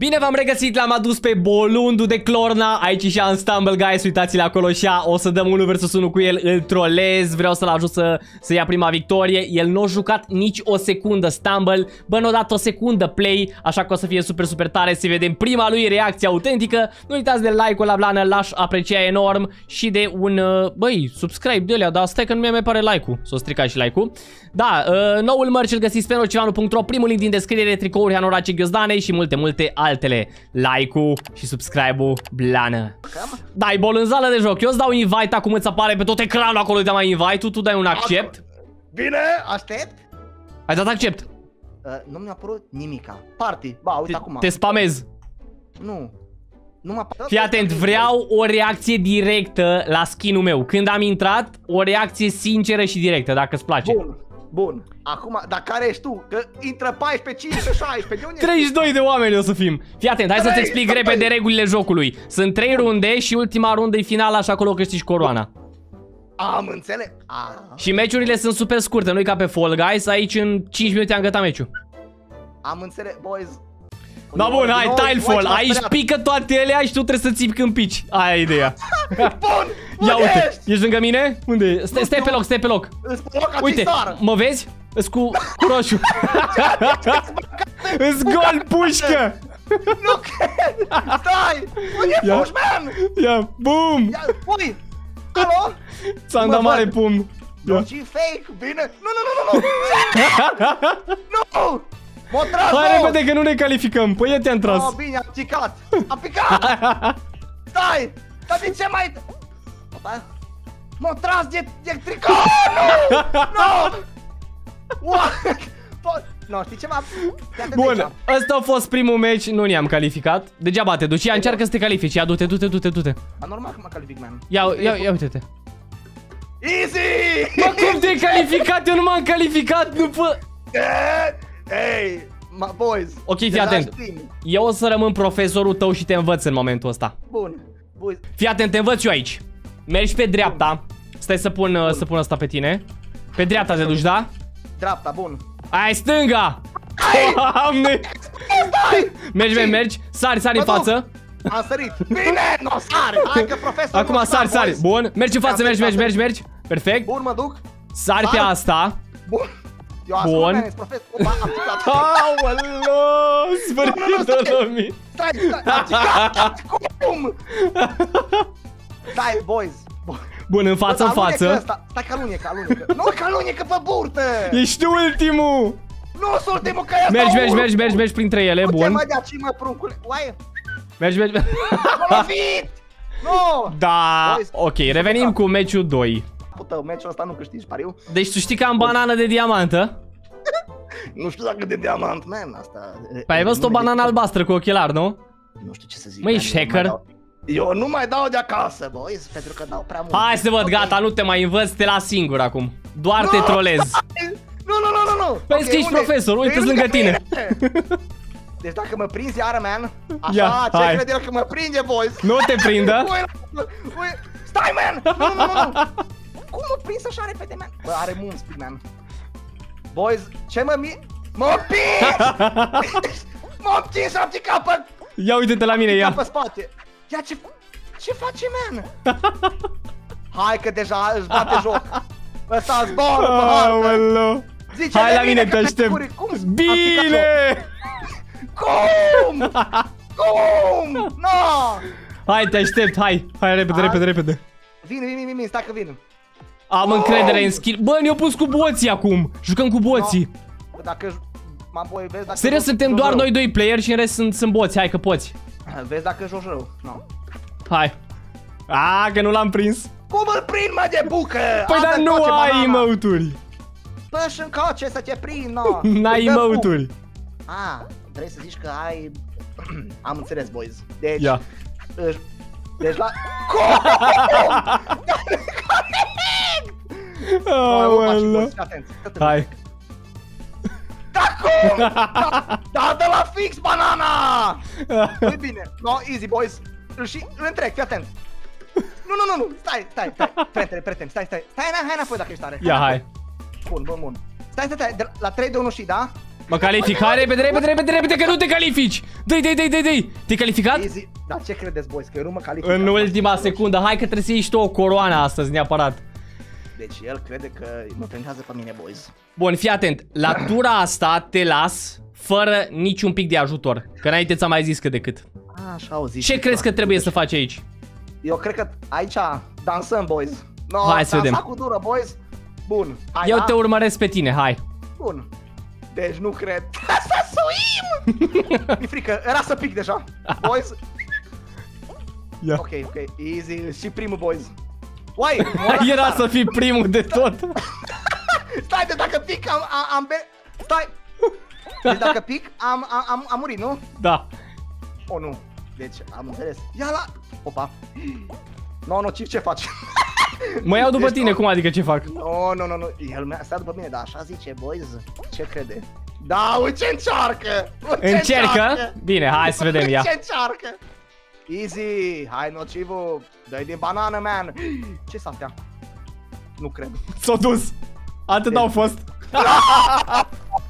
Bine v-am regăsit, l-am adus pe Bolundu de Clorna Aici și Unstumble, guys, uitați-l acolo și O să dăm 1 vs 1 cu el, îl trolez Vreau să-l ajut să, să ia prima victorie. El nu a jucat nici o secundă Stumble Bă, n-a dat o secundă play Așa că o să fie super, super tare Să vedem prima lui reacție autentică. Nu uitați de like-ul la blană, l-aș aprecia enorm Și de un, uh, băi, subscribe de alea Dar stai că nu mi-a mai pare like-ul S-o strica și like-ul Da, uh, noul merch îl găsiți pe nocivanu.ro Primul link din descriere, tricouri, hanorace, ghiozdanei Și multe, multe altele. Like-ul și subscribe-ul blană. Dai bol în zală de joc. Eu îți dau invite acum îți apare pe tot ecranul acolo de mai invite tu, tu dai un accept. Bine, aștept. Ai dat accept. Uh, nu mi-a apărut nimica. Party. Ba, uite te, acum. Te spamez. Nu. Nu m-a Fii atent, vreau o reacție directă la skin-ul meu. Când am intrat, o reacție sinceră și directă, dacă îți place. Bun. Bun. Acum, dar care ești tu? Că intră 14, 15, 16. De unde 32 de oameni o să fim. Fii atent, hai să-ți explic repede regulile jocului. Sunt 3 runde și ultima rundă e finala și acolo câștigi coroana. Am înțeles. A. Și meciurile sunt super scurte, nu-i ca pe Fall Guys, aici în 5 minute am gătat meciul. Am înțeles, boys. Da bun, hai, Tilefall, aici pică toate ele și tu trebuie să țipi când pici. Aia e ideea. Bun, Ia uite, ești? ești lângă mine? Unde? Stai, stai pe loc, stai pe loc. Uite, mă vezi? Îs cu, cu roșu. Îs gol pușcă. Nu cred! Stai! Unde e pushman? Ia, bum! Ia, ui! Alo? Ți-am dat mare pumn. Nu, ci fake, bine? Nu, nu, nu, nu, nu! Nu! M-a tras, Hai repede că nu ne calificăm. Păi eu te-am tras. Oh, bine, am picat. Am picat! Stai! Dar de ce mai... M-a tras de, de tricou! Nu! Nu! What? Nu, știi ceva? Bun, ăsta a fost primul meci, nu ne-am calificat. Degeaba te duci, ia încearcă să te califici, ia du-te, du-te, du-te, du-te. A, normal că mă calific, man. Ia, ia, ia uite-te. Easy! Mă, cum te-ai calificat? Eu nu m-am calificat după... Hey, my boys. Ok, fii atent. Eu o să rămân profesorul tău și te învăț în momentul ăsta. Bun. Boys. Fii atent, te învăț eu aici. Mergi pe dreapta. Stai să pun, bun. să pun asta pe tine. Pe dreapta te duci, da? Dreapta, bun. Ai stânga! Doamne! Mergi, mergi, mergi. Sari, sari în față. Am sărit. Bine, nu sari. Hai că profesor Acum sari, sari. Bun. Mergi în față, mergi, mergi, mergi, mergi. Perfect. Bun, mă duc. Sari pe asta. Bun. Eu Bun. Opa, am picat. Aoleu, sfârșitul lumii. Stai, stai, cum? Stai, boys. Bun, în față, în față. Stai că alunecă, alunecă. Nu că alunecă pe burtă. Ești ultimul. Nu sunt ultimul, că e Mergi, mergi, mergi, mergi, mergi printre ele, bun. Nu te mă ce mă pruncule. Oaie. Mergi, mergi. M-am lovit. Nu! Da, ok, revenim cu meciul 2 Pută, meciul ăsta nu câștigi, pariu Deci tu știi că am banană de diamantă? nu știu dacă de diamant, man, asta Păi ai văzut o banană albastră cu ochelari, nu? Nu știu ce să zic Măi, ești hacker? Eu nu mai dau de acasă, boys, pentru că dau prea mult. Hai să văd, gata, nu te mai învăț, te las singur acum. Doar te trolez Nu, nu, nu, nu, nu. Vezi că ești profesor, uite-ți lângă tine. Deci dacă mă prinzi iară, man Așa, ce crede el că mă prinde, boys? Nu te prindă. Stai, man! Nu, nu, nu, nu Cum mă prins așa repede, man? Bă, are mult speed, man Boys, ce mă mi... Mă împins! mă împins, am picat pe... Ia uite-te la mine, ia pe spate Ia ce... Ce face, man? Hai că deja își bate joc Ăsta zboară pe hartă Zice Hai la mine, te aștept Bine! Cum? Cum? No! Hai, te aștept, hai Hai, repede, repede, repede Vine, vine, vine, stai că vin Am încredere în skill. Bă, ne-au pus cu boții acum. Jucăm cu boții. No. Dacă M-am voi, vezi dacă Serios, suntem doar noi doi player și în rest sunt, sunt boți, hai că poți. Vezi dacă joci rău, no. Hai. A, că nu l-am prins. Cum îl prind, mă, de bucă? Păi dar nu ai emote-uri Bă, și încoace să te prind, no? N-ai emote-uri A, vrei să zici că ai... Am înțeles, boys. Deci, Ia. Deci la... Cum? Aoleu Hai Da cum? Da, da, de la fix banana! nu bine. No, easy, boys. Și îl întrec, fii atent. Nu, nu, nu, nu, stai, stai, stai, prietene, prietene, stai, stai, stai, hai, hai înapoi dacă ești tare. Ia, hai. Bun, bun, bun. Stai, stai, stai, de la 3 de 1 și, da? Mă calific, hai repede, repede, repede, repede, că nu te califici! Dă-i, dă-i, dă-i, dă-i, dă-i! Te-ai calificat? Easy. Dar ce credeți, boys? Că eu nu mă calific. În Asta ultima știu. secundă, hai că trebuie să ieși și tu o coroană astăzi, neapărat. Deci el crede că mă tentează pe mine, boys. Bun, fii atent, la tura asta te las fără niciun pic de ajutor, că înainte ți-am mai zis cât de cât. A, așa au zis. Ce și crezi tu. că trebuie să faci aici? Eu cred că aici dansăm, boys. No, Hai să vedem. dansa cu dură, boys. Bun. Hai, Eu da? te urmăresc pe tine, hai. Bun. Deci nu cred. Să suim! Mi frică, era să pic deja. Boys. Ia. Ok, ok. Easy. Și primul, boys. Uai, mă Era las- să fii primul de tot. Stai de dacă pic am, am, am be... Stai. Deci dacă pic am, am, am, am murit, nu? Da. O, nu. Deci am înțeles. Ia la... Opa. No, no, ce, ce faci? Mă iau după Deci tine, nu- cum adică ce fac? No, no, no, no. El mi-a stat după mine, dar așa zice, boys. Ce crede? Da, uite ce încearcă! Uite ce Încercă? Bine, hai să vedem, ia. Ce încearcă? Easy! Hai, nocivul! Dă-i din banană, man! ce s astea? Nu cred. S-a dus. Atât au fost.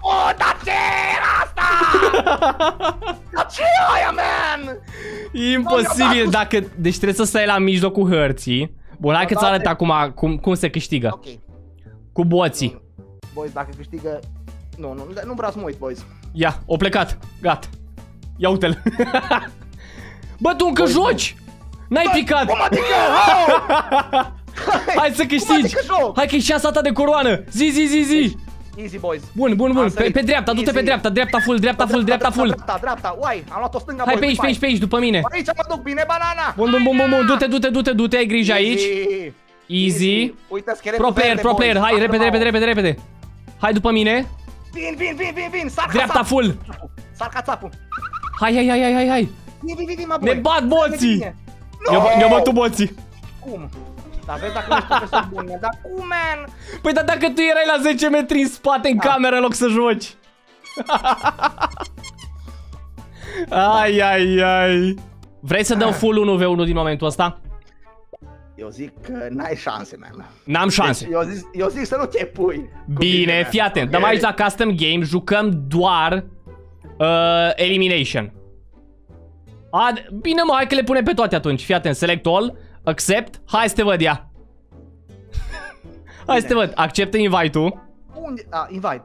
Oh, dar ce era asta? dar ce e aia, man? Imposibil, No, dacă... Deci trebuie să stai la mijlocul hărții. Bun, hai că ți Da, arăt de- acum cum, cum se câștigă. Ok. Cu boții. Boys, dacă câștigă... Nu, nu, nu vreau să mă uit, boys. Ia, o plecat. Gata. Ia uite-l. Bă, tu încă joci! N-ai picat! Cum adică? Oh! Hai să Cum câștigi! adică joc? Hai că e șansa ta de coroană! Zi, zi, zi, zi! Easy, boys. Bun, bun, bun, Am pe, sărit. pe dreapta, du-te pe Easy. dreapta, dreapta full, dreapta full, dreapta full! Dreapta, dreapta, uai, am luat o stânga, Hai boys, pe aici, pe aici, pe aici, după mine! Aici mă duc, bine, banana! Bun, bun, bun, bun, bun, du-te, du-te, du-te, du-te, ai grijă aici! Easy! Uite scheletul Pro player, verde, pro player, boys. hai, repede, Acum. repede, repede, repede! Hai după mine! Vin, vin, vin, vin, vin, sar Dreapta cațapul. full! Sar cațapul. Hai, hai, hai, hai, hai, hai! Vin, vin, vin, vin, mă, Ne boy. bat boții! Vine. Ne-au No! ne bătut boții! Cum? Dar vezi dacă nu ești profesor bun, man. dar cum, man? Păi dar dacă tu erai la 10 metri în spate în Da. cameră în loc să joci. ai, ai, ai. Vrei să dăm full 1v1 din momentul ăsta? Eu zic că n-ai șanse, man. N-am șanse. Deci, eu, zic, eu zic să nu te pui. cu Bine, mine, man. fii atent. Ok? Dăm aici la custom game, jucăm doar uh, elimination. Ad Bine mă, hai că le punem pe toate atunci. Fii atent, select all, accept, hai să te văd ia. hai să te văd, acceptă invite-ul. Unde? A, invite.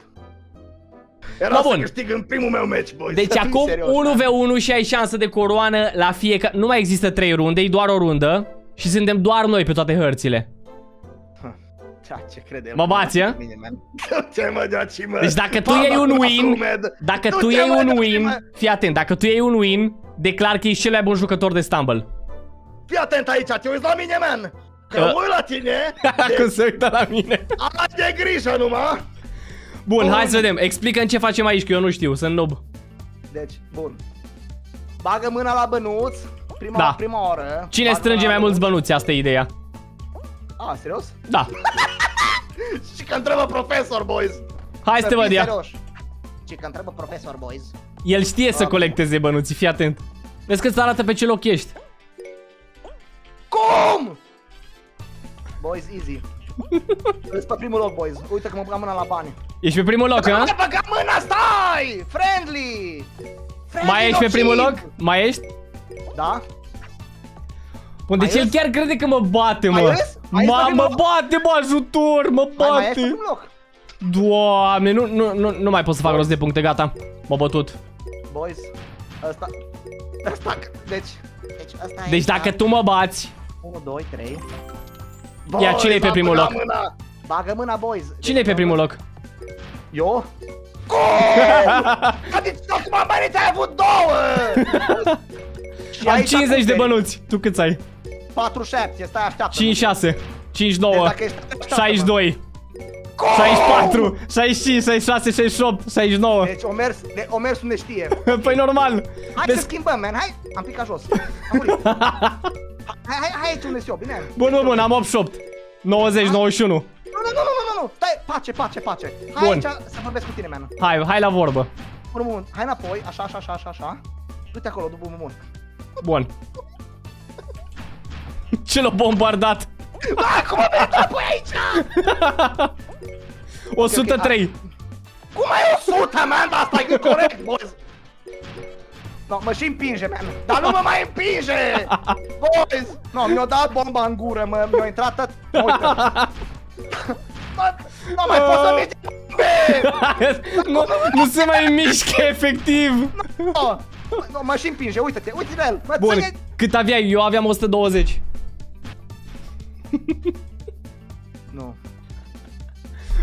Era Mă, să bun. câștig în primul meu match, boys. Deci Să fii acum serios, man. 1v1 și ai șansă de coroană la fiecare... Nu mai există 3 runde, e doar o rundă. Și suntem doar noi pe toate hărțile. Ce, ce crede el? Mă bați, a? Mine, man. Ce mă daci, mă? Deci dacă tu Mama, iei un mă, win, Ahmed. dacă Nu tu te iei mai un daci, win, mă. fii atent, dacă tu iei un win, declar că ești cel mai bun jucător de Stumble. Fii atent aici, te uiți la mine, man. Că Uh. uh. uit la tine. Cum Deci, se uită la mine. ai de grijă numai. Bun, Bun. hai să vedem. Explică ce facem aici, că eu nu știu, sunt noob. Deci, bun. Bagă mâna la bănuț. Prima, Da. prima oră. Cine Bagă strânge mâna mai la mulți bănuț. bănuți? Asta e ideea. A, serios? Da. Și că întreabă profesor, boys. Hai să te văd, fii ia. serioși. Și că întreabă profesor, boys. El știe să Da. colecteze bănuții, fii atent. Vezi că îți arată pe ce loc ești. Cum? Boys, easy. Ești pe primul loc, boys. Uite că mă băga mâna la bani. Ești pe primul loc, Nu ha? te băga mâna, stai! Friendly! Friendly Mai ești pe nociv! primul loc? Mai ești? Da? Bun, deci Mai el ies? chiar crede că mă bate, Mai mă. ies? Mai ies pe Ma, primul mă loc? bate, mă, ajutor, mă Mai, mai ești pe bate. primul loc. Doamne, nu, nu, nu, nu mai pot să fac rost de puncte, gata. M-a bătut. Boys, ăsta... Ăsta, deci... Deci ăsta e... Deci dacă tu mă bați, 1, 2, 3... Ia, cine-i pe primul loc? Mâna. Bagă mâna, boys. cine e pe primul loc? Eu? Cum? Adică acum am banii ai avut două! Și Am aici 50 de câte? bănuți. Tu câți ai? 47, stai așteaptă. 56, 59, Deci dacă ești- așteaptă-mă. 62, Cum? 64, 65, 66, 68, 69. Deci o mers, de, o mers unde știe. Păi normal. Hai să Vezi- schimbăm, man, hai! Am picat jos. Am murit. Hai, hai, hai aici unde sunt eu, bine? Bun, bun, bun, am 88. 90, 91. Nu, nu, nu, nu, nu, nu, stai, pace, pace, pace. Hai Bun. aici să vorbesc cu tine, man. Hai, hai la vorbă. Bun, bun, hai înapoi, așa, așa, așa, așa, așa. Du-te acolo, după bun, bun. Bun. Ce l-a bombardat? Ah, cum am venit înapoi aici? 103. Cum ai 100, man? Dar asta e corect, boys. No, mă și împinge, man. Dar nu mă mai împinge! Boys! No, mi-a dat bomba în gură, mă, mi-a intrat tot... Uite. Mă, nu mai pot să mergi nu, nu se mai mișcă efectiv. No, no, mă și împinge, uite-te, uite-te el. Mă Bun, ține... cât aveai? Eu aveam 120. Nu.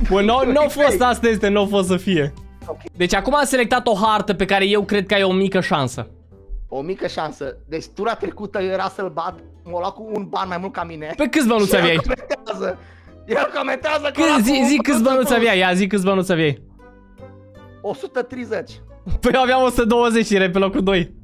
Bun, nu n-a fost asta este, nu a fost să fie. Ok. Deci acum am selectat o hartă pe care eu cred că ai o mică șansă. O mică șansă. Deci tura trecută era să-l bat, m-a luat cu un ban mai mult ca mine. Pe câți bănuți Și el aveai? comentează. El comentează că Cât, ăla zi, cu zi câți bănuți aveai, ia zi câți bănuți aveai. 130. Păi eu aveam 120 și erai pe locul 2.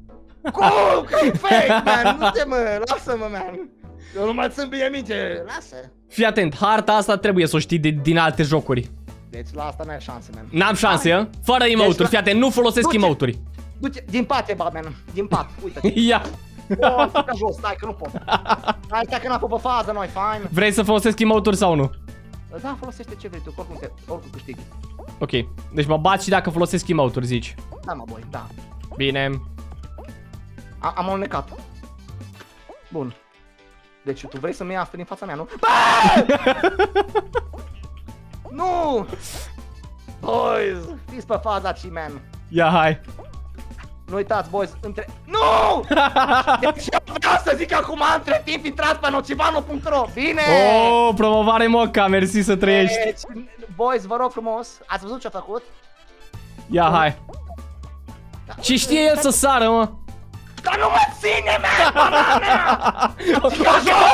Cum? Că e fake, man! Nu te mă, lasă-mă, man! Eu nu mai țin bine minte. Lasă. Fii atent, harta asta trebuie să o știi de, din alte jocuri. Deci la asta n-ai șanse, man. N-am șanse, Hai. a? Fără emote-uri, la- fii atent, nu folosesc Du-te. emote-uri. Du-te, din pate, ba, man. Din pat, uite. Ia, Oh, ca jos, stai că nu pot. Hai, stai că n-a fost pe fază, noi, fine. vrei să folosesc emote-uri sau nu? Da, folosește ce vrei tu, că oricum, te, oricum câștigi. Ok, deci mă bat și dacă folosesc emote-uri, zici. Da, mă, boi, da. Bine. A, am alunecat. Bun. Deci tu vrei să-mi iei asta din fața mea, nu? nu! Boys, fiți pe faza, ci man. Ia, hai. Nu uitați, boys, între... Nu! Deci eu vreau să zic acum, între timp, intrați pe nocivano.ro, bine? Oh, promovare moca, mersi să trăiești. Deci, boys, vă rog frumos, ați văzut ce-a făcut? Ia, hai. Da. Și știe el să sară, mă. Dar nu mă ține, man, mama mea! Ca jos!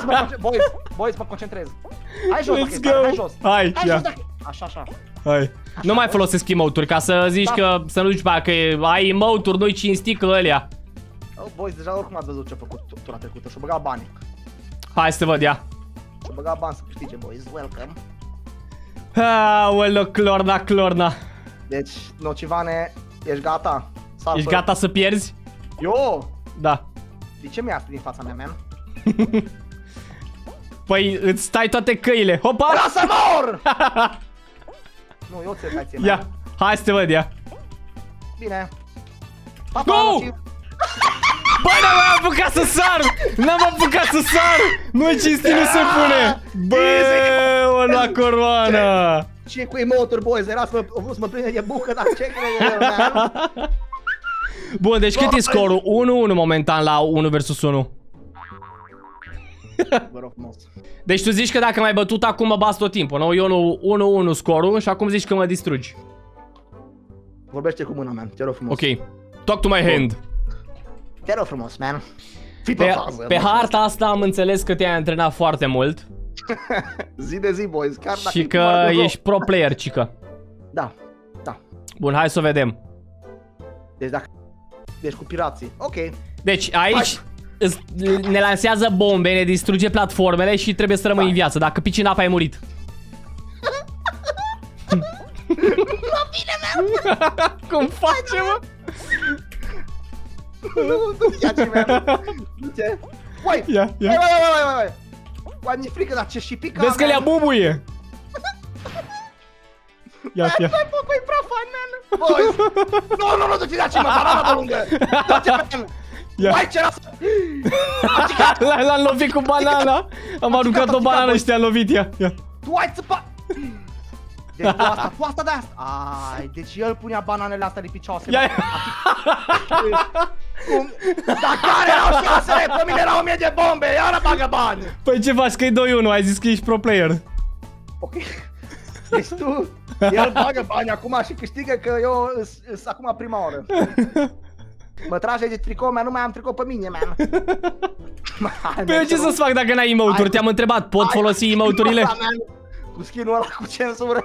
Să mă concentrez. Boys, boys, mă concentrez. Hai jos, Let's dacă e go. tare, hai jos. Hai, Hai ia. jos, dacă... Așa, așa. Hai. Nu mai folosesc emote-uri ca să zici Da. că să nu zici pe aia că e- ai emote-uri, nu-i cinstit că ălea. Oh, boys, deja oricum ați văzut ce-a făcut tu- tura trecută și-a băgat bani. Hai să te văd, ia. Și-a băgat bani să câștige, boys. Welcome. Aoleu, clorna, clorna. Deci, Nocivane, ești gata? Salvă. Ești gata să pierzi? Eu? Da. De ce mi-ai asta din fața mea, man? Păi îți stai toate căile. Hopa! Lasă mor! nu, eu ți-l dai ție, man. Ia. Hai să te văd, ia. Bine. Pa, Go! pa, Nociv. Bă, n-am apucat să sar! N-am apucat să sar! Nu-i cinstit, nu se pune! Bă, o lua coroana! Ce cu emotori, boys? Era să mă, a vrut să mă prinde de bucă, dar ce crede, man? Bun, deci cât e Bă, scorul? 1-1 momentan la 1 vs 1. Vă rog frumos. Deci tu zici că dacă m-ai bătut acum mă bați tot timpul, nu? Eu nu 1-1 scorul și acum zici că mă distrugi. Vorbește cu mâna, man. Te rog frumos. Ok. Talk to my hand. Te rog frumos, man. Fii pe, Pe, fază. pe man. harta asta am înțeles că te-ai antrenat foarte mult Zi de zi, boys. Chiar dacă și e că doar de ești pro player, cică. Da, da. Bun, hai să o vedem. Deci dacă... Deci cu pirații. Ok. Deci aici îți- ne lansează bombe, ne distruge platformele și trebuie să rămâi Da. în viață. Dacă pici în apă ai murit. Cum face, mă? Nu, nu ia ce, man. Du-te. Uai! Ia, Uai, ia. uai, uai, uai, uai. Uai, mi-e frică, dar ce și pică, Vezi că man. le-a bubuie. Ia, ia. Stai, bă, băi, prea fain, man. Boys. Nu, nu, nu, du-te de aici, mă, banana pe lungă. Du-te, man. Ia. Uai, ce era să... L- L-am lovit cu banana. Am aruncat o am banană picat, și te-a lovit ea. Ia. Tu ai țăpa... Deci tu asta, tu asta de asta. Ai, deci el punea bananele astea de picioase. Ia. Cum? Dar care erau șansele? Pe mine erau o mie de bombe, iară bagă bani. Păi ce faci că e 2-1, ai zis că ești pro player. Ok. Deci tu, el bagă bani acum și câștigă că eu sunt acum prima oră. Mă trage de tricou, man, nu mai am tricou pe mine, man. Hai, Păi eu man, ce te rog. să-ți fac dacă n-ai emote-uri? Hai, Te-am întrebat, pot Hai, folosi skin-ul emote-urile? ăla, man. Cu skin-ul ăla cu cenzură.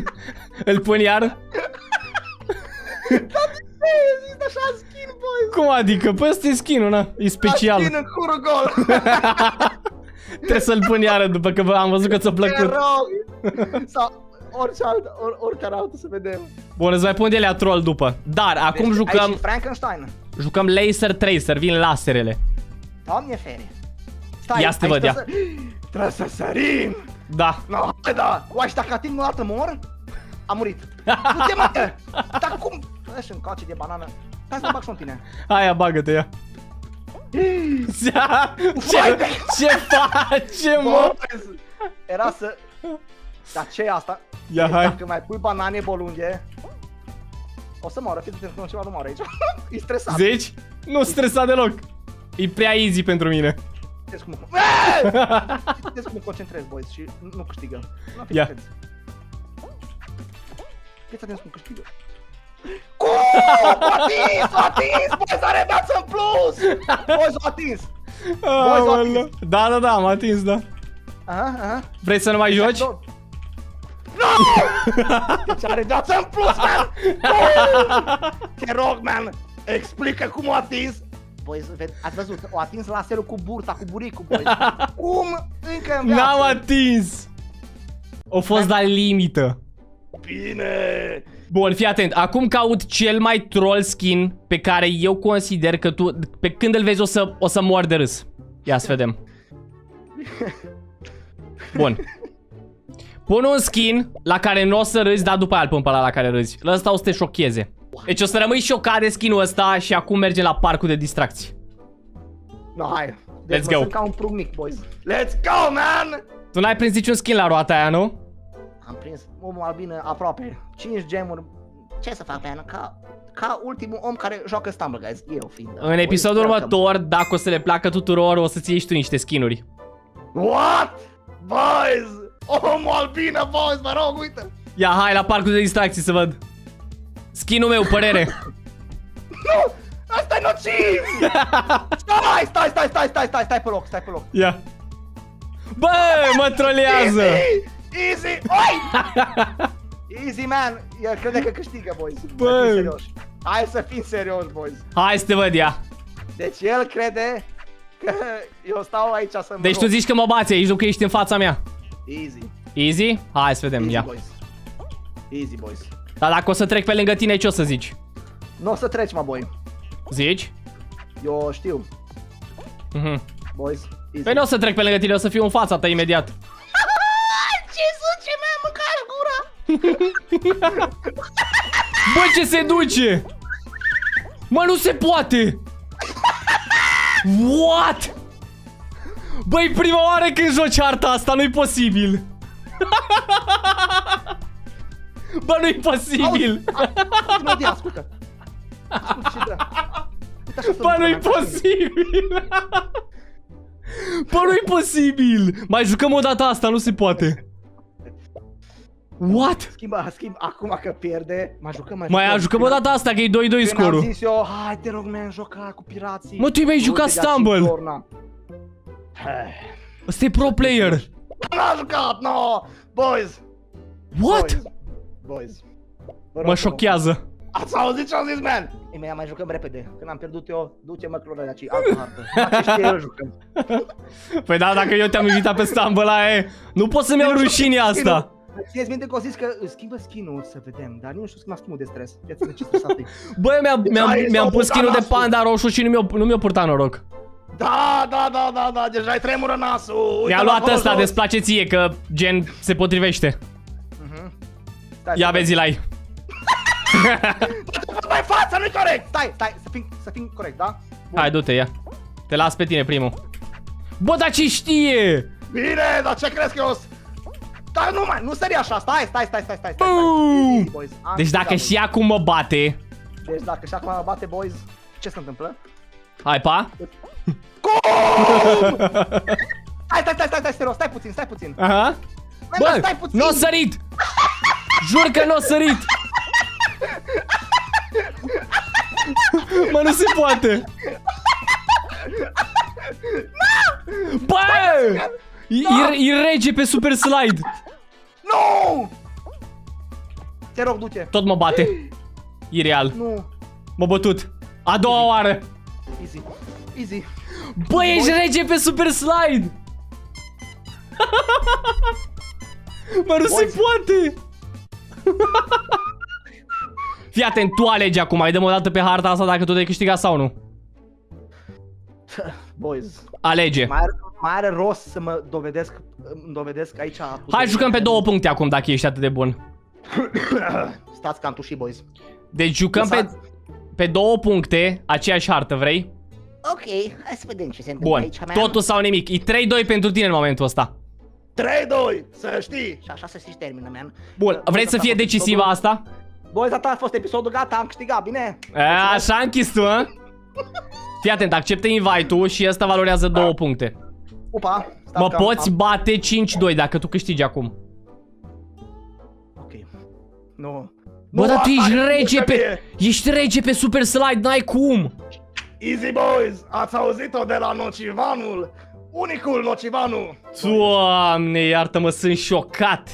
Îl pun iar? Există așa skin, boys. Cum adică? Păi ăsta e skin-ul, na? E special. Skin în curul gol. Trebuie să-l pun iară după că am văzut că ți-a Te plăcut. rog. Sau orice altă, or, oricare altă să vedem. Bun, îți mai pun de alea troll după. Dar acum Deci, Ai jucăm, și Frankenstein. jucăm Laser Tracer, vin laserele. Doamne fere. Stai, Ia să te aici văd, ia. trebuie Să... Trebuie să sărim. Da. No, hai da. Oași, și dacă ating o dată mor? A murit. Du-te, mă! Dar cum? Așa, încoace de banană. Hai să mă bag și în tine. Aia, bagă-te, ia. ce, ce face, mă? Boys, Era să... Dar ce e asta? Ia, hai. Dacă mai pui banane bolunghe, o să moară, fiți pentru că ceva nu moare aici. e stresat. Zici? Nu stresa deloc. E prea easy pentru mine. Vedeți cum mă... Vedeți cum mă concentrez, boys, și nu câștigă. Nu fiți Ia. atenți. Fiți atenți cum câștigă. Cum? S-a atins, s-a atins, boys, are viață în plus! Boys, s-a atins! Aoleu. Da, da, da, am atins, da. Aha, aha. Vrei să nu mai joci? Nu! Deci are viață în plus, man! Bum! Te rog, man! Explică cum o atins! Boys, ve- ați văzut, o atins laserul cu burta, cu buricul, boys. Cum încă în viață? N-am atins. O fost la limită. Bine! Bun, fii atent. Acum caut cel mai troll skin pe care eu consider că tu, pe când îl vezi, o să, o să mor de râs. Ia să vedem. Bun. Pun un skin la care nu o să râzi, dar după aia îl pun pe ăla la care râzi. La ăsta o să te șocheze. Deci o să rămâi șocat de skinul ăsta și acum mergem la parcul de distracții. No, hai. Deci Let's mă go. Sunt ca un prug mic, boys. Let's go, man! Tu n-ai prins niciun skin la roata aia, nu? Am prins omul albină aproape. 5 gemuri. Ce să fac, man? Ca, ca ultimul om care joacă Stumble, guys. Eu fiind. În episodul Boys, următor, dacă o să le placă tuturor, o să-ți iei și tu niște skinuri. What? Boys! Omul albină, boys, vă rog, uite! Ia, hai la parcul de distracții să văd. Skinul meu, părere. Nu! Asta e nociv! stai, stai, stai, stai, stai, stai, stai pe loc, stai pe loc. Ia. Bă, mă trolează. Easy! Easy! Oi! Easy, man! El crede că câștigă, boys. Bă. Să fim serioși. Hai să fim serioși, boys. Hai să te văd, ia. Deci el crede că eu stau aici să mă Deci tu rog. zici că mă bați aici, nu că ești în fața mea. Easy. Easy? Hai să vedem, Easy, ia. boys. Easy, boys. Dar dacă o să trec pe lângă tine, ce o să zici? Nu o să treci, mă, boy. Zici? Eu știu, Mhm. boys. Easy. Păi nu o să trec pe lângă tine, o să fiu în fața ta imediat. Ce suce, mea, mâncați gura! Bă, ce se duce? Mă, nu se poate! What? Băi, prima oară când joci harta asta, nu-i posibil. Bă, nu-i posibil. Nu, dia, ascultă. Ascultă ce dă. Uite așa Bă, să nu-i mă fac. posibil. Bă, nu-i posibil. Mai jucăm o dată asta, nu se poate. What? Schimba, schimb, acum că pierde, mai jucăm, mai Mai jucăm o dată asta, că e 2-2 Când am scorul. zis eu, hai te rog, man, joca cu pirații. Mă, tu mi-ai jucat Nu te dea Stumble. cinci ori, na. Hai. Ăsta e pro player. N-a jucat, no! Boys! What? Boys! Boys! Vă rog Mă frumos. șochează. Ați auzit ce am zis, man? Ei mei, mai jucăm repede. Când am pierdut eu, duce mă clonă aici, altă hartă. Dacă știe el, jucăm. Păi da, dacă eu te-am invitat pe Stumble e, nu pot să-mi iau rușine asta. Țineți minte că o zis că îți schimbă skin-ul să vedem, dar nu știu schimba skin-ul de stres. Ia-ți ce stresat e. Bă, eu mi-am, mi-am, Hai, mi-am s-au pus skin de băgat nasul. panda roșu și nu mi-a nu mi purtat noroc. Da, da, da, da, da, deja ai tremură nasul. Uite Mi-a la luat acolo ăsta, jos. de place ție, că gen se potrivește. Mhm. Stai, Ia stai, vezi lai. Stai, fața, nu-i corect! Stai, stai, să fim, să fim corect, da? Bun. Hai, du-te, ia. Te las pe tine primul. Bă, dar ce știe? Bine, dar ce crezi că eu... s- Dar nu mai, nu sări așa, stai, stai, stai, stai, stai, stai. Boom! Easy, boys. Am Deci dacă câștigat, și acum mă bate... Deci dacă și acum mă bate, boys, ce se întâmplă? Hai, pa? Stai, stai, stai, stai, stai, stai, stai puțin, stai puțin. Aha. Mai, mai, Bă, stai puțin. n-o sărit! Jur că n-o sărit! Mă, nu se poate! Bă! E, e rege pe Super Slide! Nu! Te rog, du-te. Tot mă bate. E real. Nu. M-a bătut. A doua oară. Easy. Easy. Bă, ești rege pe Super Slide! Mă, nu se Boys. poate! Fii atent, tu alegi acum, mai dăm o dată pe harta asta dacă tu te-ai câștigat sau nu. Boys. Alege. Mai are, mai are rost să mă dovedesc, îmi dovedesc aici. Hai, jucăm pe două puncte acum dacă ești atât de bun. Stați cantușii, boys. Deci jucăm pe, Lăsați. pe două puncte, aceeași hartă, vrei? Ok, hai să vedem ce se întâmplă Bun, aici, man. totul sau nimic. E 3-2 pentru tine în momentul ăsta. 3-2, să știi! Și așa se și termină, man. Bun, Boys, vreți să asta fie a fost decisivă episodul- asta? Boys, asta a fost episodul, gata, am câștigat, bine? A, așa a închis tu, hă? Fii atent, acceptă invite-ul și ăsta valorează două puncte. Upa, stai Mă că poți am- bate 5-2 dacă tu câștigi acum. Ok. Nu. Bă, Nu, dar tu asta ești nu rege trebuie. pe... Ești rege pe Super Slide, n-ai cum! Easy boys, ați auzit-o de la Nocivanul, unicul Nocivanu. Doamne, iartă-mă, sunt șocat!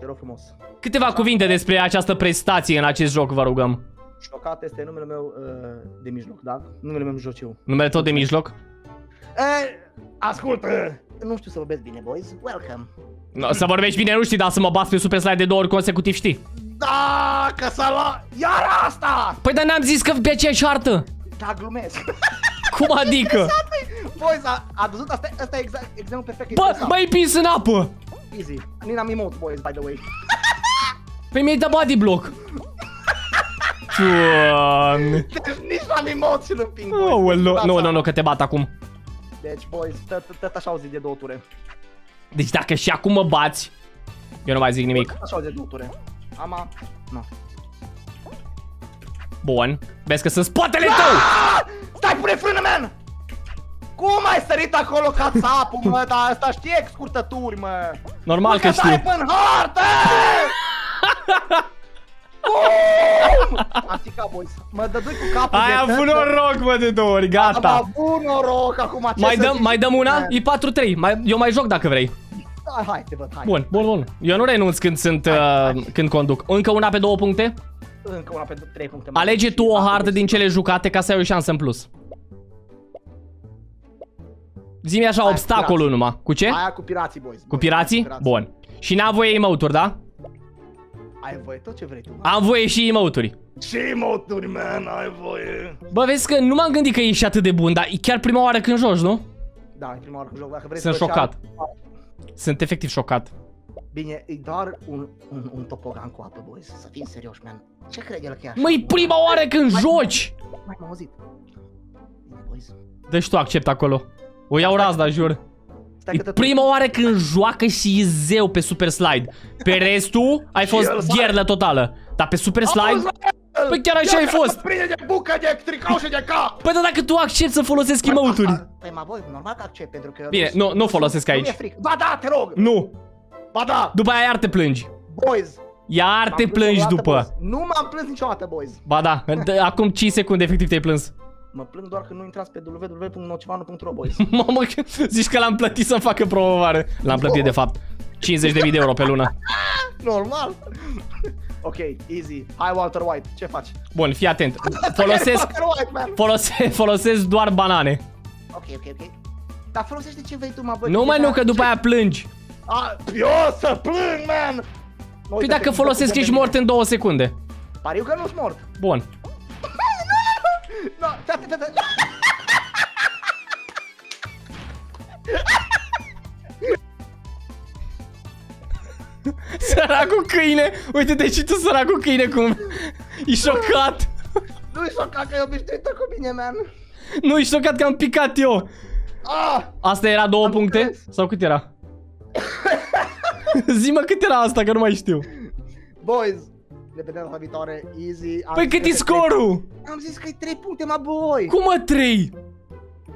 Te rog frumos. Câteva cuvinte despre această prestație în acest joc, vă rugăm. Șocat este numele meu uh, de mijloc, da? Numele meu mijlociu. Numele tot de mijloc? E, ascultă, nu știu să vorbesc bine, boys. Welcome. No, să vorbești bine, nu știi, dar să mă bați pe Super Slide de două ori consecutiv, știi? Da, că s-a luat... Iar asta! Păi dar n-am zis că pe aceeași hartă! Da, glumesc. Cum adică? boys, a, a văzut? Asta, asta e exact, exemplu perfect. Bă, interesant. mai pins în apă! Easy. Nina emote, boys, by the way. Păi mi-ai dat body block. Doamne. Deci nici n-am emote și îl împing, boys. Aoleu, Dați nu, nu, seama. nu, că te bat acum. Deci, boys, tot, tot așa au zis de două ture. Deci dacă și acum mă bați, eu nu mai zic nimic. Așa au zis de două ture. Ama... Nu. Bun. Vezi că sunt spatele tău! Ah! Stai, pune frână, man! Cum ai sărit acolo ca țapul, mă? Dar asta știe scurtături, mă! Normal că stai știu. pe hartă! Cum? Am țicat, boys. Mă dădui cu capul Ai de avut tătă. noroc, mă, de două ori, Am gata. avut noroc, acum ce Mai să dăm, zici? mai dăm una? Man. E 4-3. Mai, eu mai joc dacă vrei. Hai, hai, te văd, hai. Bun, bun, bun. Eu nu renunț când sunt, Hai, uh, hai. când conduc. Încă una pe două puncte? Încă una pentru 3 puncte. mai Alege și tu o patru hartă din puncte. cele jucate ca să ai o șansă în plus. Zi-mi așa Hai, obstacolul pirații. numai. Cu ce? Aia cu pirații, boys. Cu Boys, pirații? pirații. Bun. Și n-am voie emote da? Ai voie tot ce vrei tu. mă. Am voie și emote-uri. Ce moturi, man, ai voie. Bă, vezi că nu m-am gândit că ești atât de bun, dar e chiar prima oară când joci, nu? Da, e prima oară că joc. Dacă vrei Sunt să faci șocat. alt- Sunt efectiv șocat. Bine, e doar un, un, un topogan cu apă, boys. Să fim serioși, man. Ce crede el că e așa? Măi, prima oară când joci! Mai m-am auzit. Bine, boys. Deci tu accept acolo. O iau razna, jur. Stai E că te prima oară când joacă și e zeu pe Super Slide. Pe restul ai fost el sare. gherlă totală. Dar pe Super Slide... Păi chiar așa ai fost. Prinde de bucă, de tricou și de cap! Păi dar dacă tu accepti să folosesc emote-uri. Păi mă voi, normal că accept, pentru că... Bine, nu- nu folosesc Nu aici. mi-e frică. Ba da, te rog! Nu. Ba da! După aia iar te plângi. Boys! Iar m-am te plâns plângi odată, după. boys. Nu m-am plâns niciodată, boys. Ba da, d- acum 5 secunde efectiv te-ai plâns. Mă plâng doar că nu intrați pe www.nocivanu.ro, boys. Mamă, că zici că l-am plătit să facă promovare. L-am plătit de fapt. 50.000 de euro pe lună. Normal. ok, easy. Hai, Walter White, ce faci? Bun, fii atent. Folosesc, Walter White, man. folose, folosesc doar banane. Ok, ok, ok. Dar folosește ce vrei tu, mă, băi. Nu mai deja- nu, că după aia plângi. A, eu să plâng, man! Păi dacă folosesc ești mort în două secunde. Pariu că nu-s mort. Bun. No, stai, stai, stai. Săracul câine. Uite-te și tu săracul câine cum e șocat. Nu-i șocat că e obișnuită cu mine, man. Nu, e șocat că am picat eu. Ah! Asta era două Am puncte? înțeles. Sau cât era? Zi-mă cât era asta, că nu mai știu. Boys, ne vedem data viitoare, easy. Am Păi zis cât că e trei- scorul? Am zis că e 3 puncte, mă, boy. Cum mă, trei?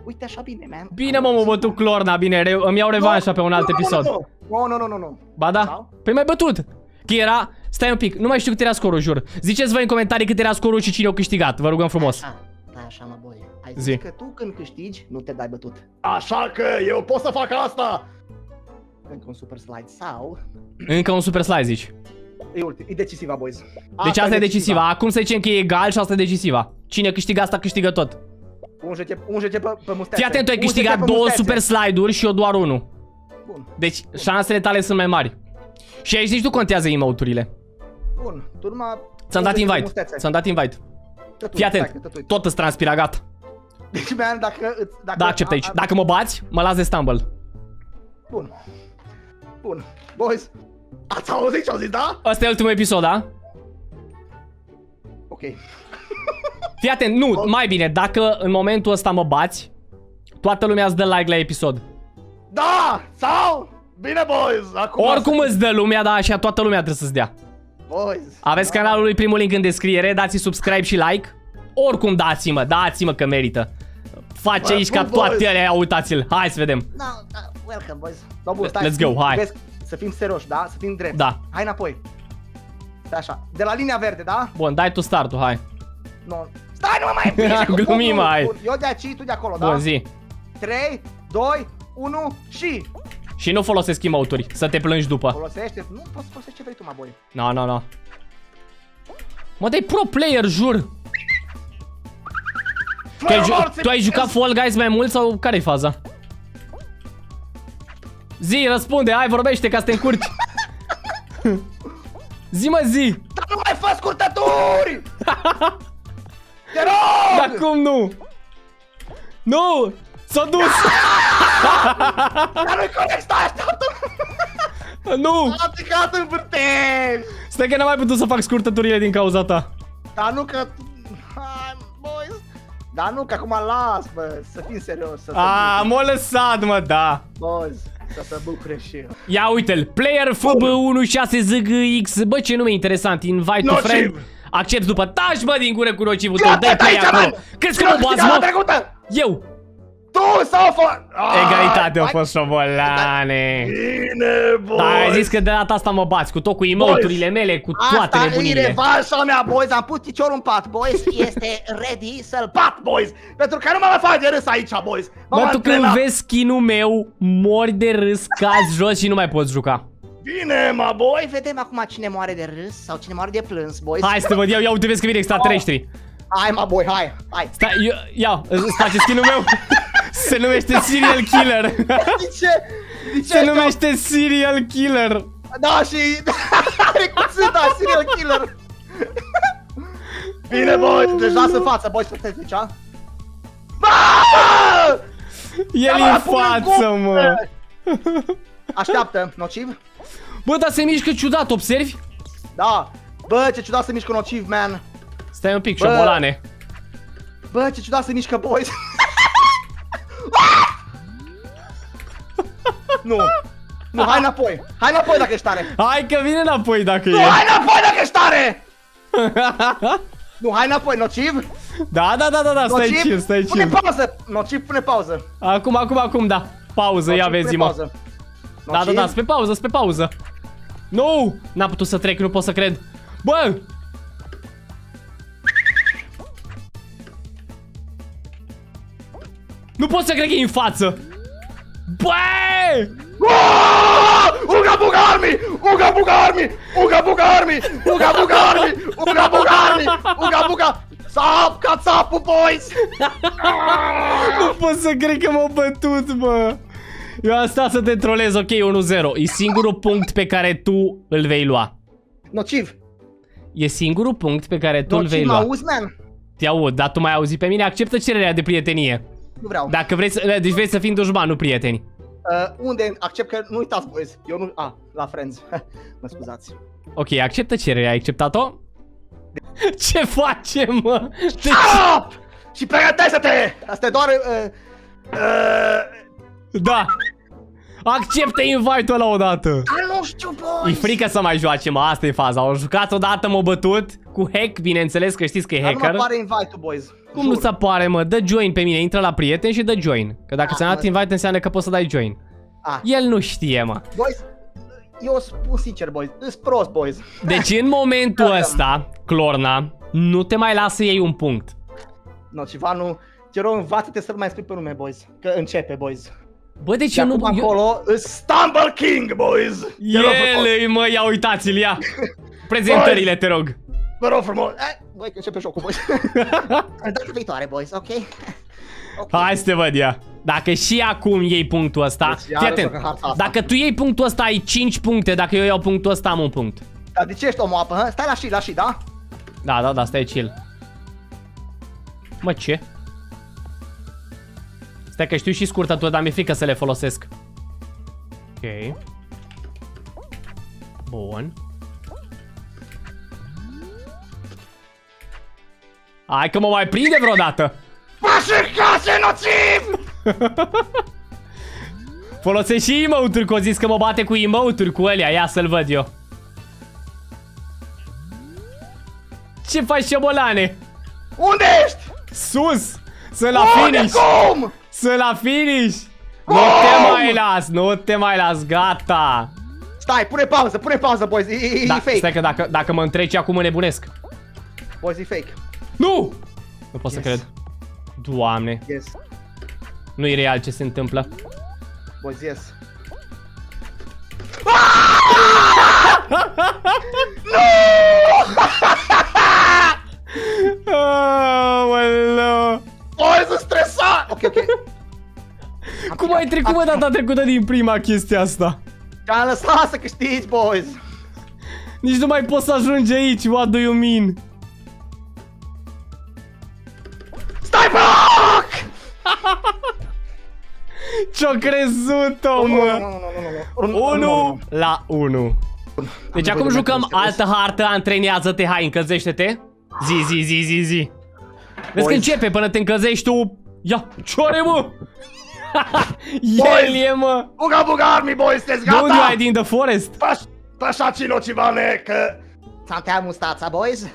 Uite așa bine, man. Bine mă, mă bătut Clorna, bine, re- îmi iau revanșa pe un alt Nu, nu, episod. Nu, nu, nu, nu, nu, nu. Ba da? Sau? Păi mai bătut. Că era... Stai un pic, nu mai știu cât era scorul, jur. Ziceți voi în comentarii cât era scorul și cine a câștigat, vă rugăm frumos. Așa, da, așa, mă, boy. Ai Zi. zis că tu când câștigi, nu te dai bătut. Așa că eu pot să fac asta! Încă un super slide sau... Încă un super slide, zici. E, ultim, e decisiva, boys. Deci asta e decisiva. Acum să zicem că e egal și asta e decisiva. Cine câștigă asta, câștigă tot. Unge-te, unge-te pe, pe mustețe. Fii atent, tu ai Unge-te câștigat pe două mustețe. super slide-uri și eu doar unul. Bun, Deci șansele tale sunt mai mari. Și aici nici nu contează emote-urile. bun. Tu numai... Ți-am dat unge-te pe invite. mustețe. Ți-am dat invite. Tătui, Fii stai atent. că tătui. Tot îți transpira, gata. Deci, man, dacă... îți- dacă Da, accept a- aici. a- Dacă mă bați, mă las de stumble. Bun. Bun. Boys, Ați auzit ce au zis, da? Asta e ultimul episod, da? Ok. Fii atent, nu, mai bine, dacă în momentul ăsta mă bați, toată lumea îți dă like la episod. Da! Sau? Bine, boys! Acum Oricum îți dă lumea, dar așa toată lumea trebuie să-ți dea. Boys! Aveți da. canalul lui primul link în descriere, dați subscribe și like. Oricum dați-mă, dați-mă că merită. Face Bă, aici ca bun, toate boys. alea, uitați-l. Hai să vedem. No, no, welcome, boys. No, bun, stați, Let's să fim- go, hai. Vezi, să fim serioși, da? Să fim drept. Da. Hai înapoi. Stai așa. De la linia verde, da? Bun, dai tu startul, hai. No. Stai, nu mă mai împinge cu Glumim, punctul. hai. Bun, Eu de aici, tu de acolo, da? Bun, zi. 3, 2, 1 și... Și nu folosesc emote să te plângi după. Folosește, nu poți să folosești ce vrei tu, mă, boy. No, no, no. Mă, dai pro player, jur. Tu ai, ju- tu ai jucat Fall Guys mai mult sau care-i faza? Zi, răspunde, hai, vorbește ca să te încurci. zi, mă, zi. Dar nu mai fă scurtături! Te rog! Dar cum nu? Nu! S-a dus! Dar nu-i corect, stai, așteaptă! nu! Am picat în vârtej! Stai că n-am mai putut să fac scurtăturile din cauza ta. Dar nu că... Hai, boys! Dar nu că acum las, bă, să fim serios, să se A, bucure. m-a lăsat, mă, da. Boys, să se bucure și eu. Ia uite-l, player FB16ZGX, bă ce nume interesant, invite to Nociv. friend, accept după, taci bă din gură cu nocivul tău, Fii dai atent play aici, acolo. man! Crezi că Cine mă a bați, câștigat mă? data trecută? Eu! Tu sau fă... Egalitate a Hai, fost șobolane. Bine, boys! Dar ai zis că de data asta mă bați, cu tot cu emoturile mele, cu toate Asta e nebunile. revanșa mea, boys, am pus piciorul în pat, boys, este ready să-l bat, boys, pentru că nu mă mai fac de râs aici, boys. M-am Bă, tu când antrenat. vezi skin-ul meu, mori de râs, cazi jos și nu mai poți juca. Bine, mă, boy, vedem acum cine moare de râs sau cine moare de plâns, boys. Hai să te văd, ia, ia uite, vezi că vine extraterestri. Hai, mă, boy, hai, hai. Stai, ia, ia, îți face skin-ul meu? Se numește Serial Killer. De ce? De ce Se ești numește Serial Killer. o- Da, și... Are cuțita, serial killer. Bine, boys, deci lasă față, boys, sunteți aici, a? Bă! El Da, e în mă, pune în față, gură. mă. Așteaptă, nociv? Bă, dar se mișcă ciudat, observi? Da. Bă, ce ciudat se mișcă nociv, man. Stai un pic, Bă. șobolane. Bă, ce ciudat se mișcă, boys. nu. Nu, hai înapoi. Hai înapoi dacă ești tare. Hai că vine înapoi dacă Nu, e. hai înapoi dacă ești tare. Nu, hai înapoi, nociv. Da, da, da, da, da, stai Nociv, chill, stai pune chill. pauză. Nociv, pune pauză. Acum, acum, acum, da. Pauză, ia Nociv, pune vezi, mă. pauză. Da, da, da, spre pauză, spre pauză. Nu! N-am putut să trec, nu pot să cred. Bă! Nu pot să cred că e în față. Bă! Ah! Uga Buga Army! Uga Buga Army! Uga Buga Army! Uga Buga Army! Uga Buga Army! Uga Buga! Sap ca țapul, boys! Nu pot să cred că m-au bătut, bă. Eu am stat să te trolez, ok, 1-0. E singurul punct pe care tu îl vei lua. Nociv! E singurul punct pe care tu îl vei Nociv, mă lua. auzi, man? Te aud, dar tu mai auzi pe mine, acceptă cererea de prietenie. Nu vreau. Dacă vrei să, deci vrei să fim dușman, nu prieteni. Uh, unde accept că nu uitați, boys. Eu nu... A, la Friends. mă scuzați. Ok, acceptă cererea, ai acceptat-o? Ce facem, mă? De Stop! Și pregătește-te! Asta e doar... Uh, uh, Da. Acceptă invite-ul la odată. dar nu știu, E boys! frică să mai joace, mă, asta e faza. Au jucat odată, m-a bătut cu hack, bineînțeles că știți că e Dar nu mă hacker. apare invite-ul, boys. Cum nu se apare, mă? Dă join pe mine, intră la prieten și dă join. Că dacă Ah, ți-am dat mă. invite înseamnă că poți să dai join. Ah, El nu știe, mă. boys, eu spun sincer, boys, îs prost, boys. Deci în momentul ăsta, Clorna, nu te mai lasă ei un punct. No, ceva nu... Te rog, învață-te să-l mai spui pe nume, boys. Că începe, boys. Bă, deci De eu nu... acum eu- acolo, îs Stumble King, boys! Te rog frumos. El, mă, ia uitați-l, ia. Prezentările, te rog. Vă rog frumos. Eh, Băi, că începe jocul, boys. Data viitoare, boys, ok? Ok. Hai să te văd, ia. Dacă și acum iei punctul ăsta, Deci, fii iarăși atent. jocă harta asta. Dacă tu iei punctul ăsta, ai 5 puncte. Dacă eu iau punctul ăsta, am un punct. Dar de ce ești omul apă, hă? Stai la și, la și, da? Da, da, da, stai chill. Mă, ce? Stai că știu și scurtături, dar mi-e frică să le folosesc. Ok. Bun. Hai că mă mai prinde vreodată. Pași case nociv! Folosești și emote-uri, că o zis că mă bate cu emote-uri cu alea. Ia să-l văd eu. Ce faci, șobolane? Unde ești? Sus! Să la Unde? finish! Cum? Să la finish! Nu te mai las, nu te mai las, gata! Stai, pune pauză, pune pauză, boys, e, e, e Da, fake. stai că dacă, dacă mă întreci acum mă nebunesc. Boys, e fake. Nu! Nu pot să Yes. cred. Doamne, Yes. nu e real ce se întâmplă. Boys, yes. Aoleu! Boys, sunt stresat! Ok, ok. Cum ai trecut mă data trecută din prima chestie asta? Te-am lăsat să câștigi, boys. Nici nu mai poți să ajungi aici, what do you mean? Stai bloc! Ce-o crezut-o, Nu, nu, mă? nu, nu, nu, nu, nu. 1 la 1 Deci acum nevoie de jucăm mai multe altă hartă, antrenează-te, hai, încălzește-te Zi, zi, zi, zi, zi Vezi că Boys. începe până te încălzești tu Ia, ce are, mă? El Boys. e, mă Buga, buga, army, boys, sunteți De unde gata? ai din The Forest? Pășați nocivane, că... Ți-am tăiat mustața, boys?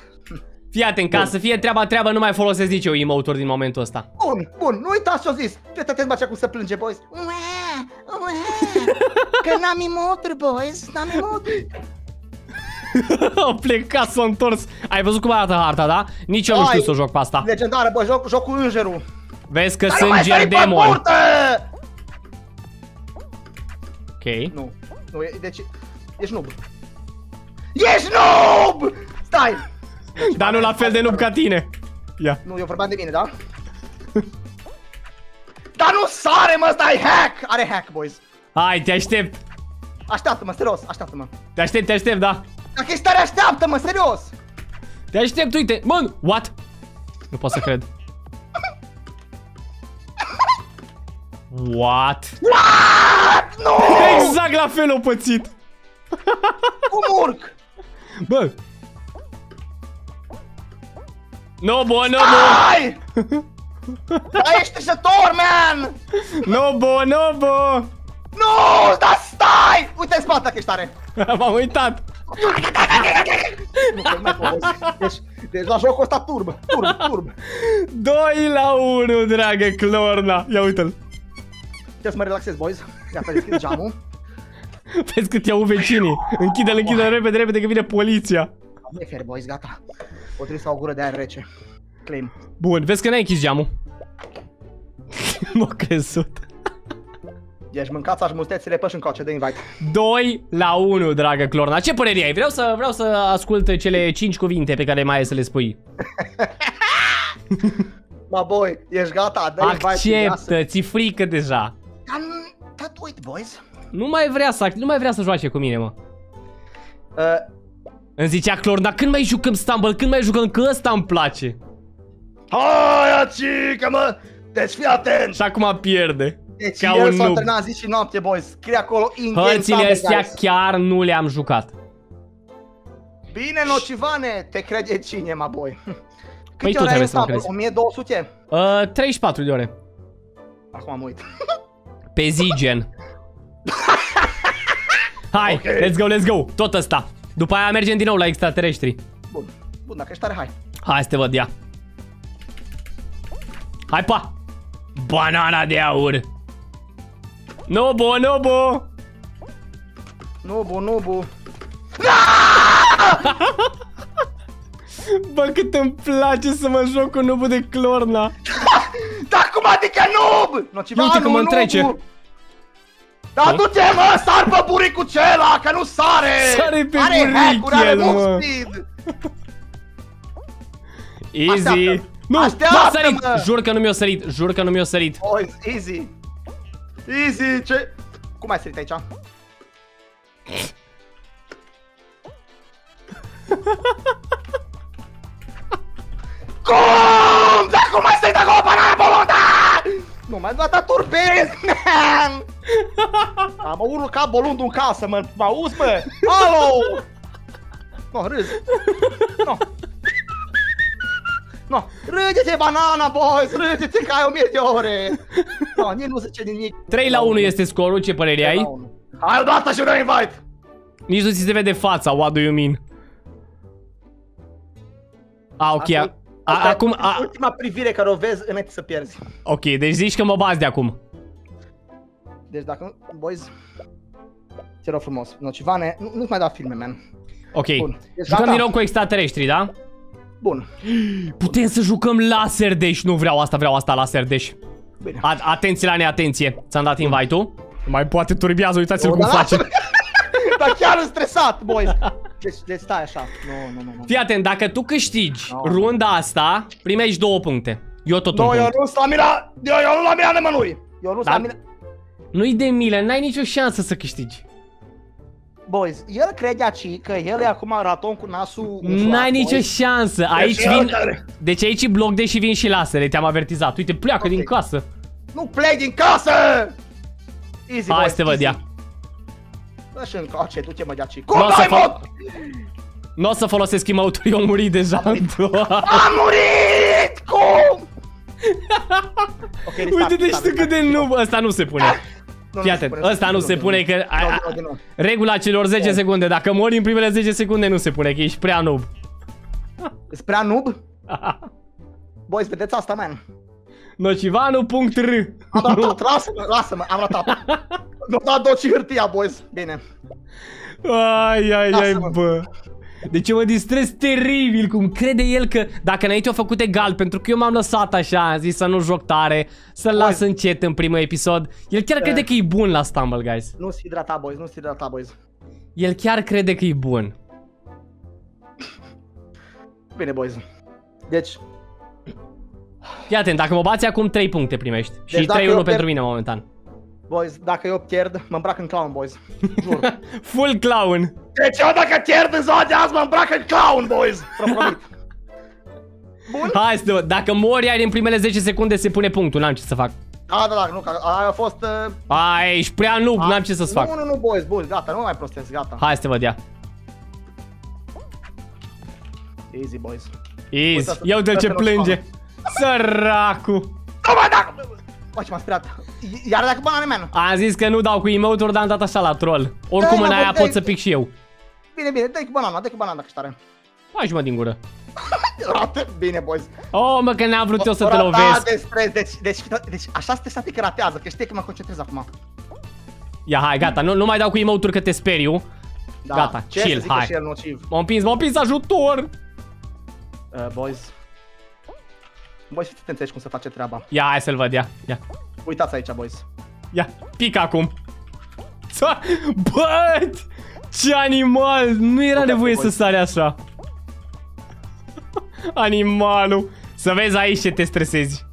Fii atent, ca să fie treaba treaba, nu mai folosesc nici eu emote din momentul ăsta Bun, bun, nu uitați ce-o zis. Uite, te cum să plânge, boys. Ue, ue, Că n-am emoturi, boys, n-am emoturi. A plecat, s-a întors Ai văzut cum arată harta, da? Nici eu nu știu Ai. să o joc pe asta Legendară, bă, joc, joc cu îngerul. Vezi că Dar nu sunt mai sări pe demon burtă! Ok Nu, nu, e- deci, ești noob. Ești noob! Stai! Dar nu la fel de noob ca tine Ia Nu, eu vorbeam de mine, da? Dar nu sare, mă, stai hack! Are hack, boys. Hai, te aștept Așteaptă-mă, serios, așteaptă-mă. Te aștept, te aștept, da Dacă ești tare, așteaptă-mă, serios! Te aștept, uite, mă, what? Nu pot să cred. What? What? Nu! Exact la fel o pățit. Cum urc? Bă. No, bo, no, bo. Ai! Dar ești trisător, man! No, bo, no, bo. Nu, dar stai! Uite în spate dacă ești tare. M-am uitat. Nu, că nu mai pot. Deci, deci la jocul ăsta turb, turb, turb. 2 la 1, dragă Clorna. Ia uite-l. Trebuie să mă relaxez, boys. Gata, deschid geamul. Vezi cât iau vecinii. Închide-l, închide-l repede, repede că vine poliția. Nu e fair, boys, gata. O trebuie să o gură de aer rece. Claim. Bun, vezi că n-ai închis geamul. M-a crezut. Ești mâncați aș mustețile pe și încoace de invite. 2 la 1, dragă Clorna. Ce părere ai? Vreau să, vreau să ascult cele 5 cuvinte pe care mai ai să le spui. Mă, boy, ești gata? Dă invite și iasă. Acceptă, ți frică deja. Dar nu... Dar uite, boys. Nu mai vrea să, nu mai vrea să joace cu mine, mă. Uh, Îmi zicea Clorna, când mai jucăm Stumble? Când mai jucăm? Că ăsta îmi place. Hai, acică, mă! Deci fii atent! Și acum pierde. Deci Ca el un s-a noob. antrenat zi și noapte, boys. Scrie acolo in Hărțile astea chiar nu le-am jucat. Bine, nocivane, te crede cine, mă, boy. Câte Păi tu ore ai trebuie în să mă Stumble? crezi. 1200? Uh, 34 de ore. Acum am uit. Pe zi, gen. Hai, Ok. let's go, let's go. Tot ăsta. După aia mergem din nou la extraterestri. Bun, bun, dacă ești tare, hai. Hai să te văd, ia. Hai, pa! Banana de aur. Nobo, Nobo! Nubu, nubu. Bă, cât îmi place să mă joc cu nubul de Clorna. Dar cum adică noob? Nocivanu, Uite cum mă nubu. întrece. Dar Ce? du-te, mă, sar pe buricul cela, că nu sare! Sare pe are buric hack-uri, are el, move mă. speed! Easy. Așteaptă. Nu, m-a Așteaptă, sărit. mă. Jur că nu mi-a sărit. Jur că nu mi-a sărit. Boys, easy. Easy, ce? Cum ai sărit aici? cum? Dar cum ai sărit acolo, banana bolonda? Nu mai dat turbez, man! Am urul ca bolundul în casă, mă, mă auzi, mă? Alo! No, râzi. No. No, râde-te, banana, boys, râde-te că ai o mie de ore. No, nici nu zice nimic. 3 la 1 este scorul, ce părere ai? Hai odată și un invite! Nici nu ți se vede fața, what do you mean? A, ok. A, a, acum, a, ultima privire care o vezi înainte să pierzi. ok, deci zici că mă bazi de acum. Deci dacă, boys, te rog frumos, nocivane, nu, nu mai da filme, man. Ok, Bun. Deci jucăm gata. din nou cu extraterestri, da? Bun, Putem să jucăm laser dash, nu vreau asta, vreau asta laser dash. bine. A atenție la neatenție, ți-am dat invite-ul? Mai poate turbiază, uitați-l O, cum da, face. Dar chiar sunt stresat, boys. Deci, deci stai așa. Nu, nu, nu, nu. Fii atent, dacă tu câștigi No. runda asta, primești două puncte. Eu tot un Nu, eu punct. nu sunt la mila, eu, eu nu la mila nimănui. Eu nu sunt Da. la mila. Nu-i de milă, n-ai nicio șansă să câștigi. Boys, el crede aici că el e acum raton cu nasul umflat, N-ai nicio boys. șansă. Aici Deci eu vin... care- Deci aici bloc de și vin și lasere, te-am avertizat. Uite, pleacă Ok. din casă. Nu plec din casă! Easy, Hai boys, să te văd easy. ia. Dă și încoace, du-te mă de aici. Nu Cum o să ai, fac- mă? Nu o să folosesc emotul, eu am murit deja. Am murit! Cum? Ok, restart, Uite, deci restart, tu cât de restart. nu... Ăsta nu se pune. Nu, Fii nu se atent, pune, ăsta nu se pune că... a- Nu, a- nu, nu, nu. Regula celor 10 Bun. secunde, dacă mori în primele 10 secunde nu se pune, că ești prea noob. Ești prea noob? Boys, vedeți asta, man? Nocivanu.r Am ratat, lasă-mă, lasă-mă, am ratat. Nu am dat doci hârtia, boys. Bine. Ai, ai, ai, Lasă-mă. bă. Deci eu mă distrez teribil cum crede el că dacă înainte au făcut egal pentru că eu m-am lăsat așa, am zis să nu joc tare, să-l las încet în primul episod. El chiar Da. crede că e bun la Stumble Guys. Nu se hidrata, boys, nu se hidrata, boys. El chiar crede că e bun. Bine, boys. Deci, Fii atent, dacă mă bați acum 3 puncte primești. Și Deci dacă 3-1 eu pentru pierd- mine momentan. boys, dacă eu pierd, mă îmbrac în clown, boys. Jur. Full clown. Deci eu dacă pierd în ziua de azi, mă îmbrac în clown, boys. Vă promit. Bun? Hai să te văd. Dacă mori ai în primele 10 secunde se pune punctul, n-am ce să fac. Da, da, da, nu, că aia a fost... Uh, Ai, ești prea noob, n-am ce să-ți fac. Nu, nu, nu, boys, boys, gata, nu mai prostesc, gata. Hai să te văd ia. Easy, boys. Easy. Uite, Ia uite-l ce asta nu plânge. Săracu. Nu mai dacă... Bă, ce m-a speriat. Iar dacă banane, man. Am zis că nu dau cu emote-uri, dar am dat așa la troll. Oricum Da, în mă, aia bă, pot dai- să pic și eu. Bine, bine, dai cu banana, dai cu banana dacă tare. Hai și mă din gură. Rate, bine, boys. Oh, mă, că n-am vrut eu să te Rata lovesc. de stres, deci, deci, deci așa stresat e că ratează, că știi că mă concentrez acum. Ia, hai, gata, nu, nu mai dau cu emote-uri că te speriu. Da. Gata, ce chill, să zică hai. și el nociv. M-am împins, m-am împins, ajutor! Uh, boys. Boys, fiți atenți cum se face treaba. Ia, hai să-l văd, ia, ia. Uitați aici, boys. Ia, pic acum. Ța- Bă, ce animal! Nu era Uite, nevoie voi. să sare așa. Animalul. Să vezi aici ce te stresezi.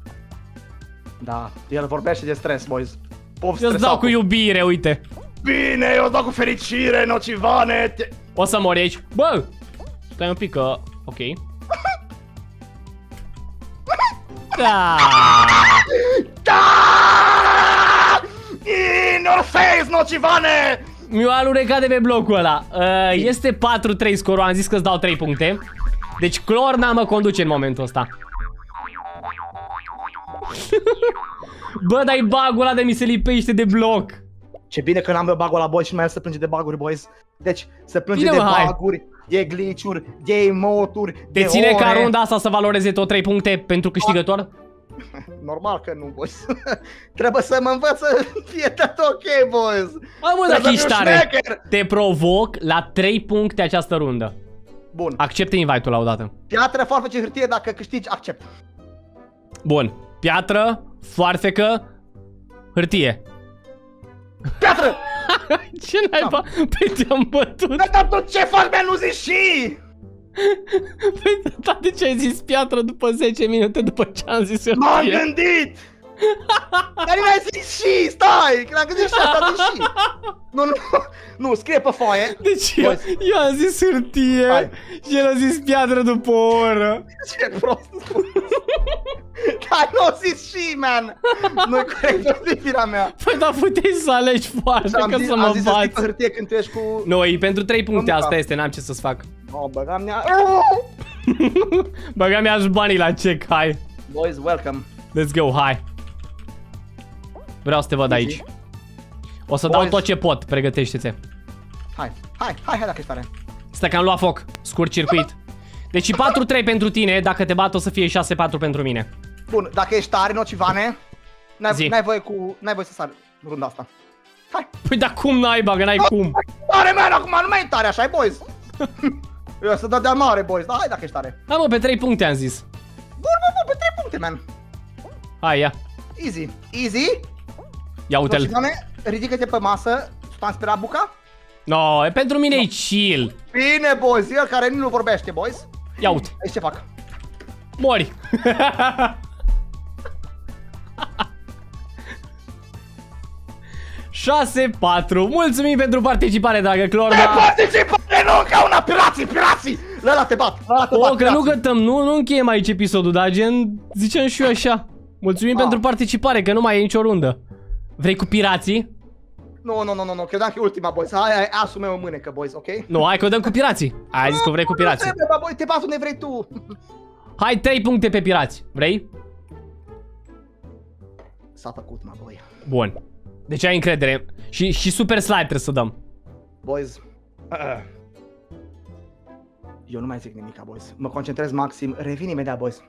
Da, el vorbește de stres, boys. Pof Eu-ți dau cu iubire, uite. Bine, eu îți dau cu fericire, nocivane. Te... O să mori aici. Bă! Stai un pic că... Ok. Da! Da! In your face, nocivane! Mi-a alunecat de pe blocul ăla. Uh, este 4-3 scorul, am zis că îți dau 3 puncte. Deci Clorna mă conduce în momentul ăsta. Bă, dai bagul ăla de mi se lipește de bloc. Ce bine că n-am eu bagul la boys și mai el se plânge de baguri, boys. Deci, se plânge Bine, de mă, hai. Baguri, de glitch-uri, de emoturi, Te de ține ore. ca runda asta să valoreze tot 3 puncte pentru câștigător? Normal că nu, boys. Trebuie să mă învăț să fie tot ok, boys. Bă, bă, Trebuie dacă să ești fiu tare. șmecher. Te provoc la 3 puncte această rundă. Bun. Acceptă invite-ul la o dată. Piatră, foarfece, hârtie, dacă câștigi, accept. Bun. Piatră, foarfecă, hârtie. Piatră! Ce naiba? Păi te-am bătut. Dar, dar tu ce faci, man? Nu zici și! Păi, dar de ce ai zis piatră după 10 minute după ce am zis eu M-am hârtie? gândit! Dar n-ai zis și, stai, că am zis și asta de și. Nu, nu, nu, scrie pe foaie. Deci eu, Boys. eu am zis hârtie Hai. și el a zis piatră după o oră. Ce prost Dar nu au zis și, man. Nu-i corect pozitivia mea. Păi da, puteai să alegi foarte Am ca zis, să am mă zis să scrii pe bați. hârtie când tu ești cu... Nu, e pentru 3 puncte, Mă, asta da. este, n-am ce să-ți fac. No, băgam mea... Băga mi-aș banii la check, hai. Boys, welcome. Let's go, hai. Vreau să te văd Easy. aici. O să dau Boys. tot ce pot, pregătește-te. Hai, hai, hai, hai dacă ești tare. Stai că am luat foc, scurt circuit. Deci 4-3 pentru tine, dacă te bat o să fie 6-4 pentru mine. Bun, dacă ești tare, nocivane, n-ai, Zi. n-ai voie cu... N-ai voie să sari runda asta. Hai. Păi dar cum n-ai, bagă, n-ai cum. Tare, man, acum nu mai e tare așa, e boys. Eu să dă de mare, boys, da, hai dacă ești tare. Hai mă, pe 3 puncte am zis. Bun, bun, bun, pe 3 puncte, man. Hai, ia. Easy, easy. Ia uite-l. Nocivane, ridică-te pe masă. Tu-am sperat buca? No, e pentru mine e chill. Bine, boys, el care nu vorbește, boys. Ia uite, Aici ce fac? mori. Șase, patru. Mulțumim pentru participare, dragă Pe Clorna. participare, nu ca una, pirații, pirații! Lăla te bat, lăla te O, bat, că nu pirații. gătăm, nu, nu încheiem aici episodul, dar gen, ziceam și eu așa. Mulțumim Ah. pentru participare, că nu mai e nicio rundă. Vrei cu pirații? Nu, nu, nu, nu, nu, credeam că e ultima, boys. Hai, hai, asume o mânecă, boys, ok? Nu, hai că o dăm cu pirații. Ai zis că vrei cu Nu pirații. trebuie, bă, boy, te bați unde vrei tu. Hai 3 puncte pe pirați. Vrei? S-a făcut, mă, boy. Bun. Deci ai încredere. Și, și super slide trebuie să dăm. Boys. Uh. Eu nu mai zic nimica, boys. Mă concentrez maxim. Revin imediat, boys.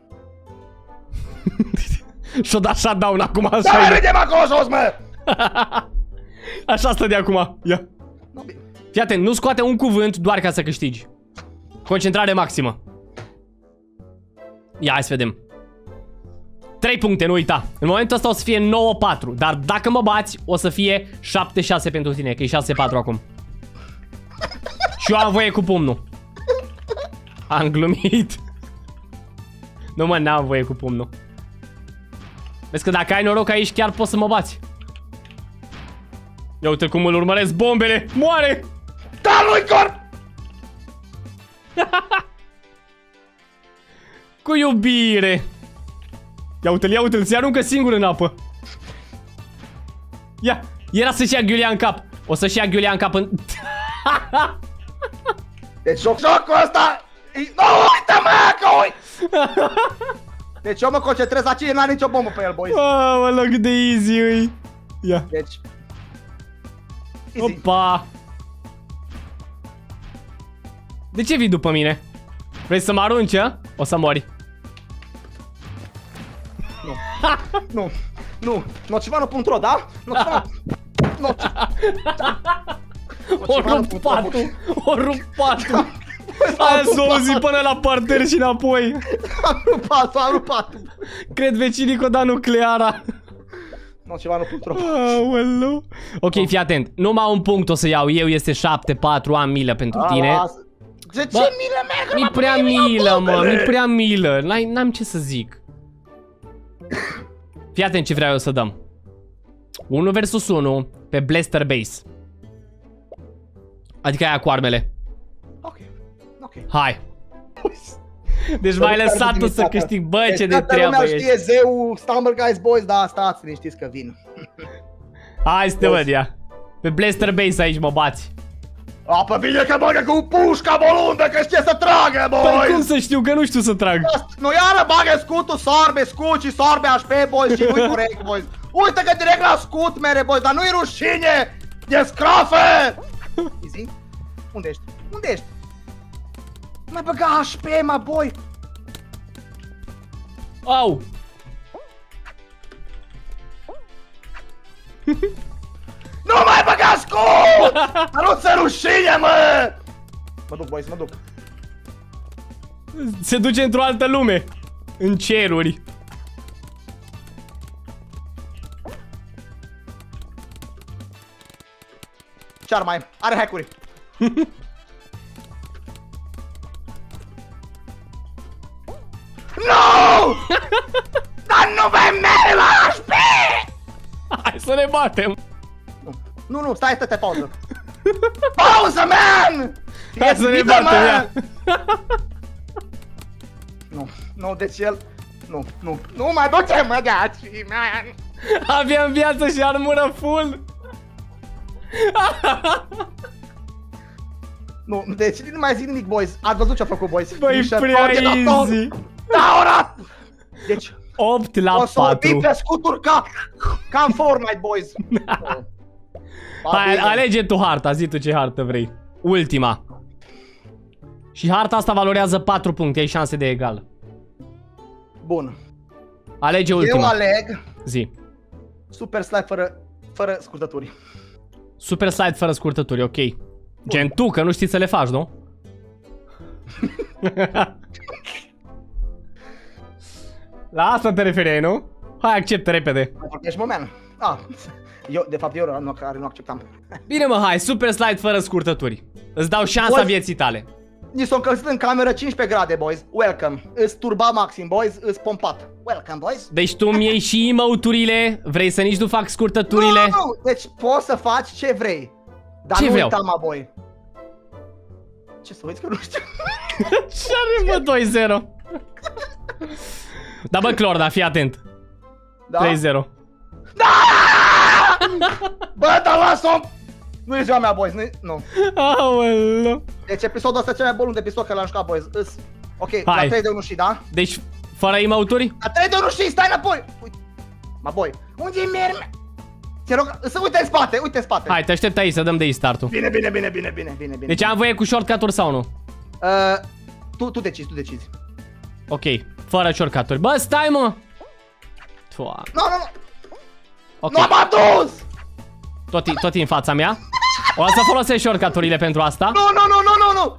Și-o dat shutdown acum, Da, așa e. vedem acolo jos, mă! Așa stă de acum. Ia. Nu, bine. Fii atent, nu scoate un cuvânt doar ca să câștigi. Concentrare maximă. Ia, hai să vedem. 3 puncte, nu uita. În momentul ăsta o să fie 9-4, dar dacă mă bați, o să fie 7-6 pentru tine, că e 6-4 acum. Și eu am voie cu pumnul. Am glumit. Nu mă, n-am voie cu pumnul. Vezi că dacă ai noroc aici, chiar poți să mă bați. Ia uite cum îl urmăresc bombele. Moare! Da, lui corp! Cu iubire. Ia uite-l, ia uite-l, se aruncă singur în apă. Ia, era să-și ia ghiulea în cap. O să-și ia ghiulea în cap în... Deci joc jocul ăsta... e- Nu, uite, mă, că uit! Deci eu mă concentrez la cine n-are nicio bombă pe el, boys. Aoleu, cât de easy îi. Ia. Deci... Easy. Opa. De ce vii după mine? Vrei să mă arunci, a? O să mori. Nu, nu, nocivano.ro, da? Nocivano... Noci... O rup patul. O rup patul. Aia s-o auzi până la parter și înapoi. Am rupat, am rupat. Cred vecinii că o da nucleara. Nocivano.ro Aoleu. Ok, fii atent. Numai un punct o să iau eu, este 7-4, am milă pentru tine. De ce Bă, milă mea? Că Mi-e mă prea pune mine milă, mă, bombele. mi-e prea milă. N-ai- N-am ce să zic. Fii atent ce vreau eu să dăm. 1 versus 1 pe Blaster Base. Adică aia cu armele. Ok, ok. Hai. Deci m-ai lăsat tu să câștig. Bă, ce de Deci toată treabă lumea ești. știe zeu, Stumble Guys Boys, da, stați liniștiți că vin. Hai să te văd, ia. Pe Blaster Base aici mă bați. Apă bine că bagă cu pușca volundă, că știe să tragă, Păi cum boys! să știu că nu știu să trag? Nu iară bagă scutul, sorbe, scut și sorbe HP, boys, și nu-i corect, boys. Uite că direct la scut mere, boys, dar nu-i rușine! E scrofe! Easy? Unde ești? Unde ești? Nu mai băga HP, mă, boy! Au! Nu mai băga scut! Dar nu ți rușine, mă! Mă duc, boys, mă duc. Se duce într-o altă lume. În ceruri. Ce ar mai? Are hack-uri. no! Dar nu vei merge la HP! Hai să ne batem. Nu, nu, nu stai, stai, stai, pauză. Pauză, man! Hai să ne Fie batem, man! ia. Nu, nu, deci el... Nu, nu, nu mă duce, mă, gaci, man! Aveam viață și armură full. Nu, deci nu mai zic nimic, boys. Ați văzut ce a făcut, boys. Băi, Finisher, prea target doctor. easy. Da, ora! Deci, 8 la o să orbim 4. pe scuturi ca, ca în Fortnite, boys. Hai, Bine. alege tu harta, zi tu ce hartă vrei. Ultima. Și harta asta valorează 4 puncte, ai șanse de egal. Bun. Alege Eu ultima. aleg Zi. Super Slide fără, fără scurtături. Super slide fără scurtături, ok. Gen tu, că nu știi să le faci, nu? La asta te refereai, nu? Hai, acceptă repede. Mai vorbești, mă, man. Ah, eu, de fapt, eu eram nu, care nu acceptam. Bine mă, hai, super slide fără scurtături. Îți dau șansa Poți- vieții tale. Ni s-au încălzit în cameră 15 grade, boys. Welcome. Îs turba maxim, boys. Îs pompat. Welcome, boys. Deci tu mi iei și emoturile, vrei să nici nu fac scurtăturile? Nu, nu, deci poți să faci ce vrei. Dar Ce nu vreau? uita, mă, boy. Ce să uiți că nu știu. Ce are mă 2-0? Da bă, Clorda, fii atent. Da? 3-0. Bă, dar lasă-o! Nu e ziua mea, boys. Nu, nu. Aoleu. Deci episodul ăsta e cel mai bun de episod care l-am jucat, boys. Îs... Ok, Hai. la 3 de 1 și da? Deci, fără emouturi? La 3 de 1 și stai înapoi! Uite. Mă, boy. Unde e merme? Te rog, să uite în spate, uite în spate. Hai, te aștept aici să dăm de start-ul. Bine, bine, bine, bine, bine, bine, bine. Deci am voie cu shortcut-uri sau nu? Uh, tu, tu decizi, tu decizi. Ok, fără shortcut-uri. Bă, stai mă! Toa. Nu, nu, nu! Ok, Nu m-am dus! tot, e- tot e în fața mea. O să folosesc shortcut-urile pentru asta. Nu, nu, nu, nu, nu, nu!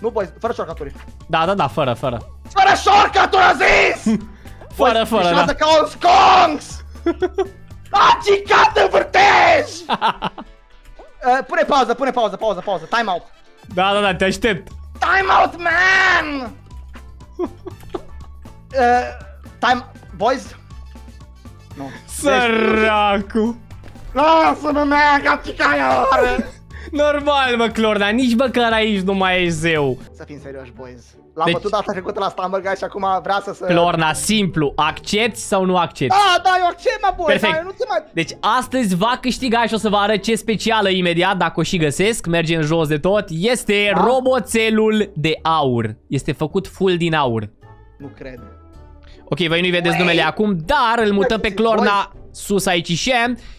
Nu, boys, fără shortcut-uri. Da, da, da, fără, fără. Fără shortcut-uri, a zis! Fără, fără, da. Visează ca un sconx! A gicat în vârtej! uh, pune pauză, pune pauză, pauză, pauză, time out. Da, da, da, te aștept. Time out, man! Uh, time, boys? Nu. Săracu. Lasă-mă, iară! Normal, mă, Clor, dar nici măcar aici nu mai e zeu. Să fim serioși, boys. L-am Deci- bătut data trecută la Stumble Guy și acum vrea să se... Clorna, simplu, accepti sau nu accepti? Da, da, eu accept, mă, boy, Perfect. dar eu nu te mai... Deci astăzi va câștiga și o să vă arăt ce specială imediat, dacă o și găsesc, merge în jos de tot. Este Da? roboțelul de aur. Este făcut full din aur. Nu cred. Ok, voi nu-i vedeți numele acum, dar îl mutăm pe Clorna sus aici și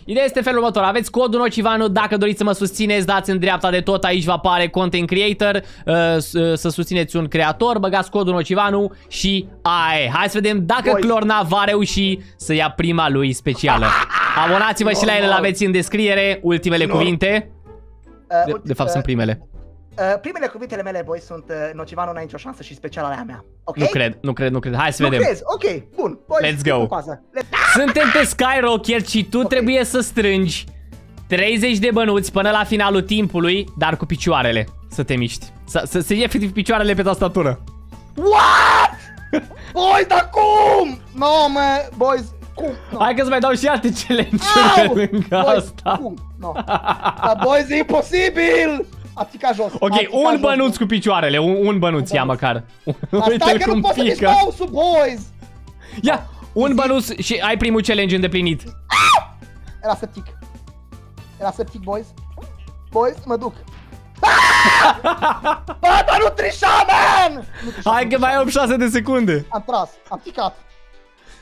Ideea este felul următor, aveți codul Nocivanu, dacă doriți să mă susțineți, dați în dreapta de tot, aici vă apare Content Creator, uh, s- uh, să susțineți un creator, băgați codul Nocivanu și aia. Hai să vedem dacă Boys. Clorna va reuși să ia prima lui specială. Abonați-vă și la el, îl Normal. aveți în descriere, ultimele Nu. cuvinte. Uh, De, de fapt sunt primele. Uh, primele cuvintele mele, boys, sunt uh, Nocivanu n-ai nicio șansă și speciala alea mea. Ok? Nu cred, nu cred, nu cred. Hai să Nu vedem. crezi? Ok, bun. Boys, Let's go. cu pază. Let's... Suntem pe Skyrocket și tu trebuie să strângi 30 de bănuți până la finalul timpului, dar cu picioarele să te miști. Să, să, să iei efectiv picioarele pe tastatură. What? boys, dar cum? No, mă, boys, cum? No. Hai că-ți mai dau și alte challenge-uri Au! pe lângă boys, asta. Cum? No. Dar, boys, e imposibil! A picat jos. Ok, a picat un jos. bănuț cu picioarele, un, un bănuț, ia bănuț. măcar. Dar stai Uite-l că nu cum poți să miști pică. mouse-ul, boys! Ia, un bănuț și ai primul challenge îndeplinit. Era septic. Era septic, boys. Boys, mă duc. Bă, dar nu trișa, man! Nu trișa, Hai nu că mai trișa. ai 8-6 de secunde. Am tras, am picat.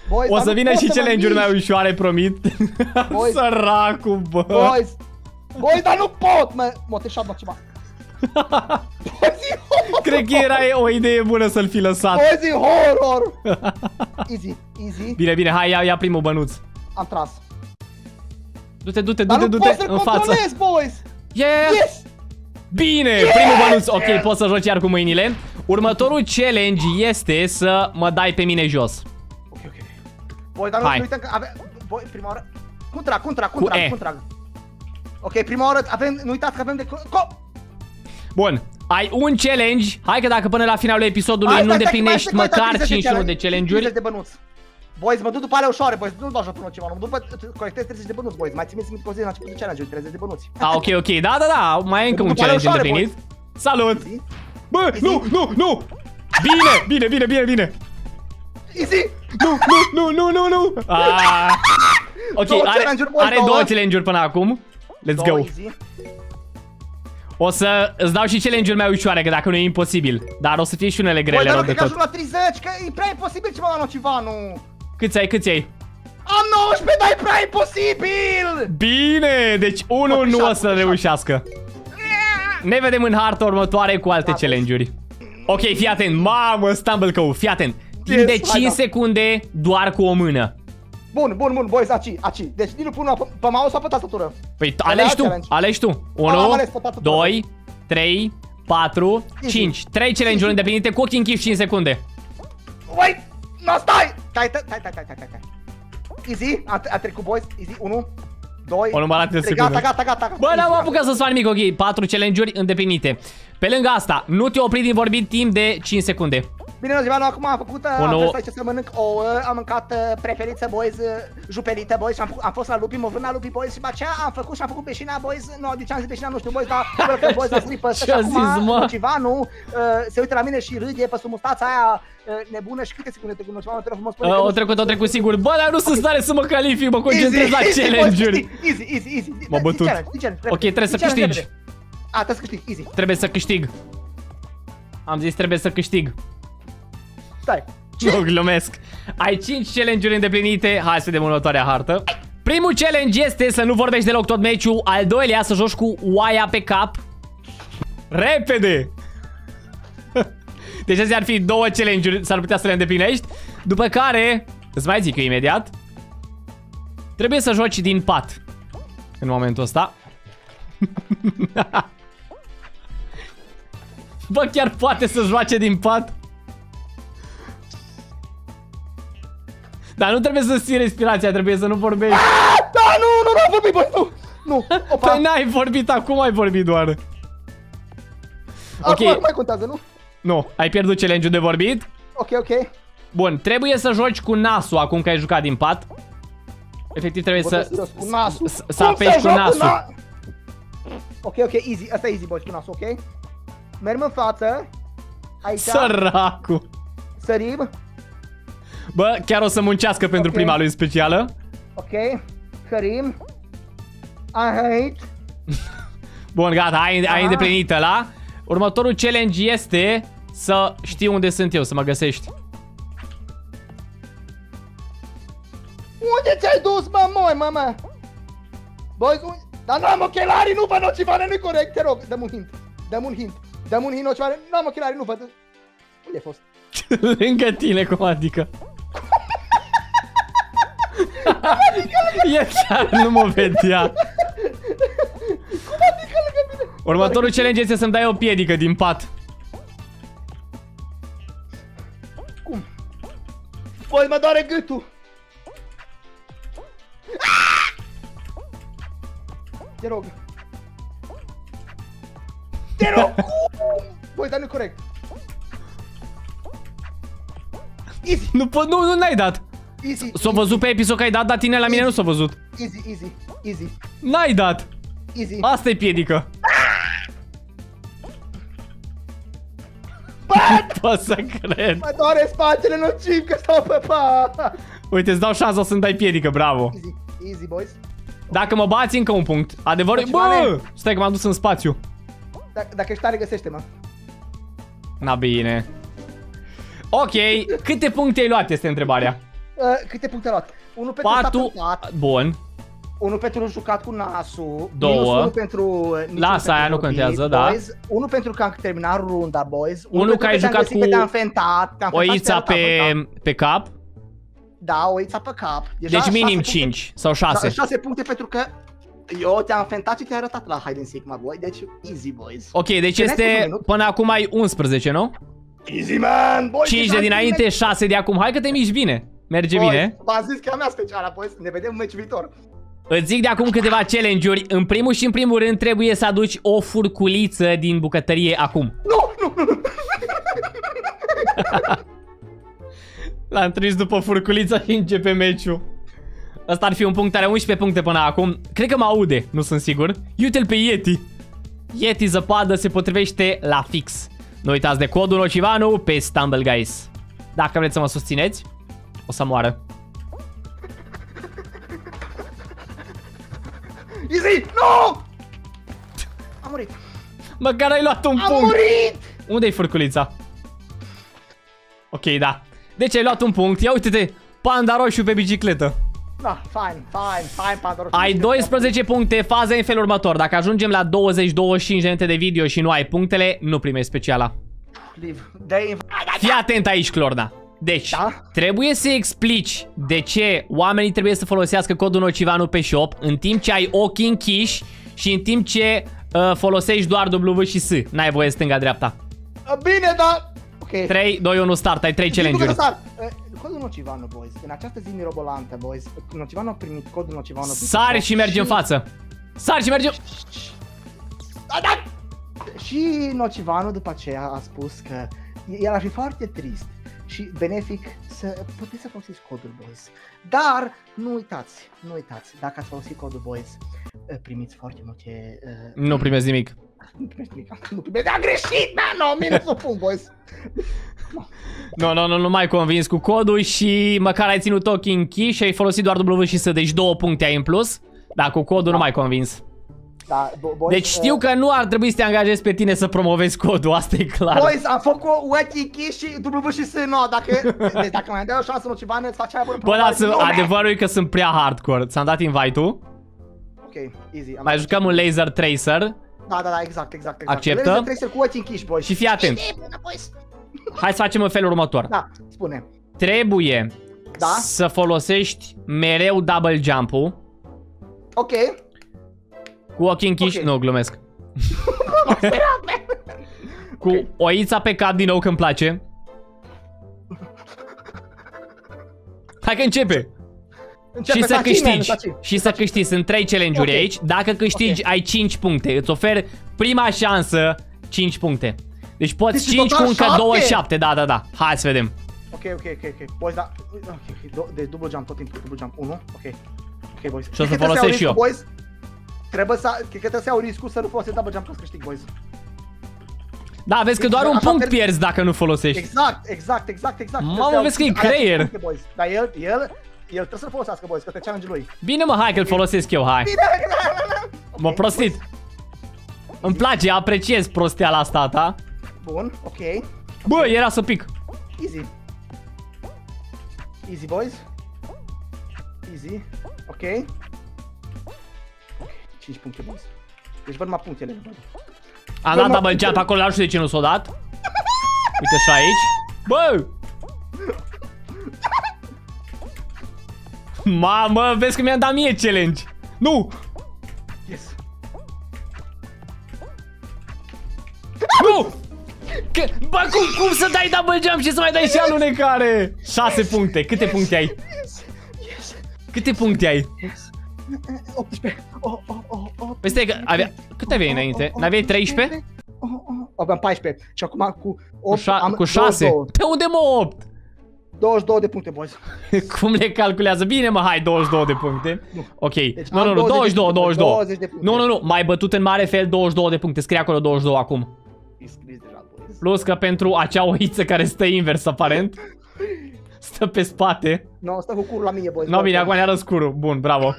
Boys, O dar să nu vină pot și să mă challenge-uri mai mișc. ușoare, promit. Boys. Săracu, bă. Boys! Boys, dar nu pot, mă! M-a trișat mă ceva. Boys, e horror! Cred că era o idee bună să-l fi lăsat. Boys, e horror! Easy, easy. Bine, bine, hai, ia, ia primul bănuț. Am tras. Du-te, du-te, Dar du-te, nu du-te pot să-l în față. controlez, boys! Ia, ia, ia. Yes! Bine, primul bănuț. Ok, poți să joci iar cu mâinile. Următorul challenge este să mă dai pe mine jos. Ok, ok. Boys, dar nu Hai. nu uităm că avem... Boy, prima oară... Cum trag, cum trag, cum trag, E. cum trag? Ok, prima oară avem... Nu uitați că avem de... Co... Bun, ai un challenge. Hai că dacă până la finalul episodului Hai, nu stai, stai, îndeplinești mai stai, măcar mai stai, 51 de 50 challenge-uri. de bănuți. Boys, mă duc după alea ușoare, boys, nu dau joc până ceva, nu mă duc după, colectez 30 de bănuți, boys, mai țineți minte că o zi la început de challenge 30 de bănuți. A, ok, ok, da, da, da, mai e încă un După alea challenge ușoare, îndeplinit. Salut! Easy, Bă, Easy. nu, nu, nu! Bine, bine, bine, bine, bine! easy! Nu, nu, nu, nu, nu, nu! Ah. Ok, Două are, challenge-uri, boys, are două. două challenge-uri până acum. Let's Două, go. easy. O să îți dau și challenge-uri mai ușoare, că dacă nu e imposibil. Dar o să fie și unele Băi, grele dar rău nu de cred că tot. ajung la 30, că e prea imposibil ceva la Nocivanu. Câți ai, câți ai? Am 19, dar e prea imposibil! Bine, deci unul nu o 87, să reușească. Ne vedem în harta următoare cu alte Da, challenge-uri. Ok, fii atent, mamă, Stumble Co, fii atent. Timp Yes, de hai, 5 da. secunde, doar cu o mână. Bun, bun, bun, boys, aci, aci. Deci nici nu pun pe, pe mouse sau pe tastatură. Păi Alea alegi tu, challenge. alegi tu. am 1, ales pe tastatură. 2, 3, 4, Easy. 5. 3 challenge-uri îndeplinite cu ochii închiși 5 secunde. Wait! No, stai! Stai, stai, stai, stai, stai, stai, stai. Easy, a, a trecut, boys. Easy, 1, 2, O numărat de secunde. Gata, gata, gata. Bă, Easy, n-am gata. apucat să-ți fac nimic, ok. 4 challenge-uri îndeplinite. Pe lângă asta, nu te opri din vorbit timp de 5 secunde. Bine, no, Zivanu, acum am făcut, uh, Unu. am fost aici să mănânc ouă, am mâncat uh, preferiță, boys, uh, jupelită, boys, și am, făcut, am fost la lupi, mă vând la lupi, boys, și după aceea am făcut și am făcut beșina, boys, nu, de ce am zis beșina, nu știu, boys, dar welcome, boys, la slipă, și Ce-a zis, mă? acum, Civanu, uh, se uită la mine și râde pe sub mustața aia uh, nebună și câte secunde trecut, Civanu, te rog frumos, spune Uh, că o nu- trecut, o trecut sigur. Bă, dar nu sunt în stare să mă calific, mă concentrez la boys, challenge-uri. Easy, easy, easy, easy. M-a Zi bătut. challenge, zi challenge, Ok, trebuie să Zi challenge câștigi. repede. A, trebuie să câștigi, easy. Trebuie să câștig. Am zis trebuie să câștig. Stai. Nu glumesc. Ai 5 challenge-uri îndeplinite. Hai să vedem următoarea hartă. Primul challenge este să nu vorbești deloc tot meciul. Al doilea să joci cu oaia pe cap. Repede! Deci astea ar fi două challenge-uri, s-ar putea să le îndeplinești. După care, îți mai zic eu imediat, trebuie să joci din pat. În momentul ăsta. Bă, chiar poate să joace din pat? Dar nu trebuie să ții respirația, trebuie să nu vorbești. Da, nu, nu, nu, vorbi, boys, nu. Nu, opa. Păi n-ai vorbit, acum ai vorbit doar. Acum ok. nu mai contează, nu? Nu, ai pierdut challenge-ul de vorbit. Ok, ok. Bun, trebuie să joci cu nasul acum că ai jucat din pat. Efectiv trebuie Vorbesc să, serios, cu nasul. să, să Cum apeși cu joc nasul. na- Ok, ok, easy. Asta e easy, boys, cu nasul, ok? Mergem în față. Aici. Săracu. Sărim. Bă, chiar o să muncească pentru Ok. prima lui specială. Ok. Sărim. Aici. Bun, gata, ai, ai Aha. îndeplinit ăla. Următorul challenge este să știi unde sunt eu, să mă găsești. Unde ți-ai dus, mă, moi, mă, mă? Boys, unde? Dar n-am ochelari, nu văd nocivane, nu-i corect, te rog. Dăm un hint. Dăm un hint. Dăm un hint, nocivane. N-am ochelari, nu văd. Unde ai fost? Lângă tine, cum adică? e chiar, nu mă vedea. Adică lângă mine. Următorul challenge este să-mi dai o piedică din pat. Cum? Boys, mă doare gâtul. Te rog. Te rog! Cum? Băi, dar nu corect. Easy, Nu, pot, nu, nu n-ai dat. Easy, S-a văzut pe episod că ai dat, dar tine la mine nu s-a văzut. easy, easy, easy, N-ai dat. easy. Asta e piedică. Bă, Pot să cred. mă doare spatele nociv că stau pe pa. Uite, îți dau șansa să-mi dai piedică, bravo. Easy, easy, boys. Dacă mă bați, încă un punct. Adevărul Deci, Bă! Valen. Stai că m-am dus în spațiu. Dacă, dacă ești tare, găsește-mă. Na bine. Ok, câte puncte ai luat este întrebarea? Uh, câte puncte ai luat? Unul pentru Patru. stat în pat, Bun. unul pentru jucat cu nasul, Două. minus unul pentru uh, niciun Lasă, pentru aia nu vorbit, contează, da. boys. Unul pentru că am terminat runda, boys. Unul pentru că ai te-am jucat găsit cu că te-am fentat, te-am fentat și Oița te-am arătat în cap. pe, pe cap. Da, oița pe cap. Deci șase minim puncte- 5 sau Da, 6. 6 puncte pentru că eu te-am fentat și te-ai arătat la Hide and Seek, mă, boy. Deci, easy, boys. Ok, deci Țineți un este minut. până acum ai 11, nu? Easy, man, boys. 5 de dinainte, 6 de acum. Hai că te miști bine. Merge bine. V-am zis că e a mea specială, boys. Ne vedem în meciul viitor. Îți zic de acum câteva challenge-uri. În primul și în primul rând trebuie să aduci o furculiță din bucătărie acum. Nu, nu, nu, nu. L-am trimis după furculița și începe meciul. Asta ar fi un punct, are 11 puncte până acum. Cred că mă aude, nu sunt sigur. Uite-l pe Yeti. Yeti zăpadă se potrivește la fix. Nu uitați de codul Nocivanu pe Stumble Guys. Dacă vreți să mă susțineți, o să moară. Easy! Nu! Am murit. Măcar ai luat un Am punct. murit! Unde-i furculița? Ok, da. Deci ai luat un punct. Ia uite-te, panda roșu pe bicicletă. Da, fine, fine, fine, Pandora. Ai 12 puncte, faza e în felul următor. Dacă ajungem la 20-25 de minute de video și nu ai punctele, nu primești speciala. Live. Dave. Fii atent aici, Clorna. Deci, Da? trebuie să explici de ce oamenii trebuie să folosească codul Nocivanu pe shop în timp ce ai ochii închiși și în timp ce uh, folosești doar W și S. N-ai voie stânga-dreapta. Bine, da. Ok. 3, 2, 1, start. Ai 3 challenge-uri. Sar. Eh, Codul Nocivano, boys. În această zi mirobolantă, boys. Nocivano a primit codul Nocivano. pe Sari shop și mergi în față. Sari și mergi în... Da, da! Și Nocivano după aceea a spus că el ar fi foarte trist și benefic să puteți să folosiți codul boys. Dar nu uitați, nu uitați, dacă ați folosit codul boys, eh, primiți foarte multe... Uh, Nu primezi nimic. nu primiți nimic, nu primiți, a greșit, man, no, minus o pun, boys. Nu, nu, nu, nu mai convins cu codul și măcar ai ținut ochii închiși și ai folosit doar W și S, deci două puncte ai în plus. Dar cu codul nu mai convins. Da, bo- boys, Deci știu eh, că nu ar trebui să te angajezi pe tine să promovezi codul, asta e clar. Boys, am făcut ochii închiși și W și S, no, dacă, deci dacă mai dai o șansă Nocivano, îți face aia bună Bă, dar sunt- lume. adevărul e că sunt prea hardcore. Ți-am dat invite-ul. Ok, easy. Am Mai jucăm un laser tracer Da, da, da, exact, exact, exact. Acceptă? Laser tracer cu ochii închiși, boys. și fii atent. Știi, bună, boys. Hai să facem în felul următor. Da, spune. Trebuie Da? să folosești mereu double jump-ul Ok. Cu ochii închiși. Ok. Nu, glumesc. Cu oița pe cap din nou când place. Hai că începe. Începe și să taci, man, câștigi. taci. Și să câștigi. Sunt 3 challenge-uri Ok. aici. Dacă câștigi, ai 5 puncte. Îți ofer prima șansă 5 puncte. Deci poți Deci 5 cu total încă șapte? 27. Da, da, da. Hai să vedem. Ok, ok, ok, ok. Boys, da. Ok, ok. Do- Deci double jump tot timpul, double jump. 1. Ok. Ok, boys. Și o să Cred că trebuie folosesc iau și eu. riscul, Boys. Trebuie să, cred că trebuie să iau riscul să nu folosesc double jump ca să câștig, boys. Da, vezi că doar un Așa punct pierd- pierzi dacă nu folosești. Exact, exact, exact, exact. Mamă, Trebuie să iau- vezi că e ai atât creier. puncte, boys. Dar el, el, el trebuie să-l folosească, boys, că te challenge lui. Bine mă, hai că-l folosesc eu, hai. Bine, M-a prostit. Îmi place, apreciez prosteala asta a ta. Bun, ok. Bă, era să pic. Easy. Easy, boys. Easy. Ok. Ok, 5 puncte, boys. Deci văd mai punctele. văd. Am Bă, dat mă- double jump acolo, nu știu de ce nu s-o dat. Uite și aici. Bă! Mamă, vezi că mi-am dat mie challenge. Nu! Yes. Nu! Că, bă, cum, cum să dai double jump și să mai dai și alunecare? 6 puncte. Câte puncte ai? Yes. Yes. Câte puncte ai? Yes. 18. Oh, oh, oh, oh. Păi stai că avea... Câte aveai înainte? N-aveai 13? Oh, oh, aveam 14 și acum cu Cu, 8 șa- am cu 6? 22, Pe unde mă 8? 22 de puncte, boys. Cum le calculează? Bine mă, hai 22 de puncte. Ok. Deci nu, am nu, nu, 20 de 22, puncte, 22. 20 de puncte. Nu, nu, nu, mai bătut în mare fel 22 de puncte. Scrie acolo 22 acum. E scris deja, boys. Plus că pentru acea oiță care stă invers aparent. Stă pe spate. No, stă cu curul la mine, boys. No, bine, acum ne-a răs curul. Bun, bravo.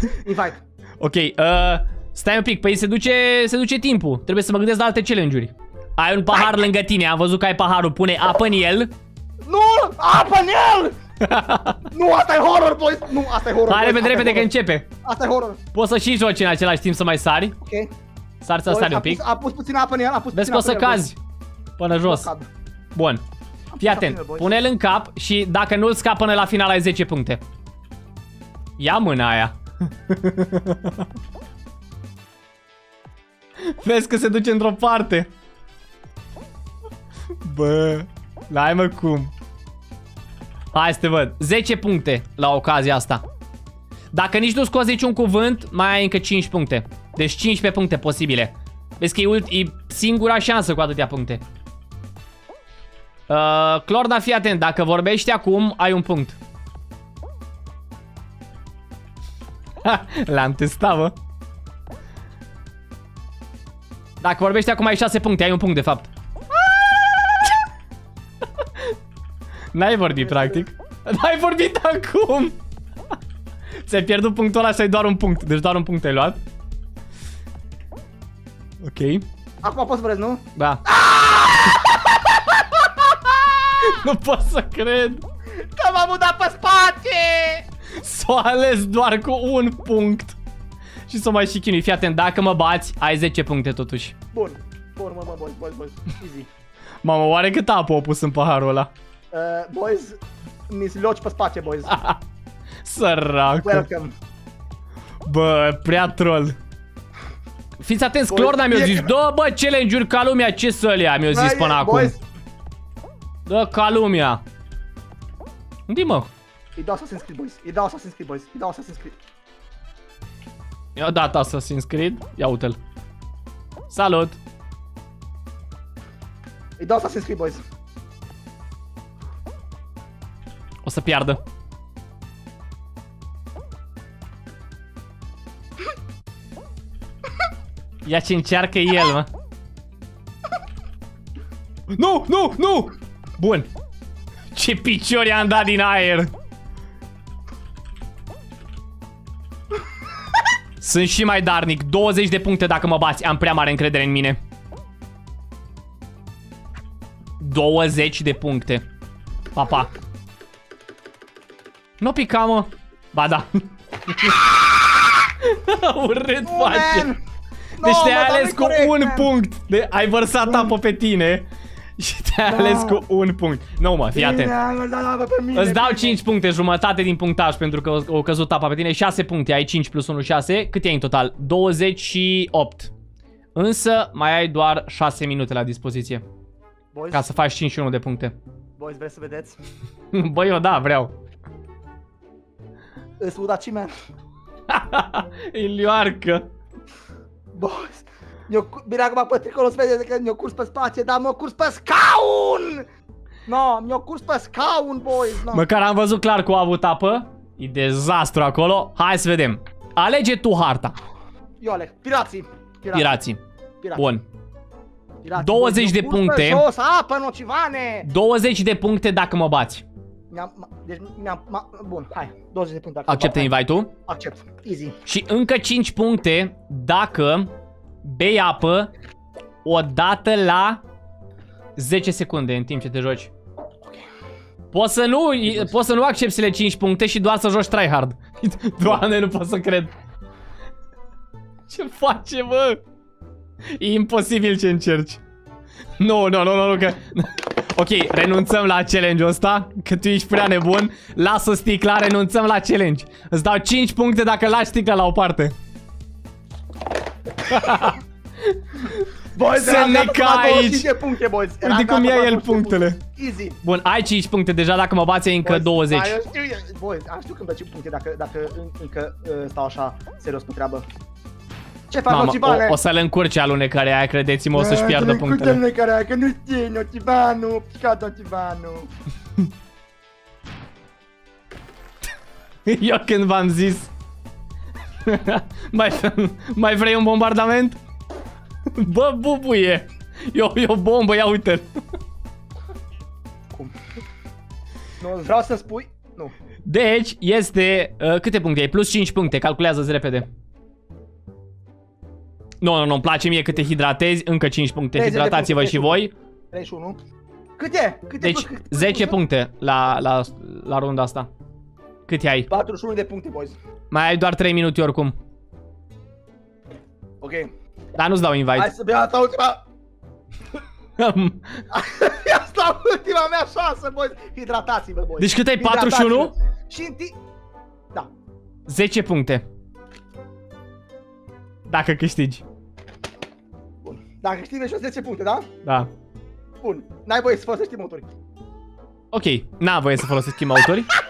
Invite. Ok, uh, stai un pic, păi se duce, se duce timpul. Trebuie să mă gândesc la alte challenge-uri. Ai un pahar lângă tine, am văzut că ai paharul, pune apă în el. Nu! Apă în el! nu, asta e horror, boys! Nu, asta e horror. Hai boys, repede, asta e repede că horror. începe. Asta e horror. Poți să și joci în același timp să mai sari. Ok. Sari să Boys, sari a un pic. Pus, a pus puțin apă în el, a pus Vezi puțin că o să apă în el, cazi până jos. boys. Cad. Bun. Fii Am atent, pus apă în el, boys. pune-l în cap și dacă nu-l scap până la final ai 10 puncte. Ia mâna aia. Vezi că se duce într-o parte. Bă, n-ai mă cum. Hai să te văd. 10 puncte la ocazia asta. Dacă nici nu scoți niciun cuvânt, mai ai încă 5 puncte. Deci 15 puncte posibile. Vezi că e, ult- e singura șansă cu atâtea puncte. Uh, Clorna, fii atent, dacă vorbești acum, ai un punct. Ha, L-am testat, bă. Dacă vorbești acum ai 6 puncte, ai un punct de fapt. N-ai vorbit, practic. N-ai vorbit acum. Ți-ai pierdut punctul ăla și ai doar un punct. Deci doar un punct ai luat. Ok. Acum poți să vorbesc, nu? Da. nu pot să cred. Că m-am mutat pe spate! S-o ales doar cu un punct. Și să mai și chinui. Fii atent, dacă mă bați, ai 10 puncte totuși. Bun. Bun, mă, mă, boys, boys, boys. Easy. Mamă, oare cât apă au pus în paharul ăla? Uh, boys, mi loci pe spate, boys. Săracu. Welcome. Bă, prea troll. Fiți atenți, Boys, Clorna mi-a e zis, că- dă bă challenge-uri ca lumea, ce să le ia, mi-a zis Hai, până acum. Boys, Dă ca lumea. Unde mă? Îi dau Assassin's Creed, boys. Îi dau Assassin's Creed, boys. Îi dau Assassin's Creed. I-a dat Assassin's Creed, ia uite-l. Salut! Îi dau Assassin's Creed, boys. O să piardă. Ia ce încearcă el, mă. Nu, nu, nu! Bun. Ce piciori am dat din aer. Sunt și mai darnic. 20 de puncte dacă mă bați. Am prea mare încredere în mine. 20 de puncte. Papa. Nu pica, mă. Ba da. Urât Nu, face. man! Deci No, te-ai mă, dar ales nu-i cu corect, un man. punct. De, ai vărsat apă pe tine și te-ai No. ales cu un punct. Nu, mă, fii atent. Bine, îl dau apă pe mine, Îți dau bine. 5 puncte, jumătate din punctaj pentru că o căzut apa pe tine. 6 puncte, ai 5 plus 1, 6. Cât ai în total? 28. Însă mai ai doar 6 minute la dispoziție Boys, ca să faci 51 de puncte. boys, vreți să vedeți? Băi, eu da, vreau. Îți udaci, man. Ilioarcă. Boys, eu, bine acum pe tricolul se vede că mi-a curs pe spație, dar mi-a curs pe scaun! No, mi-a curs pe scaun, boys, no. Măcar am văzut clar că a avut apă. E dezastru acolo. Hai să vedem. Alege tu harta. Eu aleg, pirații. Pirații. Pirații. Pirații. Bun. Pirații. 20 Boys, de mi-a curs pe puncte. jos, apă, nocivane! 20 de puncte dacă mă bați. Mi-am, ma- deci mi-am, ma, bun, hai, 20 de puncte. dacă Acceptă mă bat, invite-ul. hai. Accept, easy. Și încă 5 puncte dacă bei apă o dată la 10 secunde în timp ce te joci. Poți să nu, poți să nu accepti cele 5 puncte și doar să joci tryhard. Doamne, nu pot să cred. Ce face, mă? E imposibil ce încerci. Nu, nu, nu, nu, nu, că... Ok, renunțăm la challenge-ul ăsta, că tu ești prea nebun. Lasă sticla, renunțăm la challenge. Îți dau 5 puncte dacă lași sticla la o parte. Boys, Se eram gata neca să dau 25 aici. de puncte, boys. Eram Uite cum gata ia să dau el 25 de punctele. puncte. Easy. Bun, ai 5 puncte deja, dacă mă bați ai încă Boys, 20. Da, eu știu, eu- boys, am știu când dă 5 puncte dacă, dacă în- încă uh, stau așa serios pe treabă. Ce faci, Mamă, Nocivane? o, o să-l încurce alunecarea aia, credeți-mă, o să-și piardă punctele. Cu care, că nu știi, Nocivanu, picat Nocivanu. Eu când v-am zis mai, mai vrei un bombardament? Bă, bubuie E o, e o bombă, ia uite Cum? Nu, vreau să spui... Nu. Deci, este... Uh, câte puncte ai? Plus 5 puncte, calculează-ți repede Nu, nu, nu, îmi place mie cât te hidratezi Încă 5 puncte, 30 de hidratați-vă puncte, și voi 31. Cât e? Cât Deci, e? Cât- cât- 10 cât- puncte la, la, la runda asta Cât ai? 41 de puncte, boys. Mai ai doar 3 minute oricum Ok. Dar nu-ți dau invite Hai să bea asta ultima... Asta ultima mea șansă, boys. Hidratați-vă, boys. Deci cât ai? Hidratați-vă. 41? Și în ti... Da. 10 puncte Dacă câștigi Bun. Dacă știi, vezi 10 puncte, da? Da Bun. N-ai voie să folosești motori. Ok, n-a voie să folosesc schimb autori.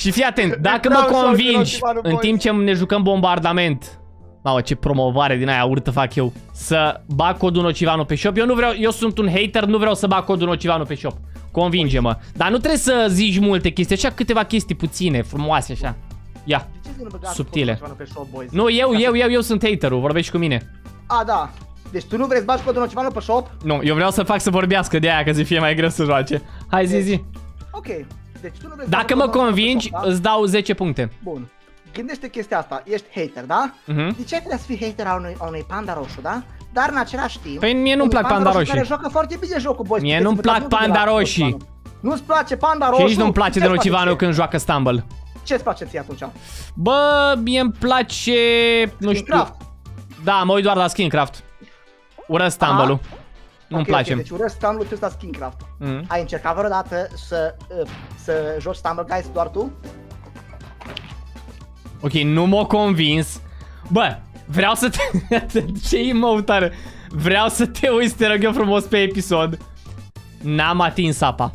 Și fii atent, dacă mă Vreau să convingi Ultima lui în Boys. timp ce ne jucăm bombardament Mamă, ce promovare din aia urâtă fac eu. Să bag codul Nocivanu pe shop. Eu nu vreau, eu sunt un hater, nu vreau să bag codul Nocivanu pe shop. Convinge-mă. Dar nu trebuie să zici multe chestii, așa câteva chestii puține, frumoase așa. Ia. De ce să nu băgați Subtile. codul Nocivanu pe shop, boys? Nu, eu, eu, eu, eu sunt haterul, vorbești cu mine. A, da. Deci tu nu vrei să bagi codul Nocivanu pe shop? Nu, eu vreau să fac să vorbească de aia, ca să fie mai greu să joace. Hai zi, zi. Ok. Deci tu nu vrei să Dacă bagi mă codul Nocivanu pe convingi, shop, da? îți dau 10 puncte. Bun. Gândește chestia asta. Ești hater, da? Mhm. De ce trebuie să fii hater a unui, a unui panda roșu, da? Dar în același timp... Păi mie nu-mi un plac panda roșii. care joacă foarte bine jocul, boys. Mie Puteți nu-mi să uitați plac multe de panda la roșii. Nocivanu. Nu-ți place panda Și roșu? nici nu-mi place de Ce-ți Nocivanu ție? când joacă Stumble. Ce-ți place ție atunci? Bă, mie îmi place... Nu știu... Minecraft. Da, mă uit doar la Skincraft. Urăsc Stumble-ul. Nu-mi Ok, place. ok, deci urăsc Stumble, tu la Skincraft. Mm. Ai încercat vreodată să, uh, să joci Stumble Guys doar tu? Ok, nu m-a convins. Bă, vreau să te... Ce emote are? Vreau să te uiți, te rog eu frumos pe episod. N-am atins apa.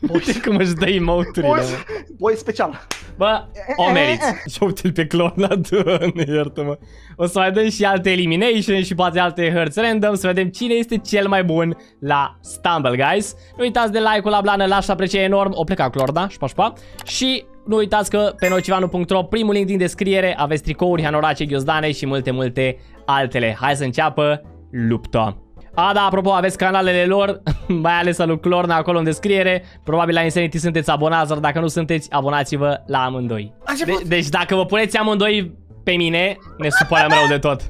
Uite cum își dă emoturile. Boys, mă. boys special. Bă, o meriți. Și uite-l pe clona, doamne, iartă-mă. O să mai dăm și alte elimination și poate alte hărți random să vedem cine este cel mai bun la Stumble, guys. Nu uitați de like-ul la blană, l-aș aprecia enorm. O pleca clorda, șpa, șpa. Și nu uitați că pe nocivanu.ro, primul link din descriere, aveți tricouri, hanorace, ghiozdane și multe, multe altele. Hai să înceapă lupta. A, da, apropo, aveți canalele lor, mai ales al lui Clorna acolo în descriere. Probabil la Insanity sunteți abonați, dar dacă nu sunteți, abonați-vă la amândoi. A început. De- deci dacă vă puneți amândoi pe mine, ne supărăm rău de tot.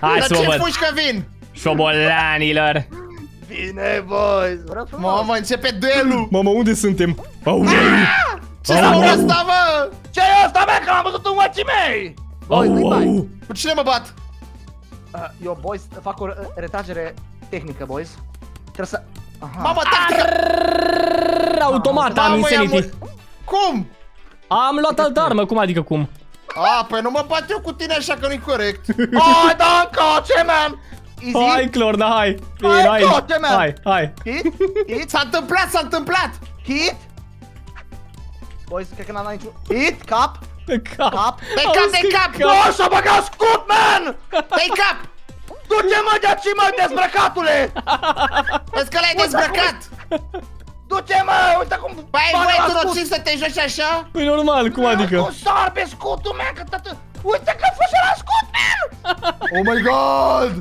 Hai Dar să vă ce văd. puși că vin? Șobolanilor. Bine, boys. Vreau frumos. Mamă, începe duelul! Mamă, unde suntem? Au, Ce s-a asta, mă? Ce e asta, mea? Că l-am văzut în ochii mei! Boys, nu-i bai. Cu cine mă bat? Uh, eu, boys, fac o uh, retragere tehnică, boys. Trebuie să... Aha. Mamă, tac, Automat am Mamă, i-am Insanity. mur- Cum? Am luat altă armă, cum adică cum? A, păi nu mă bat eu cu tine așa că nu-i corect. Hai, da, încoace, man! Easy. Hai, Clorna, hai. Vino Hai, aici. coace, man. Hai, hai. Hit, hit, S-a întâmplat, s-a întâmplat! hit. Boys, cred că n-am dat niciun... Hit, cap, Pe cap. cap. Pe Auzi cap, de că cap! Nu, și-a băgat scut, man! Pe cap! Du-te, mă, de aici, mă, dezbrăcatule! Vezi că l-ai dezbrăcat! Du-te, mă, uite cum... Păi, bagă voi, la tu scut. nu ții să te joci așa? Păi normal, cum adică? Cu sar pe scutul, man, că tată... Uite că fuse la scut, man! Oh my god!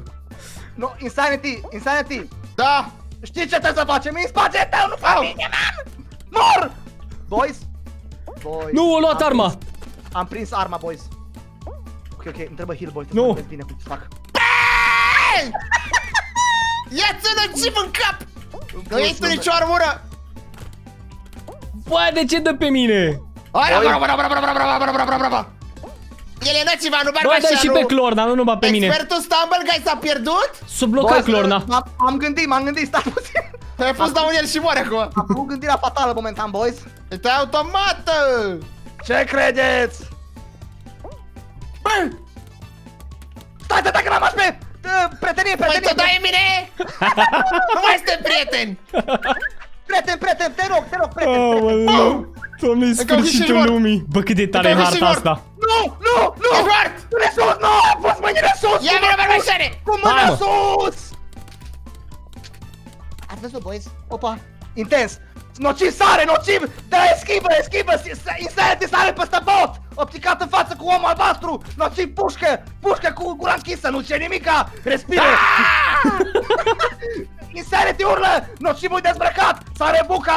No, Insanity, Insanity. Da! Știi ce trebuie să facem? E în spatele tău, nu fac Au. mine, man! Mor! Boys? Boys. Nu, a luat am arma. Prins, am prins arma, boys. Ok, ok, îmi trebuie heal, boys. Nu. Nu. bine cum să fac. Hey! Ia-ți nociv în cap! Nu iei tu nicio armură! Bă, de ce dă pe mine? Hai, Oi. bravo, bravo, bravo, bravo, bravo, bravo, bravo, bravo! El e nociva, nu Bă, barba dă și pe Clorna, nu numai pe mine. Expertul Stumble Guy s-a pierdut? S-a blocat Clorna. m-am- M-am gândit, m-am gândit, stai puțin. Te-ai pus la un el și moare acum! Am făcut gândirea fatală momentan, boys. Este automată! Ce credeți? Stai, stai, stai, că l-am aș pe... uh, Prietenie, Păi prietenie, tu dai mine? nu mai suntem prieteni! prieten, prieten, te rog, te rog, prieten, Oh, prieten. mă, Doamne, e Încă au și sfârșitul mort. lumii. Bă, cât de tare e Încă au și harta mort. asta. Nu, nu, nu! E mort! Mâine sus, nu! Am pus mâinile sus! Ia cu vină, mâna bărbașoare! Cu mâna Hai, mă. sus! Ați văzut, boys? Opa! Intens! Nociv sare, nociv! Da, eschivă, eschivă! Insanity sare peste bot! Opticat în față cu omul albastru! Nociv pușcă! Pușcă cu gura închisă, nu ce nimica! Respiră! Insanity urlă! Nocivul dezbrăcat! Sare buca!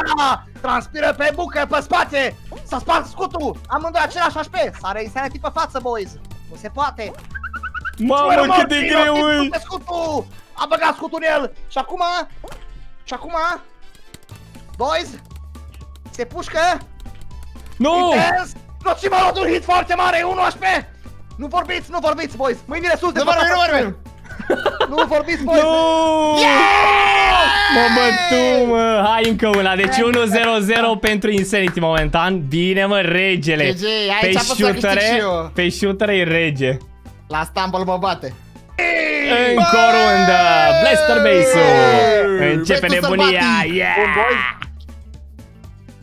Transpiră pe bucă, pe spate! S-a spart scutul! Amândoi același HP! Sare Insanity pe față, boys! Nu se poate! Mamă, cât de greu e. Pe scutul! A băgat scutul în el! Și acum... Și acum... Boys! Se pușcă! Nu! Intens! Nociv a luat un hit foarte mare, 1 HP! Nu vorbiți, nu vorbiți, boys! Mâinile sus de Nu vorbim, nu vorbim! Nu vorbiți, boys! Nu! Mă bătu, mă! Hai încă una, deci 1-0-0 pentru Insanity momentan. Bine, mă, regele! GG, aici Pe a fost să câștig și shootere, eu. pe shootere e rege. La Stumble mă bate. Încă o rundă! Blaster Base-ul! Începe Vestul nebunia! sălbatic. Yeah! Bun, boys!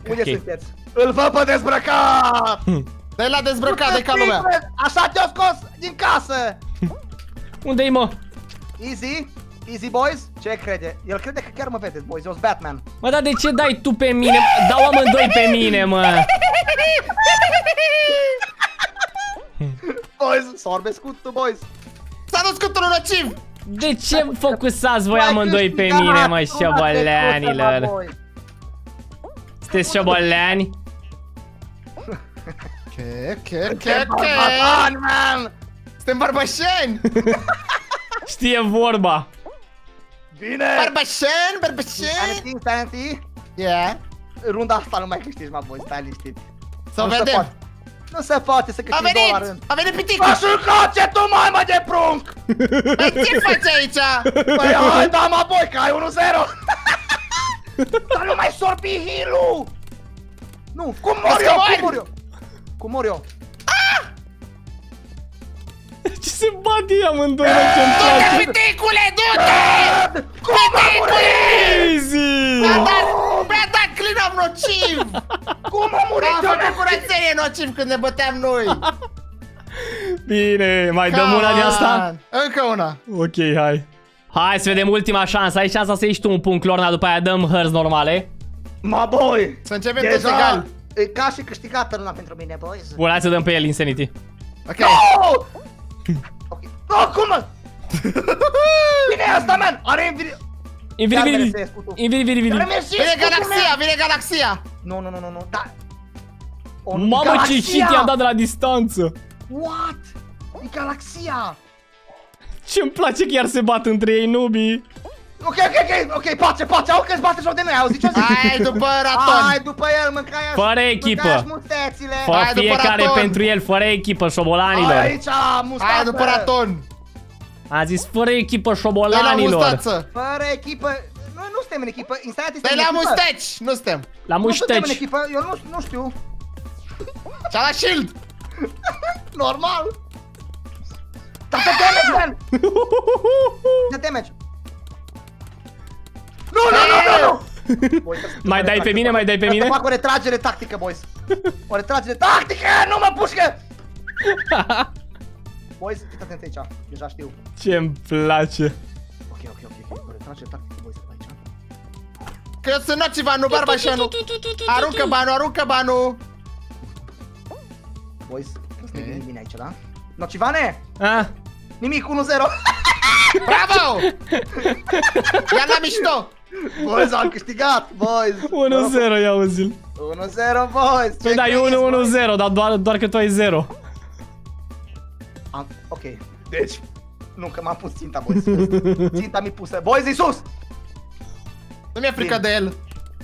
Unde Ok. sunteți? Îl văd pe dezbrăcat! Dă-i la dezbrăcat de ca lumea. Așa te-au scos din casă! Unde-i, mă? Easy? Easy, boys? Ce crede? El crede că chiar mă vede, boys, eu sunt Batman. Mă, dar de ce dai tu pe mine? Dau amândoi pe mine, mă. Boys, sorbe scutul, boys. S-a dus cu turul nociv! De ce focusați voi amândoi pe mine, mă, șoboleanilor? Sunteți șoboleani? Ce, ce, ce, ce? Barbatan, man! Suntem barbășeni! Știe vorba. Bine! Barbășeni, barbășeni! Sanity, sanity. Yeah. Runda asta nu mai câștigi, mă, boys, stai liniștit. Să Nu se vedem. Poate. Nu se poate să A câștigi două la venit! rând. A venit piticul! Mă șurcoce tu, mai mă de prunc! Păi ce faci aici? Păi hai, da, mă, boi, că ai 1-0! Dar nu mai sorbi heal-ul! Nu, cum mor Vezi că eu, mori! cum mor eu? Cum mor eu? Ce se bat ei amândoi, mă, ce-mi Du-te, place? piticule, du-te! Cum mă murit? Easy! Mi-a dat, mi-a dat clean up nociv! Cum mă murit? Am Eu făcut n-am curățenie nociv când ne băteam noi! Bine, mai dăm una de asta? Man, Încă una! Ok, hai. Hai să vedem ultima șansă. Ai șansa să ieși tu un punct, Lorna, după aia dăm hărți normale. Mă, boi! Să începem toți Deja egal! e ca și câștigată luna pentru mine, boys. Bun, hai să dăm pe el Insanity. Ok. Oh! Ok. Oh, cum mă? Bine asta, man! Are inviri... Inviri, Chiar viri, merese viri. scutul. Inviri, viri, Care viri. mersi Vine scutul, galaxia, man! vine galaxia! Nu, nu, nu, nu, nu, da. O, Mamă, ce galaxia! shit i-am dat de la distanță. What? E galaxia! Ce-mi place că iar se bat între ei, nubii. Ok, ok, ok, ok, pace, pace, au că-ți bate joc de noi, auzi ce zic? Hai după raton! Hai după el, mâncai Fără echipă. mustețile! Fă Hai după fiecare raton. pentru el, fără echipă, șobolanilor. Aici, mustață! Hai după raton! A zis fără echipă, Dă la șobolanilor. mustață! Fără echipă, noi nu suntem în echipă, Insanity Dă suntem în la echipă. musteci! Nu suntem! La Nu suntem în mușteci. echipă, eu nu, nu știu. Și-a la shield! Normal. Dar dă damage, man! Dă damage! Nu, nu, nu, nu, nu! Boys, trebuie să Mai fac o dai pe retragere. mine, mai dai pe Trebuie mine? să fac o retragere tactică, boys. O retragere tactică, nu mă pușcă! Boys, fiți atenți aici, deja știu. Ce-mi place. Ok, ok, ok, ok, o retragere tactică, boys, aici. Că eu sunt nociva, nu barbașanu! Aruncă banul, aruncă banul! Boys, trebuie să ne gândim bine aici, da? Nocivane! Ah, Nimic, 1-0! Bravo! Ia la mișto! Boys, am câștigat, boys! 1-0, ia uzi-l. 1-0, boys! Păi Ce da, credeți, boys? e 1-1-0, dar doar, doar că tu ai 0. Am, ok, deci, nu că m-am pus ținta, boys. Ținta mi pusă. Boys, e sus! Nu mi-e frică de el!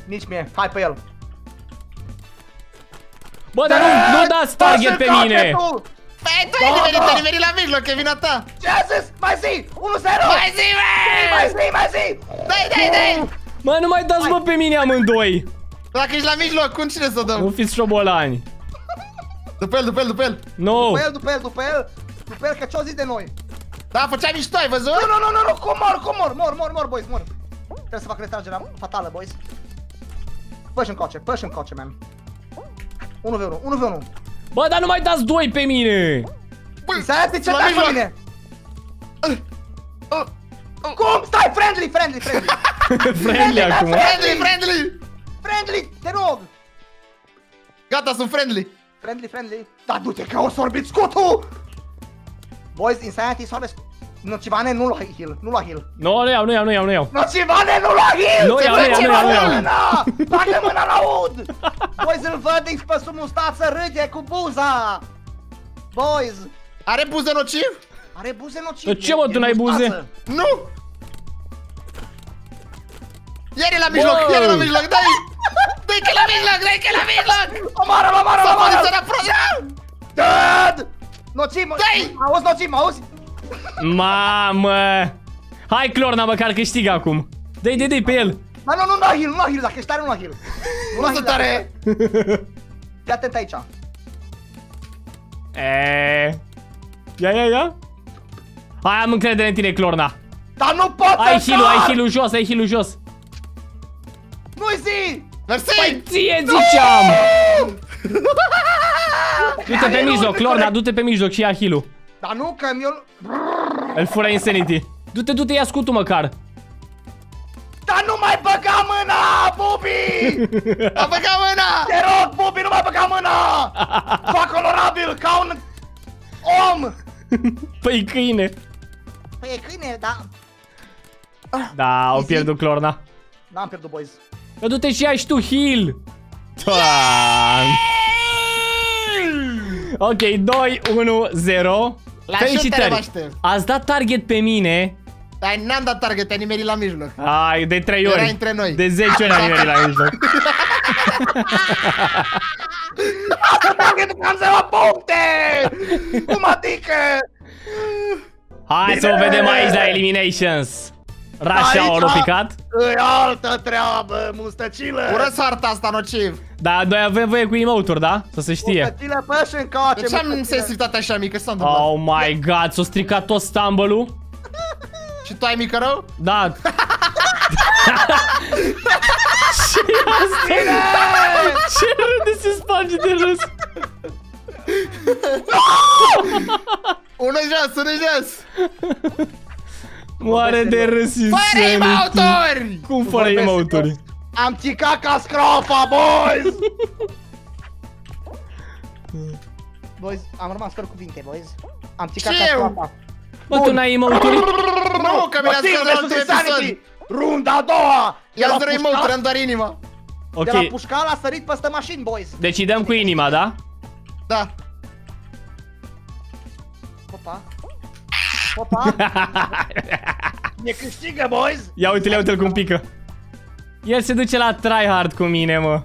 Nici mie, hai pe el. Bă, dar nu, nu dați target pe Dă-și mine! tu! Păi tu ai Da, nimerit, da. ai nimerit la mijloc, e vina ta! Ce a zis? Mai zi! 1-0! Mai zi, Mai mă! zi, mai zi! Dai, dai, dai! Mă, nu mai dați mă pe mine amândoi! Dacă ești la mijloc, cum cine să Nu dăm? fiți șobolani. După el, după el, după el! Nu! După el, după el, după el! După el, că ce-o zis de noi? Da, făceai mișto, ai văzut? Nu, nu, nu, nu, nu, cum mor, cum mor, mor, mor, mor, boys, mor. Trebuie să fac retragerea fatală, boys. Păși încoace, păși încoace, man. 1v1, 1v1. Bă, dar nu mai dați doi pe mine! Băi, Să de ce la dai pe mijloc. mine? Cum? Stai, friendly, friendly, friendly. Friendly acum. Friendly, friendly! Friendly, te rog. Gata, sunt friendly! Friendly, friendly. Da, du-te că o sorbit scutul! Boys, Insanity sorbe scut. Nocivane nu lua heal, nu lua heal. Nu, nu iau, nu iau, nu iau, nu iau. Nocivane nu lua heal! Nu Se iau, vede nu iau, ceva nu iau, în nu iau. mână! Bagă mâna la ud! Boys, îl văd din pe sub mustață, râde cu buza! Boys, Are buză nociv? are buze nocive. De ce, mă, e tu n-ai buze? mustață. Nu! Ia-ne la mijloc, Wow. ia-ne la mijloc, dai! Dai că la mijloc, dai că la mijloc! Omoară-l, omoară-l, S-a omoară-l! poziționat program! Dead! Nociv, Dai! auzi nociv, auzi? Mamă! Hai, Clorna, măcar câștig acum. Dă-i, dă-i, dă-i pe el. Da, nu, nu, nu, la heal, nu la heal, dacă ești tare, nu la heal. Nu la Nu sunt heal, tare! Fii atent aici. E... Ia, ia, ia. Hai, am încredere în tine, Clorna. Dar nu pot Ai să heal ai sar! heal jos, ai heal jos. Nu-i zi! Mersi! Păi ție ziceam! Du-te pe mijloc, Lorna, du-te pe mijloc și ia heal Dar nu, că mi-o... Îl fură Insanity. Du-te, du-te, ia scutul măcar. Dar nu mai băga mâna, Bubi! A băgat mâna! Te rog, Bubi, nu mai băga mâna! Fac onorabil, ca un om! Păi câine. Păi e câine, da. Da, o Easy. pierdut Clorna. N-am pierdut, boys. Dar du-te și ia și tu heal. Doamne. Ok, 2, 1, 0. La șutere vă Felicitări. aștept. Ați dat target pe mine. Dar n-am dat target, te-ai nimerit la mijloc. Ai, de 3 Era ori. între noi. De 10 ori am nimerit la mijloc. Target că am 0 puncte! Cum adică? Hai să o vedem aici la Eliminations. Rașa Aici- ori picat. E altă treabă, mustăcilă! Urăsc harta asta nociv. Dar noi avem voie cu emote da? Să se știe. Mustăcilă, pă și încoace, De ce am mustăcilă. sensibilitate așa mică? Ce s-a întâmplat? Oh my god, s-a stricat tot stumble-ul. Și tu ai mică rău? Da. Ce e asta? Ce râde se sparge de râs? Unul jos, unul jos! Moare de râs Fără Insanity. emotori! Cum fără Vorbesc emote Am țicat ca scrofa, boys! boys, am rămas fără cuvinte, boys. Am țicat Ce ca eu? scrofa. Bă, tu n-ai emote Nu, că mi le-ați Motiv scăzut la versus ultimul Insanity! episod! Runda a doua! De Ia la zero pușcal- emotori, am doar inima. De la Ok, pușcal a sărit peste mașini, boys. deci îi dăm cu inima, da? Da. Opa. ne câștigă, boys. Ia uite-l, ia uite-l cum pică. El se duce la tryhard cu mine, mă.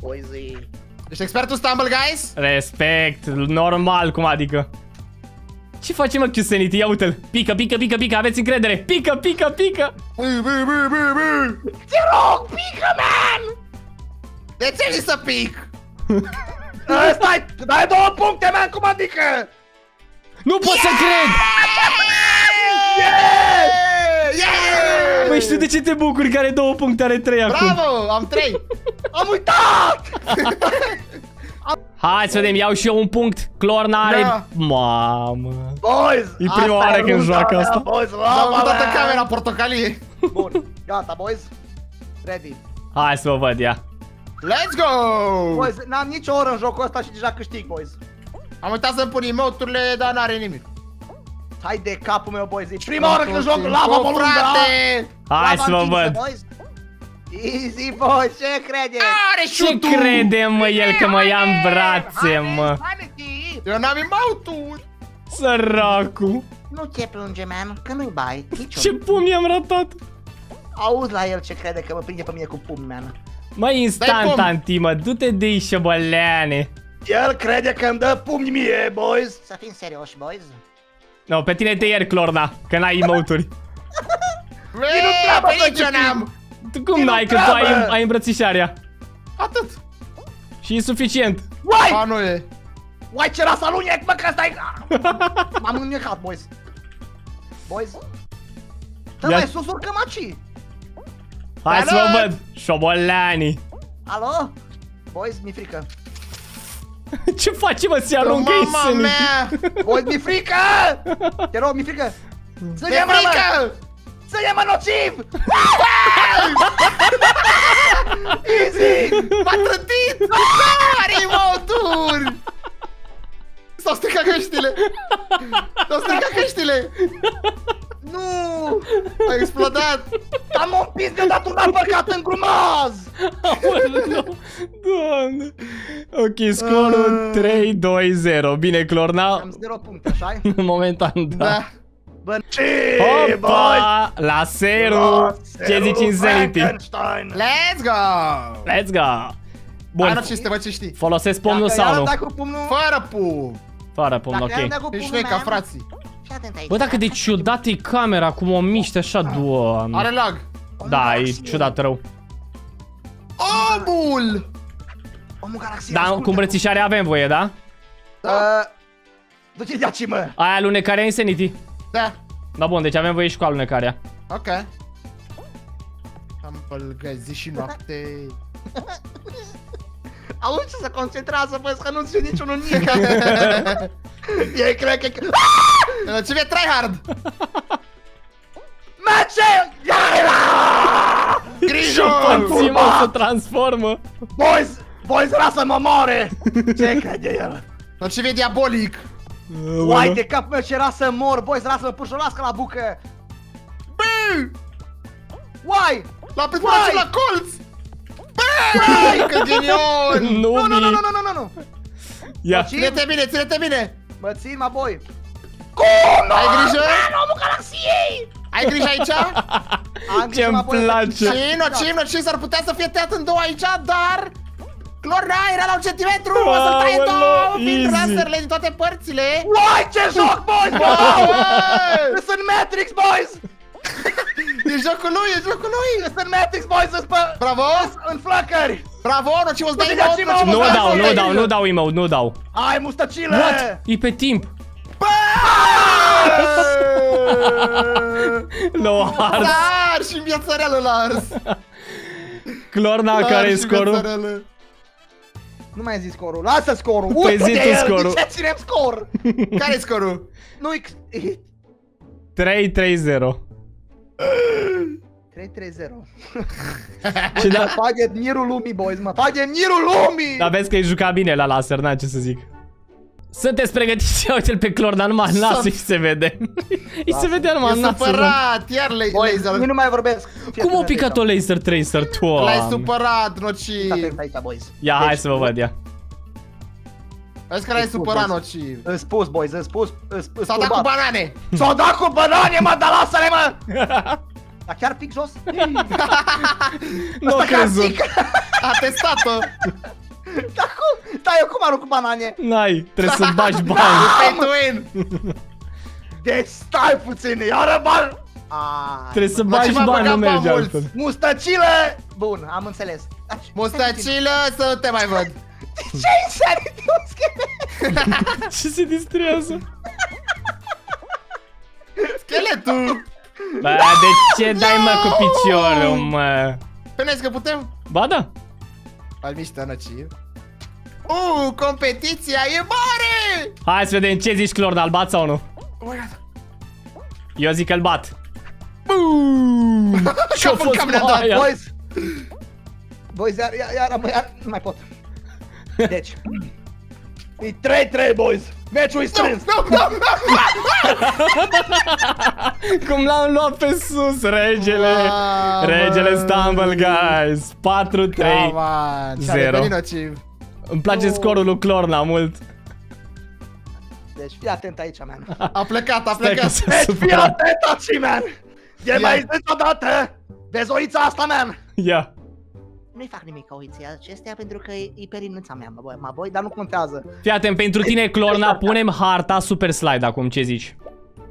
Boys, Ești expertul Stumble, guys? Respect, normal, cum adică. Ce face mă Qsanity? Ia uite-l. Pică, pică, pică, pică, aveți încredere. Pică, pică, pică. Bă, bă, bă, bă, bă. te rog, pică, man! De ce mi să pic? Stai, dai două puncte, man, cum adică? Nu pot să cred! Yes! Yeah! Păi știu de ce te bucuri că are două puncte, are trei acum. Bravo, am trei. Am uitat! Hai să vedem, iau și eu un punct. Clorna are... Da. Mamă. Boys! E prima oară când runda joacă mea, asta. Boys, Am bravo, mutat în man! camera portocalie. Bun, gata, boys. Ready. Hai să vă văd, ia. Let's go! Boys, n-am nicio oră în jocul ăsta și deja câștig, boys. Am uitat să-mi pun emoturile, dar n-are nimic. Hai de capul meu, boys. E prima oară când joc lava Oh, volunda. frate! Hai să vă văd. Easy, boys, ce credeți? Are Ce șutul! crede, mă, el că mă ia în brațe, mă? Haneti! Eu n-am emotul! Săracu. Nu te plânge, man, că nu-i bai. Niciun. Ce pumn i-am ratat. Auzi la el ce crede că mă prinde pe mine cu pumn, man. Mai instant, pumn. anti, mă, du-te de aici, șăbăleane. El crede că îmi dă pumni mie, boys. Să fim serioși, boys. No, pe tine te ieri, Clorna, că n-ai emote-uri. Băi, treabă, pe bă, nici eu ce n-am! Tu cum Ține-o n-ai, că tu ai, treabă. ai îmbrățișarea. Atât! Și e suficient. Uai! Ba, nu e. Uai, ce las aluniec, mă, că stai... M-am înnecat, boys. Boys. Dă Ia- mai sus, urcă maci. Hai să Salut! vă văd. Șobolani. Alo? Boys, mi frică. Ce face, mă, se aruncă Mama Insanity? mea! Boys, mi frică! Te rog, mi frică! Să De ia mă, mă! frică! Să ia mă nociv! Easy! M-a trântit! Are emoturi! S-au stricat căștile! S-au stricat căștile! Nu! A explodat! Am împins deodată un păcat în grumaz! Aoleu, Doamne. Ok, scorul 3-2-0. Bine, Clorna. Am 0 puncte, așa Momentan, da. Da. Bă, ce, boys? Opa! La Seru! Ce zici Insanity? Frankenstein. Let's go! Let's go! Hai, Bun, nu ce vă ce știi. folosesc pomnul Dacă sau i-am nu? dat cu pumnul... Fără pu! Fără pomn, Dacă i-am ok. dat cu Ești pumnul, noi ca man, frații. Fii atent aici. Bă, dacă de ciudat e camera, cum o miște așa, doamne. Are lag. Da, e ciudat rău. Omul! Omul galaxiei, Da, ascultă. cu îmbrățișare avem voie, da? Uh, Du-te de aici, mă! Aia alunecarea Insanity. Da. Da, bun, deci avem voie și cu alunecarea. Ok. Stumble guys, zi și noapte. Auzi ce se concentrează, băi, că nu știu niciunul nimic. Ei cred că... Uh, Ce vei tryhard? Merge! Grijă! Pățimă se transformă. Boys! Boys vrea să mă moare! Ce crede el? Nocive diabolic! Uai de cap meu ce era să mor, boys, vrea să mă pușolască la bucă! Bă! Uai! L-a prins Uai! pe la colț! Bă! Că ghinion! Nu, Nu, nu, nu, nu, nu, nu, nu! Ia. Ține-te bine, ține-te bine! Mă țin, mă, boi! Cum? Ai grijă? omul galaxiei! Ai grijă aici? Am grijă, Ce-mi mă, boi, place. să- Și nociv, nociv, s-ar putea să fie tăiat în două aici, dar... Clorna era la un centimetru, o să-l taie Aoleu, două, fiind easy. laserele din toate părțile. Uai, ce joc, boys! Bă! Wow! Sunt Matrix, boys! E jocul lui, e jocul lui! Sunt Matrix, boys, sunt pe... Bravo! În flăcări! Bravo, nociv, îți dai Uite, emote, dați-mă, nociv, Nu mă, îți dau, dai nu emote. dau, nu dau emote, nu dau. Ai, mustăcile! What? E pe timp. No, ars. Dar și în viața reală l-a ars. Clorna, Dar care e și în viața scorul? reală. Nu mai ai zis scorul, lasă scorul! Păi Uite zi de tu el, scorul. De ce ținem scor? Care e scorul? Nu-i... 3-3-0. 3-3-0 Și Mă da, fac de mirul lumii, boys, mă fac de mirul lumii! dar vezi că e jucat bine la laser, n ce să zic. Sunteți pregătiți? Ia Uite-l pe Clorna, numai nasul și se vede. Îi se vede numai E nasul. da. supărat, iar le- Boys, laser. nu mai vorbesc. Fii Cum a atent picat-o aici. laser tracer, tu? L-ai supărat, nociv. Fii atent aici, boys. Ia, hai să vă văd, ia. Vezi că l-ai Îți spun, supărat, boys. nociv. Îți spus, boys, îți spus, îți îți S-a dat cu turbat. banane. S-a dat cu banane, mă, dar lasă-le, mă! Dar chiar pic jos? Nu Asta crezut. clasic. A testat-o. Dar cum? Da, eu cum arunc cu banane? N-ai, trebuie să bagi bani. Pay to win. Deci stai puțin, iară bani! Ai, Trebuie să La ce bagi m-a bani, nu băgat merge bani altfel. Mustăcile! Bun, am înțeles. Dar ce- Mustacilă să nu te mai văd. Ce insanitate? Ce se distrează? Scheletul. Bă, de ce dai mă cu piciorul, mă? Păi că putem? Ba da. Al mișto, nociv. Uuu, competiția e mare! Hai să vedem ce zici, Clorna, îl bat sau nu? Oh my god. Eu zic că îl bat. Boom! Ce-a Cap în fost cap ne-a mă, dat, aia? Boys! Boys, iar, iar, iar, iar, iar, nu mai pot. Deci, e 3-3, boys! Meciul e strâns! Nu, nu, nu. Cum l-am luat pe sus, regele. Mamă. Regele Stumble, guys. 4-3. Come on. Și-a Zero. revenit nociv. Îmi place Nu. scorul lui Clorna mult. Deci, fii atent aici, man. A plecat, a Stai că plecat. s-a Deci, fii supărat. atent aici, man! E mai zis odată! Dezolița asta, man! Ia. Nu-i fac nimic ca oiții acestea pentru că e, e perinuța mea, mă, băi, mă, băi, dar nu contează. Fii atent, pentru tine, Clorna, punem harta Super Slide acum, ce zici?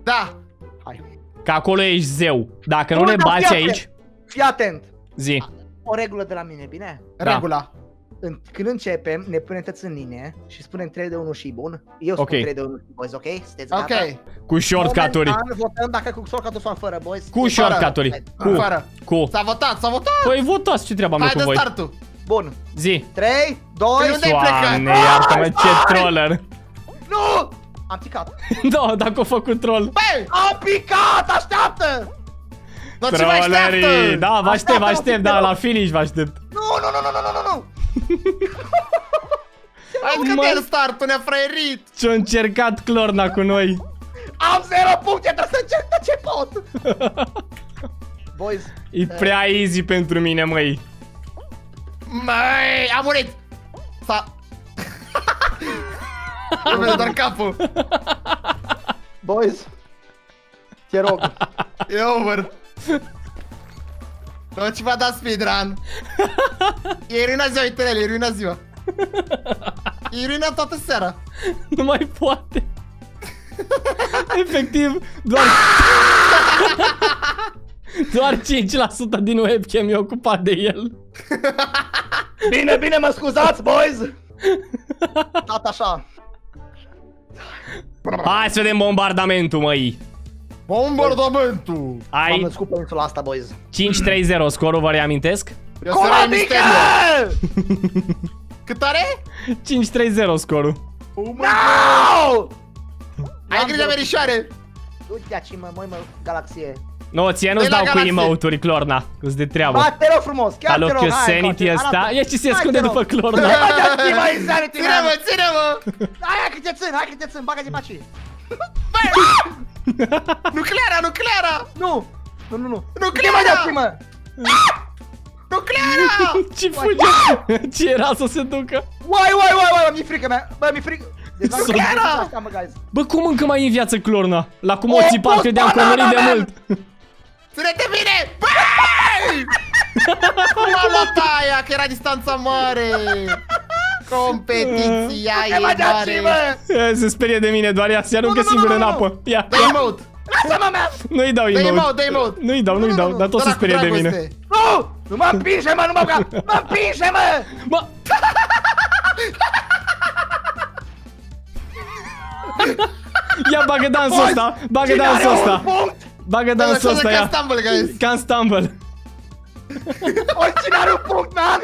Da. Hai. Că acolo ești zeu. Dacă nu Bun, ne dar bați fii aici, atent. Fii atent! zi. O regulă de la mine, bine? Da. Regula. În, când începem, ne punem toți în linie și spunem 3 de 1 și bun. Eu spun Ok. 3 de 1 și boys, ok? Sunteți Ok. gata? Cu shortcut-uri. Momentan votăm dacă cu shortcut-ul sau fără, boys. Cu shortcut-uri. Cu. Fără. Cu. S-a votat, s-a votat. Păi votați ce treaba mea Hai cu de voi. startul. Bun. Zi. 3, 2, Păi unde ai plecat? Doamne, iartă-mă, ce Stai! troller. Nu! Am picat. Da, dacă a făcut troll. Băi, Am picat! Așteaptă! nu ce vă Trollerii. așteaptă? Da, vă aștept, vă Așteaptă-mă aștept, da, puțin, la finish vă aștept. Nu, nu, nu, nu, nu, nu, nu, nu! Hai că Mă- de startul ne-a fraierit. Ce-a încercat Clorna cu noi. Am 0 puncte, trebuie să încerc tot ce pot! Boys, E prea easy pentru mine, măi. Măi, a murit. S-a... Nu vede doar capul. boys, te rog, E over. Nu ce va da speedrun. E ruina ziua, uite el, e ruina ziua. E ruina toată seara. Nu mai poate. Efectiv, doar... Doar 5% din webcam e ocupat de el. bine, bine, mă scuzați, boys! Tot așa. Hai să vedem bombardamentul, măi. Bombardamentul! M-am Ai născut pe insula asta, boys. 5-3-0 scorul, vă reamintesc? Eu să rai Coradică! misteriu. Cât are? 5-3-0 scorul. Oh my No! Ai grijă, verișoare! Du-te aici, mă, măi, mă, galaxie. Nu, ție nu-ți De la dau cu galaxie. emote-uri, Clorna, că-s de treabă. Ba, te rog frumos, chiar te Alo, rog, hai, Sanity încoace, ăsta. hai, Ia ce se hai, ascunde te rog. după Clorna. Hai, bă, ți-ai mai insanity, Ține-mă, man. ține-mă! Hai, hai că te țin, hai că te țin, bagă-te pe aici. Băi! Nucleara, nucleara! Nu, nu, nu, nu. Nu, Ce mai Clara! dați, mă? Nucleara! Ce fuge? Ce era să se ducă? Uai, uai, uai, uai, mi-e frică, mea. Bă, mi-e frică. Deci, n-am Clara! crezut asta, mă, guys. Bă, cum încă mai e în viață Clorna? La cum o O, țipa, bă, credeam că a banana, murit de man! mult. Ține-te bine! Băi! Cum a luat aia, că era distanța mare! Competiția Ce e mai dați, mare! mă? E, Se sperie de mine, doar ea se aruncă Nu, nu, nu, singur nu, în nu, apă. Ia, Dă emote! Lasă-mă, mea. nu-i dau Dă emote, emote. dă emote! Nu-i dau, nu-i Nu, nu, dau, nu, dar tot se Dracu, sperie de mine. dragoste. Nu! Nu mă împinge, mă, nu mă băga! Mă împinge, mă! Mă! Ia bagă dansul Boys, ăsta, bagă Cine are dansul un ăsta, punct? bagă Dă-mă dansul să ăsta, ca ia. stumble, guys! Can stumble. O, cine are un punct, man?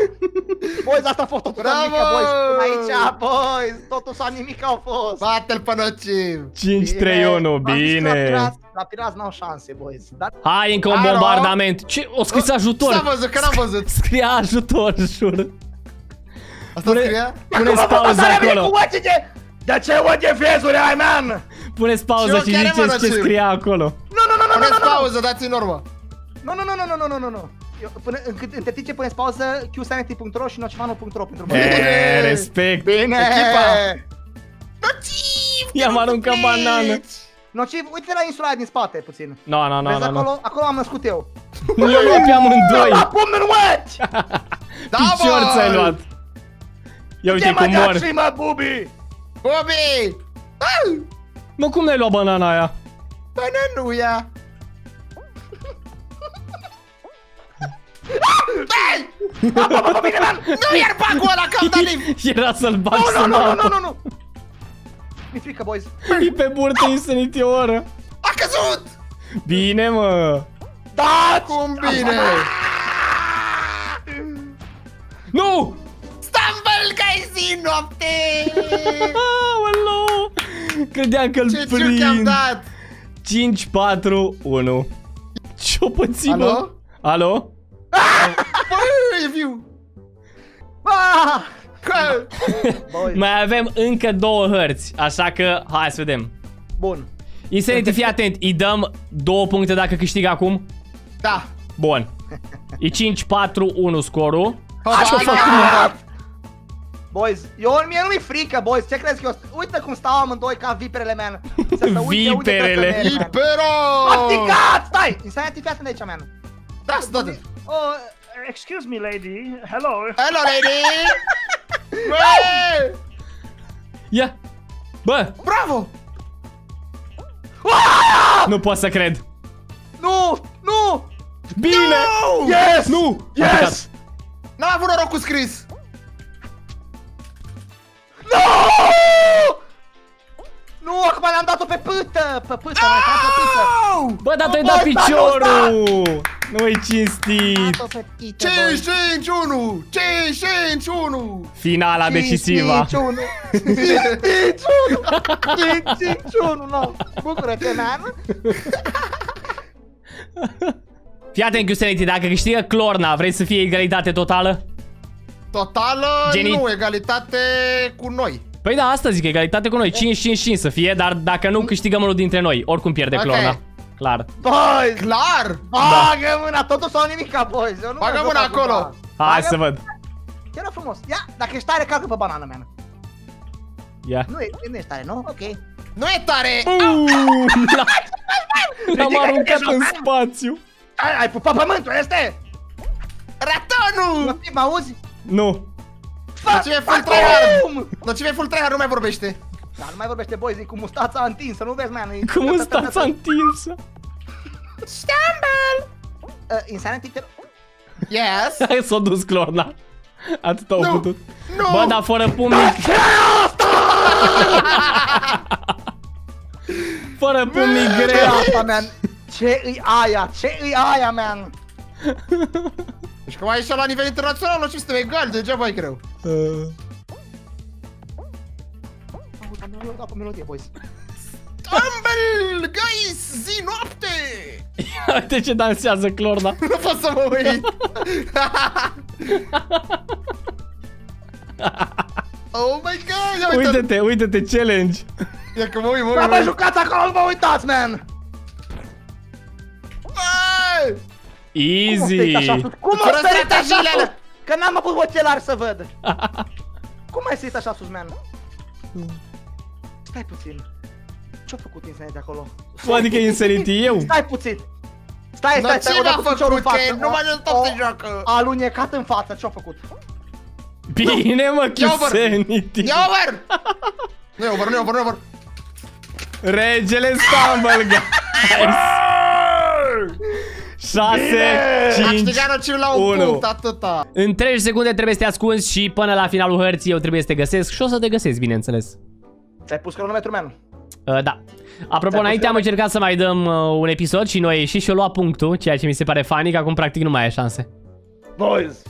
Boys, asta a fost totul sau Bravo! nimic, boys. Până aici, boys. Totul sau nimic au fost. Bate-l pe nociv! 5-3-1, V-am zis că La bine. pirați, la pirați n-au șanse, boys. Dar Hai, încă un Alo? bombardament. Ce? O scris S-a ajutor. văzut, că n-am văzut! Scria ajutor, jur. Asta Pune- scria? Puneți pauză acolo. Cu oțige! De ce oțe fezuri ai, man? Puneți pauză Ce și ochi are, mă, ziceți ce Nociv? scria acolo. Nu, nu, nu, nu, nu, Puneți nu, nu. pauză, dați în urmă! Nu, nu, nu, nu, nu, nu, nu, nu. Eu, până, încât, între timp ce puneți pauză, qsanity.ro și nocivanu.ro pentru mă. E, respect. Bine! Echipa. Nociv! I-am aruncat banană. Nociv, uite la insula aia din spate puțin. No, no, no, Vezi no, no. acolo? Acolo am născut eu. Eu luat pe La amândoi. pumn în ochi! Da, Picior bă! ți-ai luat. Ia uite Ce cum mai mor. dați, mă, bubi? Bobby! Au! Mă, cum ne-ai luat banana aia? Bananuia! Băi! Nu iar bagul ăla că am dat liv! Era să-l bag Nu, să nu, nu, mă nu, nu, nu, nu. Mi-e frică, boys. E pe burtă Insanity o oră. A căzut! Bine, mă. Da! Cum bine! Nu! Stumble guys în noapte! Aoleu! Credeam că-l Ce ciuc am prind. dat! 5, 4, 1. Ce-o pățit, mă? Alo? Alo? Băi, e viu! Ah! Că... Boys, Mai avem încă două hărți, așa că hai să vedem. bun. Insanity, fii atent, îi dăm două puncte dacă câștigă acum? Da! Bun. E 5, 4, 1 scorul. Ce fac Boys, eu mie nu mi frică, boys. Ce crezi că eu... Uite cum stau amândoi ca viperele, man. Să se uite, uite Viperele. pe man. Libero! Asticat! Stai! Insanity, fii atent aici, man. Da, stă Oh, Excuse me, lady. Hello. Hello, lady! Băi! Ia! Bă, Bravo! nu pot să cred. nu! Nu! Bine! Yes! Nu! Am picat. Yes! N-am avut noroc cu scris! Nu! Nu, acum le-am dat-o pe pâtă! Pe pâtă, mai pe pâtă! Au! Bă, dar tu-ai Bă, dat stai, nu, piciorul! Nu-i cinstit! Dat-o pe pâtă, boys. 5, 5, 1! 5, 5, 1! Finala decisivă. 5-1 5-1 Nu, bucură-te, man Fii atent, Insanity, dacă câștigă Clorna, vrei să fie egalitate totală? Totală, Genii- nu, egalitate cu noi. Păi da, asta zic, egalitate cu noi, 5-5-5 să fie, dar dacă nu câștigăm unul dintre noi, oricum pierde Ok. Clorna. Clar. Boys, Clar! bagă mâna, totul sau nimica, boys Eu nu Bagă mă joc mâna cu acolo. bani. Hai Bagă- să văd. Te rog frumos, ia, dacă ești tare, calcă pe banană, man Ia. Nu, e, nu ești tare, nu? Ok Nu e tare! Uuu, L-am Ridică-te aruncat jos, în man. spațiu. ai, ai pupat pământul, este? Ratonul! Nociv, mă auzi? Nu. Nociv e full tryhard! Nociv e full tryhard, nu mai vorbește. Dar nu mai vorbește, boys, e cu mustața întinsă, nu vezi, man? e- Cum mustața întinsă. Stumble! Uh, Insanity, te Yes! Hai s-o dus Clorna. Atât au Nu. putut. Nu! Bă, dar fără pumni. Fără pumnii Ce grea. asta, man? Ce îi aia? Ce îi aia, man? Deci că mai ieșit la nivel internațional, nu știu, suntem egali, degeaba e greu. Am dat pe melodie, boys. Tumble, guys, zi noapte! Uite ce dansează Clorna. Nu pot să mă uit. oh my god, ia uite Uite-te, uite-te, challenge. Ia că mă uit, mă Da, uit, bă, mă uit. jucați acolo, nu vă uitați, man! Băi! Cum o sărit așa Easy. sus? Cum o Fără sărit strategiile așa alea. sus? Că n-am avut ochelari să văd. Cum ai sărit așa sus, man? Stai puțin. Ce-a făcut insane de acolo? Bă, adică e însărit eu. Stai puțin. Stai, Dar stai, stai, ce o mi-a dat cu piciorul în făcut? față. Că nu m-a ajutat O- să joacă. A alunecat în față, ce-a făcut? Bine, mă, Ia over. Chiusenity. Ia over! Nu e over, nu e over, nu e over. Regele Stumble, guys. 6, Aș 5, câștigat nociv la un unu. punct, atâta. În 30 secunde trebuie să te ascunzi și până la finalul hărții eu trebuie să te găsesc și o să te găsesc, bineînțeles. Ți-ai pus cronometru, man? Uh, da. Apropo, Ți-ai înainte pus am încercat să mai dăm uh, un episod și noi a ieșit și o lua punctul, ceea ce mi se pare funny, că acum practic nu mai ai șanse. Boys.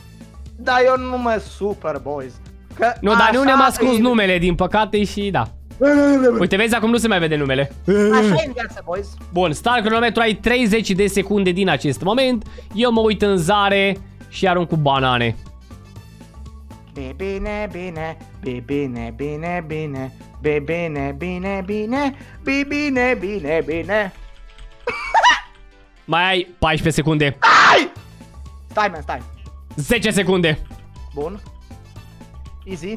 Da, eu nu mă super, boys. Că Nu, dar nu așa ne-am ascuns e- numele, din păcate, și da. Uite, vezi, acum nu se mai vede numele. Așa e în viață, boys. Bun, start cronometru, ai 30 de secunde din acest moment. Eu mă uit în zare și arunc cu banane. Be bine, bine, be bine, bine, bine, be bine, bine, bine, be bine, bine, bine. Mai ai 14 secunde. Ai! Stai, man, stai. 10 secunde. Bun. Easy.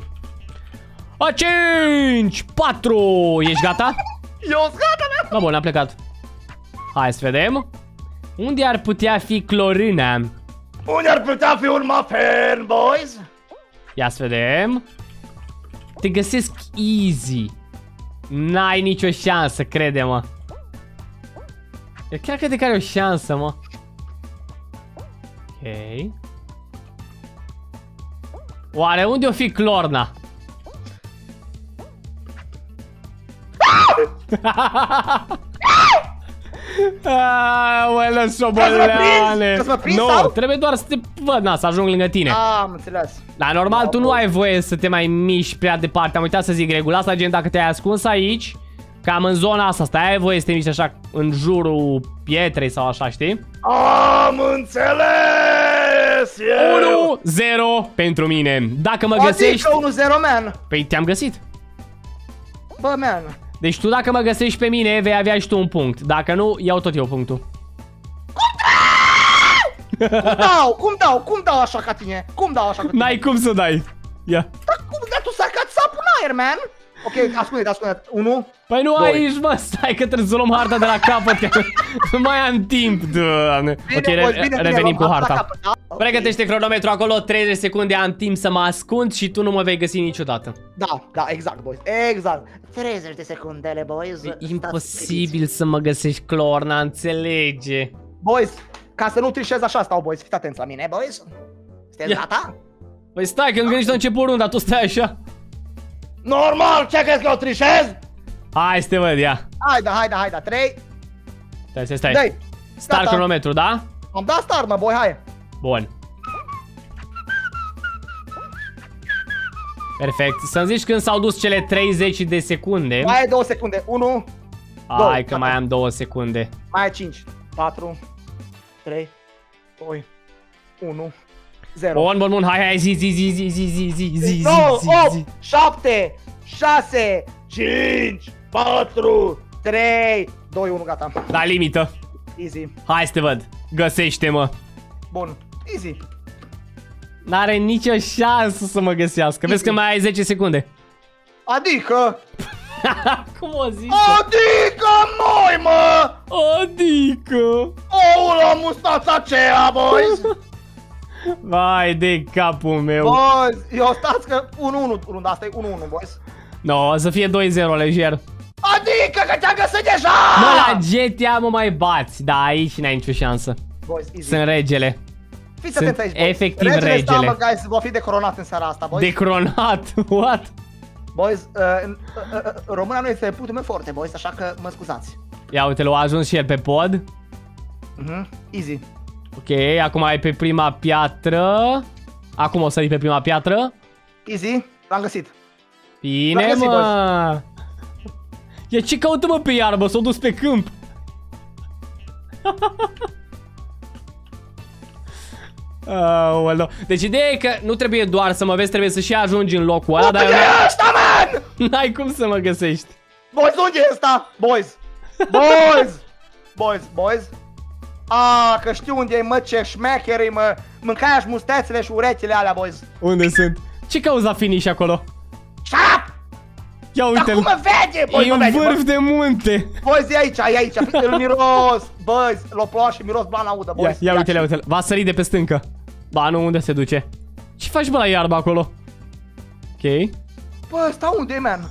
A 5, 4, ești gata? Eu sunt gata, man. Da, bun, am plecat. Hai să vedem. Unde ar putea fi clorina? Unde ar putea fi un muffin, boys? Ia să vedem. Te găsesc easy. N-ai nicio șansă, crede-mă. Eu chiar cred că are o șansă, mă. Ok. Oare unde o fi Clorna? Aoleu, șoboleane! Ca să mă prind Nu, sau? trebuie doar să te văd, na, să ajung lângă tine. Ah, am înțeles. Dar normal, Da, tu nu bun. ai voie să te mai miști prea departe. Am uitat să zic regula asta, gen dacă te-ai ascuns aici, cam în zona asta, stai, ai voie să te miști așa în jurul pietrei sau așa, știi? Am înțeles! eu. 1-0 pentru mine. Dacă mă găsești... Adică 1-0, man. Păi te-am găsit. Bă, man. Deci tu dacă mă găsești pe mine, vei avea și tu un punct. Dacă nu, iau tot eu punctul. Cum dau? Cum dau? Cum dau așa ca tine? Cum dau așa ca tine? N-ai cum să dai. Ia. Dar cum? Dar tu s-a sapul în aer, man. Ok, ascunde ascunde 1. Păi nu Doi. aici, mă, stai că trebuie să luăm harta de la capăt, că nu mai am timp, doamne. Ok, re- revenim cu harta. Pregătește cronometru acolo, 30 secunde am timp să mă ascund și tu nu mă vei găsi niciodată. Da, da, exact, boys. Exact. 30 de secundele, boys. E Stați imposibil să mă găsești Clorna, înțelege. Boys, ca să nu trișez așa stau, boys. Fiți atenți la mine, boys. Sunteți Ia. gata? Păi stai, că încă nici nu a început runda, tu stai așa. Normal, ce crezi că eu trișez? Hai să te văd, ia. Haide, haide, haide, 3, Stai, stai, stai. 2. Start gata. cronometru, da? Am dat start, mă, boy, hai. Bun. Perfect. Să-mi zici când s-au dus cele 30 de secunde. Mai ai 2 secunde. 1, Hai două, că gata. mai am 2 secunde. mai ai 5, 4, 3, 2, 1, 0. Bun, bun, bun, hai, hai, zi, zi, zi, zi, zi, zi, zi, zi, 9, zi, zi. 8, 7, 6, 5, 4, 3, 2, 1, gata. Da, limită. Easy. Hai să te văd. Găsește-mă. Bun. Easy. N-are nicio șansă să mă găsească. Vezi că mai ai 10 secunde. Adică... Cum o zici? Adică noi, mă! Adică... Oul la mustața aceea, boys! Vai de capul meu. boys, eu stați că 1-1, runda asta e 1-1, boys. No, o să fie 2-0 lejer. Adică că te-am găsit deja! Mă, la GTA mă mai bați. Da, aici n-ai nicio șansă. Boys, easy. Sunt regele. Fiți sunt atenți aici, boys. efectiv regele. regele. Stumble, guys, va fi decoronat în seara asta, boys. Decronat. What? Boys, uh, uh, uh, româna nu este putul meu forte, boys, așa că mă scuzați. Ia uite, l-a ajuns și el pe pod. Mhm, easy. Ok, acum ai pe prima piatră. Acum o să pe prima piatră. Easy, l-am găsit. Bine, L-am găsit, mă! E ce caută mă pe iarbă? S-a dus pe câmp. Aoleu. Deci ideea e că nu trebuie doar să mă vezi, trebuie să și ajungi în locul ăla, dar Unde eu e ăsta, man? n-ai cum să mă găsești. Boys, unde e ăsta? Boys! Boys! Boys, boys! A, că știu unde e, mă, ce șmecheri, mă! Mâncaia-și mustețele și urechile alea, boys! Unde sunt? Ce cauza la finish acolo? Shut up! Ia Dar uite-l. cum mă vede? Boys, E mă un vede, vârf bă. de munte. Boys, e aici, e aici, îl miros! Boys, l-o ploa și miros blan audă, Ia, boys! ia uite-l, ia uite-l. Va sări de pe stâncă. Ba, nu, unde se duce? Ce faci, bă, la iarbă acolo? Ok. Bă, ăsta unde e, man?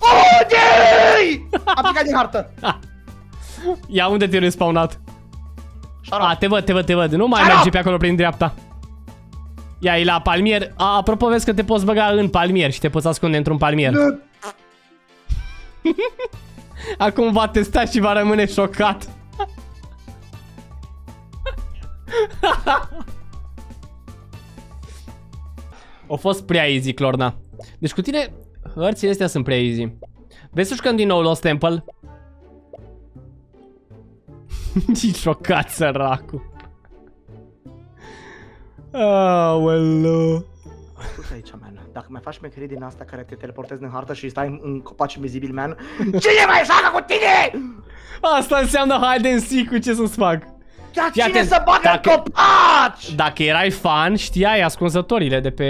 Unde-i? Am picat din hartă! Ia, unde te-ai respawnat? Shut A, up. te văd, te văd, te văd. Nu mai Shut merge up! pe acolo prin dreapta. Ia, e la palmier. A, apropo, vezi că te poți băga în palmier și te poți ascunde într-un palmier. Acum va testa și va rămâne șocat. O fost prea easy, Clorna. Deci cu tine, hărțile astea sunt prea easy. Vrei să jucăm din nou Lost Temple? Ce șocat, săracu. Aoleu. Ascultă aici, man. Dacă mai faci șmecherii din asta care te teleportezi în hartă și stai în, în copaci invizibili, man, cine mai joacă cu tine? Asta înseamnă hide and seek cu ce să-ți fac. Dar Fii cine atent, să bagă dacă- în copaci? Dacă erai fan, știai ascunzătorile de pe...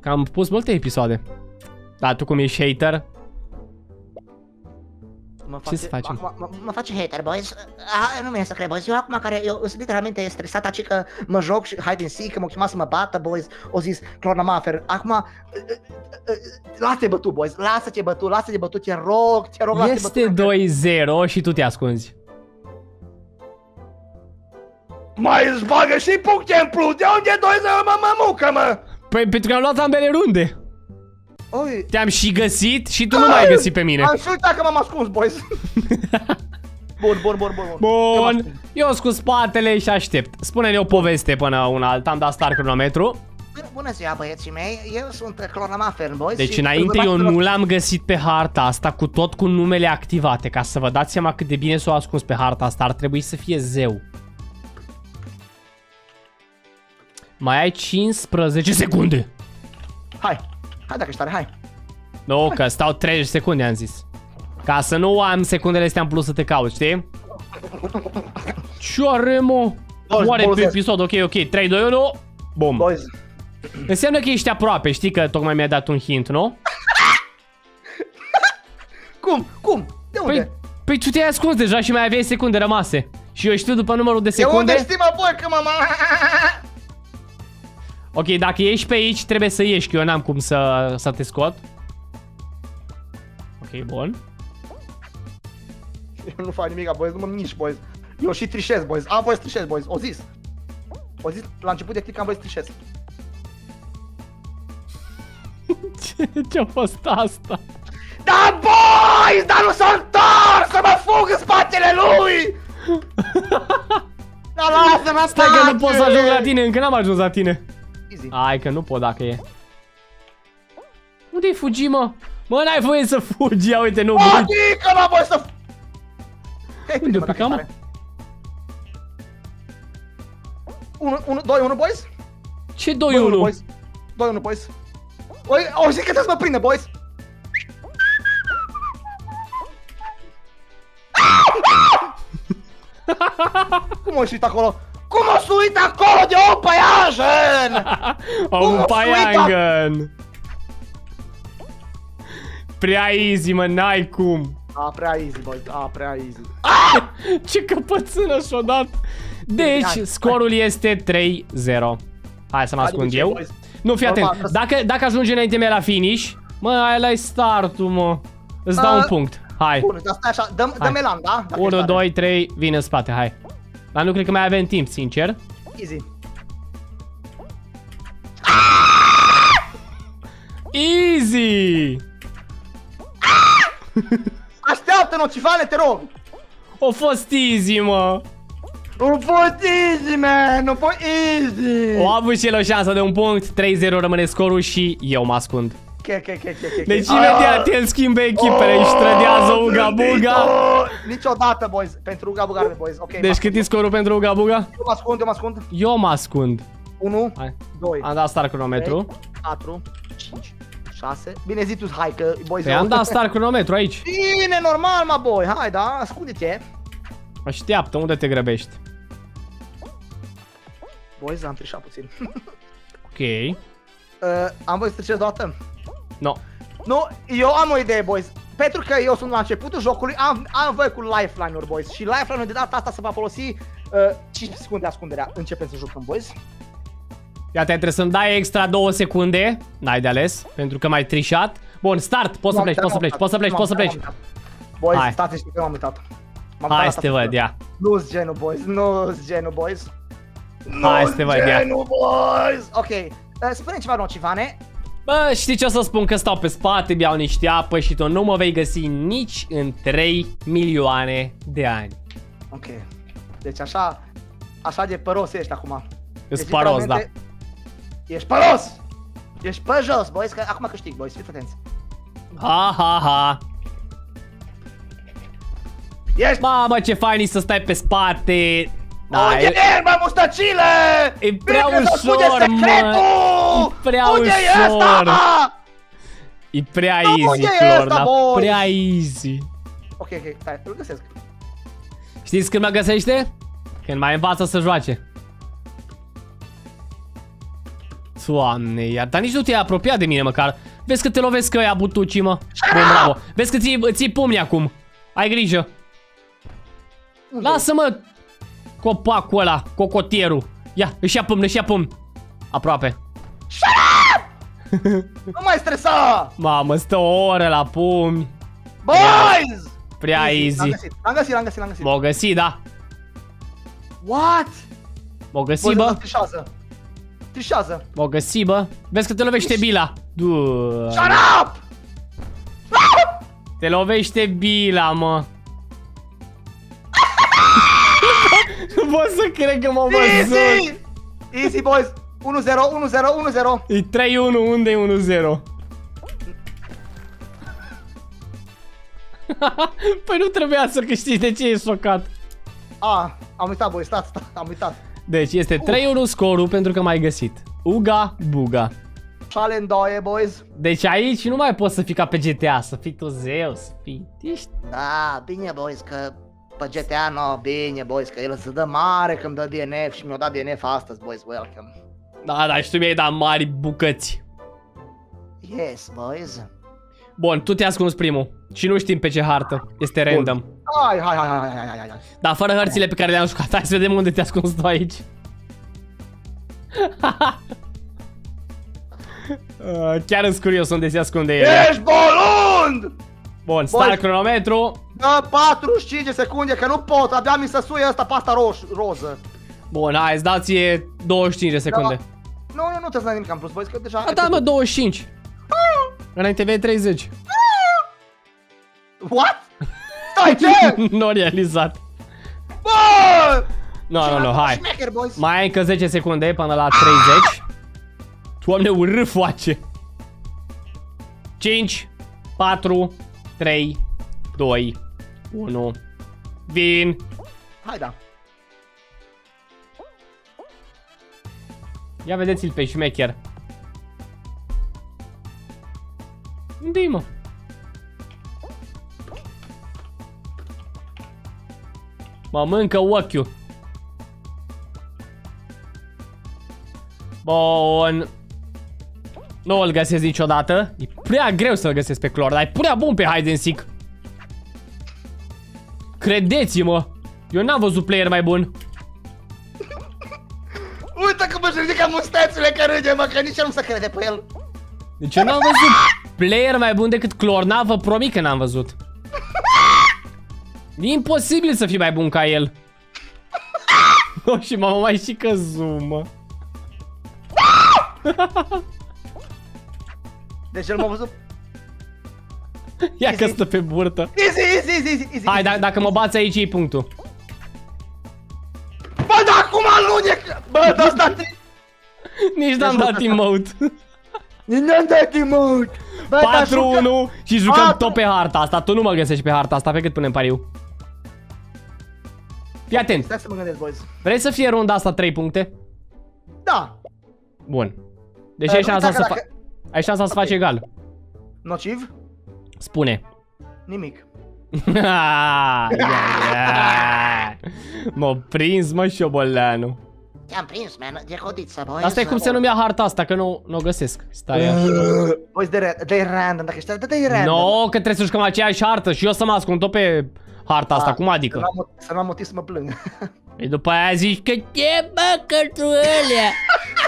Că am pus multe episoade. Dar tu cum ești hater, Mă Ce să facem? Mă, mă, mă face hater, boys. Ah, nu mi-e să cred, boys. Eu acum care, eu sunt literalmente stresat aici că mă joc și hide and seek, că m-au chemat să mă bată, boys. O zis, Clona Mafer, acum, uh, uh, uh, lasă-te bătut, boys. Lasă-te bătut, lasă-te bătut, te rog, te rog, lasă-te este bătut. 2-0 și tu te ascunzi. Mai îți bagă și puncte în plus, de unde doi să mă mămucă, mă? Păi pentru că am luat ambele runde. Oi, Te-am și găsit și tu nu m-ai găsit pe mine. am și uitat că m-am ascuns, boys. bun, bun, bun, bun, Bun, eu cu spatele și aștept. Spune-ne o poveste până una alta, am dat start cronometru. Bună ziua, băieții mei, eu sunt Clona Mafer, boys. Deci și înainte eu urmați-mă- nu l-am găsit pe harta asta cu tot cu numele activate. Ca să vă dați seama cât de bine s-o ascuns pe harta asta, ar trebui să fie zeu. Mai ai 15 secunde. Hai, hai dacă ești tare, hai. Nu, că stau 30 secunde, am zis. Ca să nu am secundele astea în plus să te cauți, știi? Ce are, mă? Boys, Moare pe bolzesc. episod, ok, ok, 3, 2, 1, bum. Boys, Înseamnă că ești aproape, știi că tocmai mi-a dat un hint, nu? cum, cum, de unde? Păi, păi tu te-ai ascuns deja și mai aveai secunde rămase. Și eu știu după numărul de de unde secunde. știi, mă, boi, că mă... Ok, dacă ești pe aici, trebuie să ieși, că eu n-am cum să, să te scot. Ok, bun. Eu nu fac nimic, boys, nu mă mișc, boys. Eu și trișez, boys. Am voie să trișez, boys. O zis. O zis la început de clip că am voie să trișez. Ce, ce-a fost asta? Da, boys, dar nu s-a întors să mă fug în spatele lui! Da, lasă-mă Stai că nu pot să ajung la tine, încă n-am ajuns la tine. Easy. Hai că nu pot dacă e. Unde-i fugi, mă? Mă, n-ai voie să fugi, ia uite, nu fugi. Adică n-am voie să... Hei, Unde prinde-mă, picam, dacă mă? e tare. 1, 1, 2, 1, boys? Ce 2-1? 2, 1, boys. 2, 1, boys. Oi, o zic că trebuie să mă prinde, boys. Cum o uit acolo? Cum o să uit acolo de un păianjen? Au un Cum o să uita? paiangan. Prea easy, mă, n-ai cum. A, prea easy, boys. A, prea easy. Ce căpățână și-o dat. Deci, Hai, scorul este 3-0. Hai să mă ascund Adică, eu. boys. Nu, fii Normal, atent. trebuie Dacă, dacă ajunge înainte mea la finish, mă, ai la startul, mă. Îți dau A, un punct. Hai. Bun, dar stai așa, dăm, dăm elan, da? Dacă 1, ești tare. 2, 3, vine în spate, hai. Dar nu cred că mai avem timp, sincer. Easy. Easy! Așteaptă, nocivane, te rog! O fost easy, mă! Nu pot easy, man! Nu pot easy! O avut și el o șansă de un punct, 3-0 rămâne scorul și eu mă ascund. Ok, ok, ok, ok, ok. Deci Ah! imediat el schimbe echipele și trădează Uga Buga. Oh, Niciodată, boys. Pentru Uga Buga arde, boys. Ok, Deci cât e scorul pentru Uga Buga? Eu mă ascund, eu mă ascund. Eu mă ascund. 1, Hai. 2, Am dat start cronometru. 4, 5, 6. Bine zi tu, hai că boys. Păi am dat start cronometru aici. Bine, normal, mă, boy. Hai, da, ascunde-te. Așteaptă, unde te grăbești? Boys, am trișat puțin. Ok. uh, am voi să treceți deodată? No. Nu, eu am o idee, boys. Pentru că eu sunt la începutul jocului, am, am voie cu lifeline-uri, boys. Și lifeline-ul de data asta se va folosi uh, 5 secunde ascunderea. Începem să jucăm, boys. Iată, trebuie să-mi dai extra 2 secunde. N-ai de ales, pentru că m-ai trișat. Bun, start, poți să pleci, poți să pleci, poți să pleci, poți să pleci. Boys, Hai. stați și că m-am uitat. M-am Hai uitat să te atât. văd, ia. Nu-s genul, boys. Nu-s genul, boys. Hai Nu-s să te văd, ia. genul, boys. Ok. Uh, spune ceva, nocivane. Bă, știi ce o să spun? Că stau pe spate, beau niște apă și tu nu mă vei găsi nici în 3 milioane de ani. Ok. Deci așa, așa de păros ești acum. Îs Deci, paros, da. literalmente, Ești păros! Ești pe jos, boys, că acum câștig, boys, fiți atenți. Ha, ha, ha. Ești... Mamă, ce fain e să stai pe spate. Da, Da, Unde e, e, mă, mustăcile? E prea Bine că să spune ușor, mă. secretul! E prea Unde e ușor. ăsta? e prea Da, easy, unde e Flor, ăsta, da, boy? prea easy. Ok, ok, stai, îl găsesc. Știți când mă găsește? Când mai învață să joace. Doamne, iar, dar nici nu te-ai apropiat de mine măcar. Vezi că te lovesc că ăia butucii, mă. Bun, bravo. Vezi că ții, ții pumni acum. Ai grijă. Unde Lasă-mă copacul ăla, cocotierul. Ia, își ia pumn, își ia pumn. Aproape. Nu mai stresa! Mamă, stă o oră la pumni. Boys! Prea L-am easy. găsit, l-am găsit, l-am găsit, l-am găsit. M-o găsi, da. What? M-o găsi, Boys, ăsta bă. trișează. Trișează. M-o găsi, bă. Vezi că te lovește bila. Du. Shut up! Te lovește bila, mă. nu pot să cred că m-au văzut. Easy! Easy, boys! 1-0, 1-0, 1-0. E 3-1, unde e 1-0? păi nu trebuia să câștigi, de ce e șocat? Ah, am uitat, boys, stați, stați, am uitat. Deci este 3-1 scorul pentru că m-ai găsit. Uga Buga. Șale în doie, boys. Deci aici nu mai poți să fii ca pe GTA, să fii tu zeu, să fii... Ești... Da, bine, boys, că pe GTA, no, bine, boys, că el se dă mare când dă DNF și mi-a dat DNF astăzi, boys, welcome. Da, da, și tu mi-ai dat mari bucăți. Yes, boys. Bun, tu te-ai ascuns primul. Și nu știm pe ce hartă. Este random. Hai, hai, hai, hai, hai, hai, hai, hai. Dar fără hărțile pe care le-am jucat. Hai să vedem unde te-ai ascuns tu aici. Uh, Chiar îți curios unde se ascunde el. Ești bolund! Bun, start Boi. cronometru. Dă 45 de secunde, că nu pot, abia mi se suie ăsta pasta roș, roză. Bun, hai, îți dau ție 25 de secunde. Nu, nu, nu trebuie să dai nimic în plus, boys, că deja... Da, da, mă, 25. Înainte vei 30. What? Stai, ce? nu a realizat. Bă! Nu, nu, nu, hai. Șmecher, boys. Mai ai încă 10 secunde până la 30. Doamne, urât face. 5, 4, 3, 2, 1. Vin. Hai, da. Ia vedeți-l pe șmecher. unde mă? Mă mâncă ochiul. Bun. Nu îl găsesc niciodată. E prea greu să-l găsesc pe Clor, dar e prea bun pe hide and seek. Credeți-mă. Eu n-am văzut player mai bun. Uite cum își ridică mustețile că râde, mă, că nici el nu se crede pe el. Deci eu n-am văzut player mai bun decât Clorna, vă promit că n-am văzut. E imposibil să fii mai bun ca el. Oh, și mama mai și căzut, mă. Deci el m-a văzut... Ia că Easy. stă pe burtă. Easy, easy, easy, easy, easy. Hai, da- easy. da, dacă mă bați aici, e punctul. Bă, dar acum nu e... Bă, dar asta... Nici n-am Deci, dat bă, emote. Nu-mi dai timut! Bă, dar jucă- 4-1 și jucăm Patru. tot pe harta asta. Tu nu mă găsești pe harta asta, pe cât punem pariu. Fii atent. Stai să mă gândesc, boys. Vrei să fie runda asta 3 puncte? Da. Bun. Deci Uh, ai nu șansa uita să că fa- dacă- ai șansa să faci egal. Nociv? Spune. Nimic. Ia, ia. M-a prins, mă, șoboleanu. Te-am prins, man, de codiță, băi. Asta e cum se numea harta asta, că nu, nu o găsesc. Stai ia. Boys, de de random, dacă știi, de random. No, că trebuie să jucăm aceeași hartă și eu să mă ascund tot pe harta asta, Ah, cum Să adică? n-am mot- Să n-am motiv să mă plâng. Și după aia zici că ce bă, cărtuălea.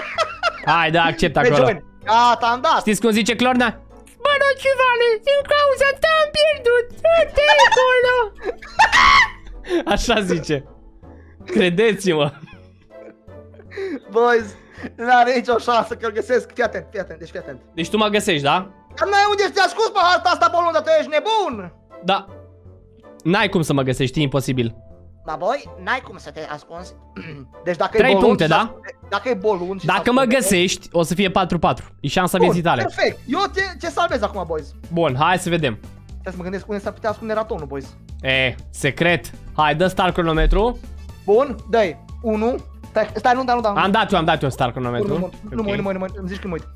Hai, da, accept Pe acolo. Join. Gata, am dat. Știți cum zice Clorna? Bă, nocivale, din cauza ta am pierdut. Te acolo. Așa zice. Credeți-mă. Boys, n-are nicio șansă că-l găsesc. Fii atent, fii atent, deci fii atent. Deci tu mă găsești, da? Dar n-ai unde să te ascunzi pe harta asta, bolul, dar tu ești nebun! Da. N-ai cum să mă găsești, e imposibil. Dar băi, n-ai cum să te ascunzi. Deci dacă Trei e bolun puncte, și da? s-ascunde- Dacă e bolun și Dacă s-ascunde- mă găsești, o să fie 4-4. E șansa Bun, vieții tale. perfect. Eu te, ce salvez acum, boys? Bun, hai să vedem. Trebuie să mă gândesc unde s-ar putea ascunde ratonul, boys. E, secret. Hai, dă start cronometru. Bun, dai. 1. Stai, stai, nu, da, nu, da. Am dat eu, am dat eu start Nu, nu, nu, cronometru. nu, mă Ok. uit, nu, mă uit, nu, mă uit, îmi zici când mă uit.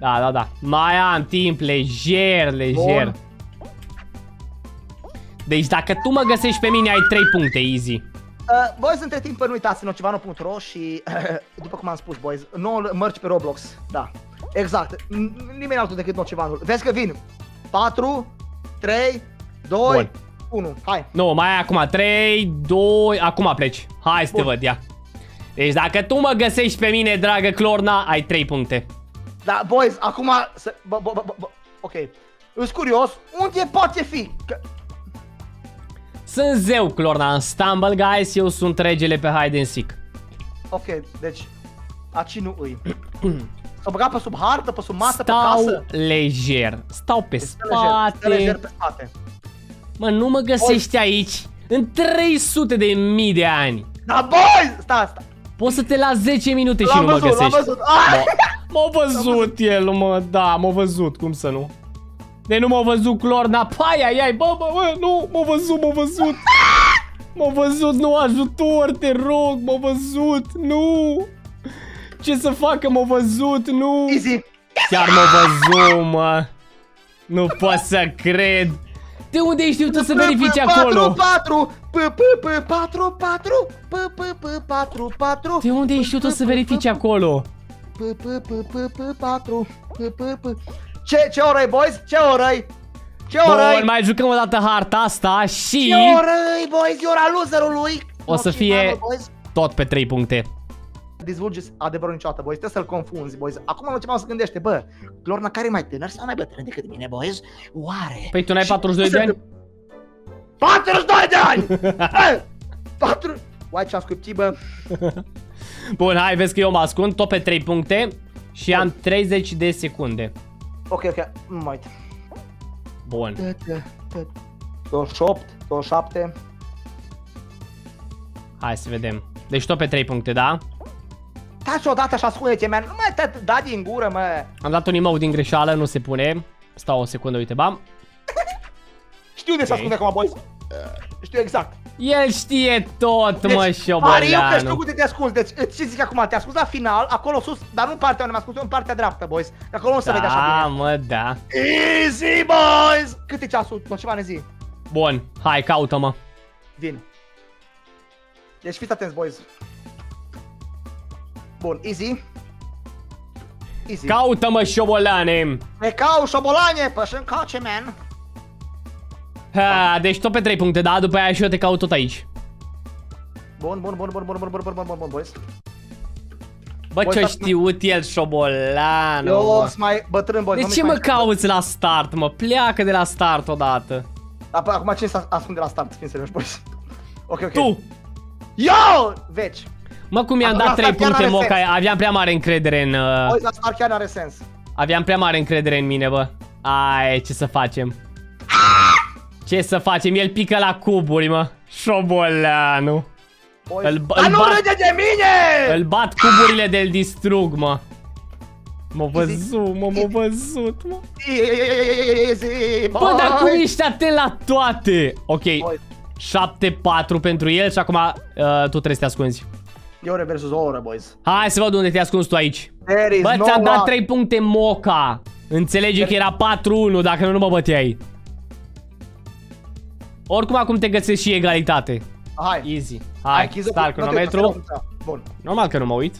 Da, da, da. Mai am timp, lejer, lejer. Bun. Deci dacă tu mă găsești pe mine, ai 3 puncte, easy. Uh, boys, între timp, nu uitați nocivano.ro și, după cum am spus, boys, nouă mărci pe Roblox, da. Exact, N- nimeni altul decât nocivanul. Vezi că vin. 4, 3, 2, Bun. 1, hai. Nu, mai ai acum 3, 2, acum pleci. Hai să te Bun. văd, ia. Deci dacă tu mă găsești pe mine, dragă Clorna, ai 3 puncte. Da, boys, acum, să, bă, bă, bă, bă, bă, ok. Îs curios, unde poate fi? Că, Sunt zeu, Clorna, în Stumble Guys, eu sunt regele pe Hide and Seek. ok, deci, aci nu îi. S-a băgat pe sub hartă, pe sub masă, pe Stau casă. lejer, stau pe Stă lejer, stă lejer spate. pe spate. Mă, nu mă găsești aici în 300 de mii de ani. Da, boys! Stai, stai. Poți să te las 10 minute și L-am nu mă văzut, l-am găsești. văzut. Ah! M-a văzut el, mă, da, m-a văzut, cum să nu? De nu m-a văzut Clorna, pai, ai, ai, bă, bă, bă, nu, m-a văzut, m-a văzut. M-a văzut, nu, ajutor, te rog, m-a văzut, nu. Ce să facă, m-a văzut, nu. Easy. Chiar m-a văzut, mă. Nu pot să cred. De unde ai știut tu să verifici acolo? 4, 4, p, p, p, 4, 4, p, p, p, 4, 4. De unde ai știut tu să verifici acolo? P, p, p, p, p, 4, p, p, p. Ce, ce oră e, boys? Ce oră e? Ce oră Bun, e? mai jucăm o dată harta asta și Ce oră e, boys? E ora loserului. O să Nu, ce fie- mamă, boys. tot pe 3 puncte. Dizvulgeți adevărul niciodată, boys. Trebuie să-l confunzi, boys. Acum nu ce se gândește, bă, Lorna care e mai tânăr sau mai bătrân decât mine, boys? Oare? Păi tu n-ai Și 42 de cum se ani? 42 de ani! Bă, 4... Uai ce-am scriptit, bă. Bun, hai, vezi că eu mă ascund tot pe 3 puncte și am 30 de secunde. Ok, ok, nu mă uit. Bun. 28, 27. Hai să vedem. Deci tot pe 3 puncte, da? Taci odată și ascunde-te, man. Nu mai te da din gură, mă. Am dat un emote din greșeală, nu se pune. Stau o secundă, uite, bam. Știu unde se Ok. ascunde acum, boys. Știu exact. El știe tot, mă, pare eu că știu șoboleanu. unde te ascunzi. Deci, îți ce zic acum, te ascunzi la final, acolo sus, dar nu în partea unde mă ascunzi, eu în partea dreaptă, boys. De acolo nu se vede așa Da, bine. mă, da. Easy, boys! Cât e ceasul? Nu ceva ne zi. Bun, hai, caută-mă. Vin. Deci fiți atenți, boys. Bun, easy. Easy. Caută-mă, șobolane. Me cau șobolane, pă și încoace, man. Ha, deci tot pe 3 puncte, da? După aia și eu te caut tot aici. Bun, bun, bun, bun, bun, bun, bun, bun, bun, bun, bun, boys. Bă, Bă, ce-a stați- știut el, șobolanu, Eu mă. sunt mai bătrân, boys. De nu ce mi-e mă mai- cauți la start, mă? Pleacă de la start odată. Dar păi, acum ce se ascunde la start, fiind serios, boys. Ok, ok. Tu! Yo! Veci! Mă, cum i-am Acum dat asta 3 chiar puncte, are Moca, sens. aveam prea mare încredere în... Uh... Boys, la start chiar are sens. Aveam prea mare încredere în mine, bă. Ai, ce să facem? Ce să facem? El pică la cuburi, mă. Șoboleanu. Boys. Îl- Dar îl nu bat- râde de mine! Îl bat cuburile de-l distrug, mă. M-a văzut, mă, m-a văzut, mă. Easy, Bă, dar cum boys. ești atent la toate? Ok, Boys, 7-4 pentru el și acum uh, tu trebuie să te ascunzi. E ore versus o oră, boys. Hai să văd unde te ascunzi tu aici. There is Bă, no ți-am dat one. 3 puncte moca. Înțelege că era 4-1 dacă nu, nu mă băteai. Oricum acum te găsesc și egalitate. Hai. Easy. Hai, Hai, închiză start cu- nu te- cronometru. Bun, Normal că nu mă uit.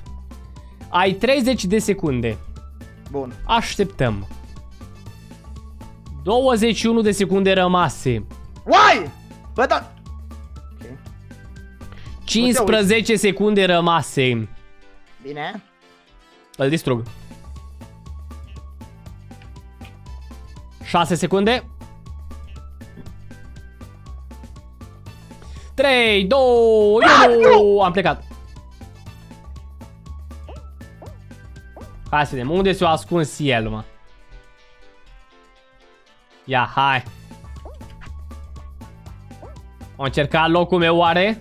Ai 30 de secunde. bun. Așteptăm. 21 de secunde rămase. Why? Bă, da... Ok, 15 secunde rămase. bine. Îl distrug. 6 secunde. 3, 2, 1. Am plecat. Hai să vedem. Unde s-a ascuns el, mă? Ia, hai. O încercat locul meu oare?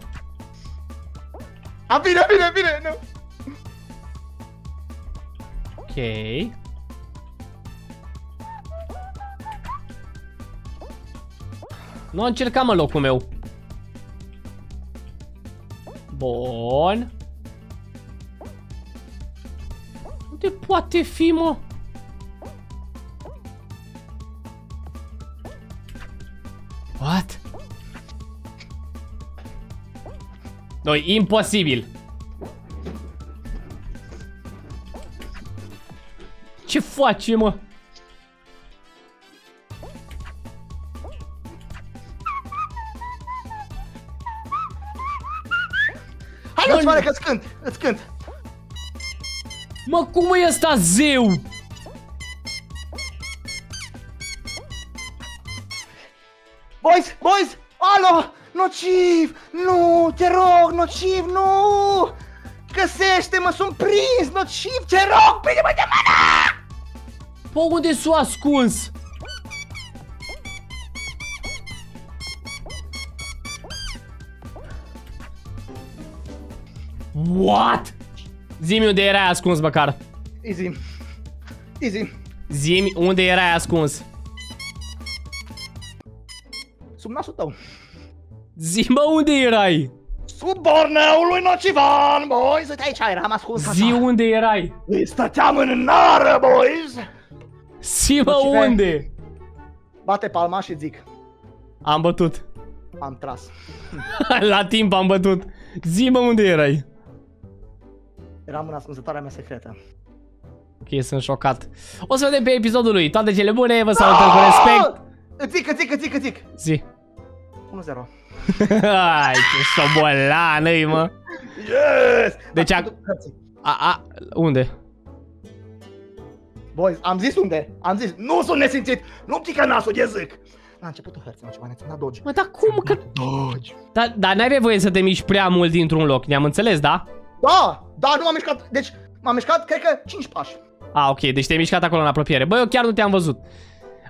A, bine, bine, bine, nu. Ok. Nu am încercat mă locul meu. Bun. Unde poate fi, mă? What? No, imposibil. Ce face, mă? Pare că-ți cânt, cânt. Mă, cum e ăsta zeu? Boys, boys, alo, nociv, nu, te rog, nociv, nu. Găsește-mă, sunt prins, nociv, te rog, prinde-mă de mână. Pe unde s-a ascuns? What? Zimi unde erai ascuns măcar. Easy, easy, Zimi unde erai ascuns. sub nasul tău. Zi-mă unde erai. Sub borneul lui Nocivan, boys, uite aici eram ascuns așa. Zi unde erai. Îi stăteam în nară, boys. Zi-mă Nocive. unde. Bate palma și zic, Am bătut. am tras. La timp am bătut. Zi-mă unde erai. Eram în ascunzătoarea mea secretă. Ok, sunt șocat. O să vedem pe episodul lui. Toate cele bune, vă salutăm cu respect. Îți zic, îți zic, îți zic, îți zic. Zi. 1-0. Hai, ce șobolană mă. Yes! Deci Dar ac- cu hărții. A, a, unde? Boys, am zis unde? Am zis, nu sunt nesimțit! Nu-mi pică nasul, de zic! La începutul hărții, mă, ceva, ne-ți dat doge. Mă, dar cum că... Doge! Dar, dar n-ai voie să te miști prea mult dintr-un loc, ne-am înțeles, da? Da, da, nu m-am mișcat, deci m-am mișcat, cred că 5 pași. A, ok, deci te-ai mișcat acolo în apropiere. Bă, eu chiar nu te-am văzut.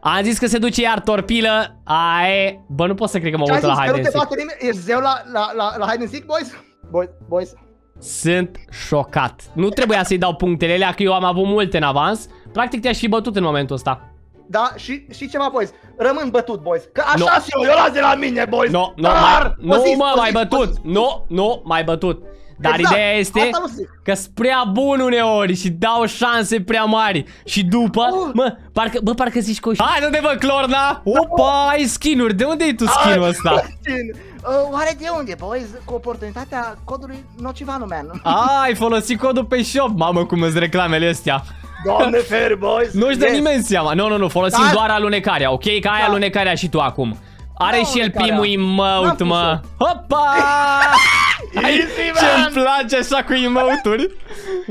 Am zis că se duce iar torpilă. Ae, bă, nu pot să cred că mă Ce ai uit la zis, că hide nu and te seek. bate nimeni? Ești zeu la, la, la, la hide and seek, boys? Boys, boys. Sunt șocat. Nu trebuia să-i dau punctele alea, că eu am avut multe în avans. Practic te-aș fi bătut în momentul ăsta. Da, și, și ceva, boys. Rămân bătut, boys. Că așa No. no. eu, eu las de la mine, boys. Nu, nu, Dar, mai, o nu zis, mă, o mai zis, o bătut. zis. Nu, nu, mai bătut. Dar Exact, ideea este asta vă zic. că sunt prea bun uneori și dau șanse prea mari. Și după, Oh. mă, parcă, bă, parcă zici că... Hai, nu te vă, Clorna! Opa, ai skin-uri. De unde ai tu skin-ul Ah, ăsta? puțin. Uh, oare de unde, boys? Cu oportunitatea codului Nocivanu, man. A, ai folosit codul pe shop. Mamă, cum îți reclamele astea. Doamne fer, boys. Nu-și dă Yes. nimeni seama. Nu, nu, nu, folosim Da. doar alunecarea, ok? Că ai Da. alunecarea și tu acum. Are Da, și el alunecarea. primul emote, N-am mă. Hopa! Easy, Ce-mi man. place așa cu emote-uri. Ia,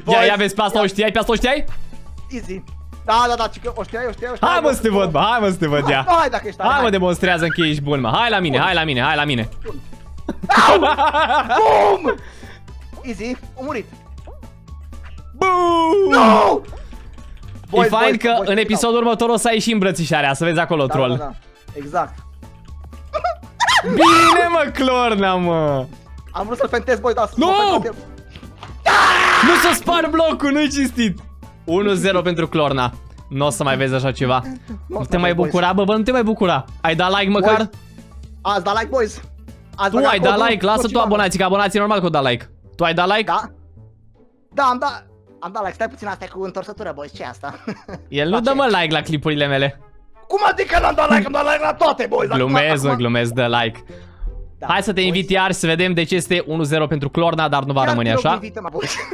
Boys, ia vezi, pe asta o știai, pe asta o știai? Easy. Da, da, da, cică, o știai, o știai, o știai. Hai mă să te văd, bă, hai mă să te văd, ia. Hai, hai dacă ești tare, Hai mă, hai. demonstrează că ești bun, mă. Hai la mine, hai la mine, hai la mine. Bum! Easy, a murit. Boom! No! Boys, e fain boys, că boys, în boys, episodul următor o să ai și îmbrățișarea, să vezi acolo, da, troll. Da, da. Exact. Bine, mă, Clorna, mă! Am vrut să-l fentez, boy, dar... Nu! m-a fentat el. Nu s-o spar blocul, nu-i cinstit! 1-0 pentru Clorna. Nu o să mai vezi așa ceva. Nu o Nu să te mai boys. bucura, bă, bă, nu te mai bucura. Ai dat like măcar? Boys, Ați dat like, boys? Ați Tu băgat ai dat codul like, lasă tu Nocivano? abonații, că abonații normal că o da like. Tu ai dat like? Da? Da, am dat... Am dat like, stai puțin, asta e cu întorsătură, boys, ce e asta? El nu dă mă like la clipurile mele. Cum adică n-am dat like? Am dat like la toate, boys! Acum- Glumez, mă, acum- glumez, dă like. Da, Hai să te boys. invit iar să vedem de ce este 1-0 pentru Clorna, dar nu va Chiar rămâne te rog, așa. invită-mă, boys.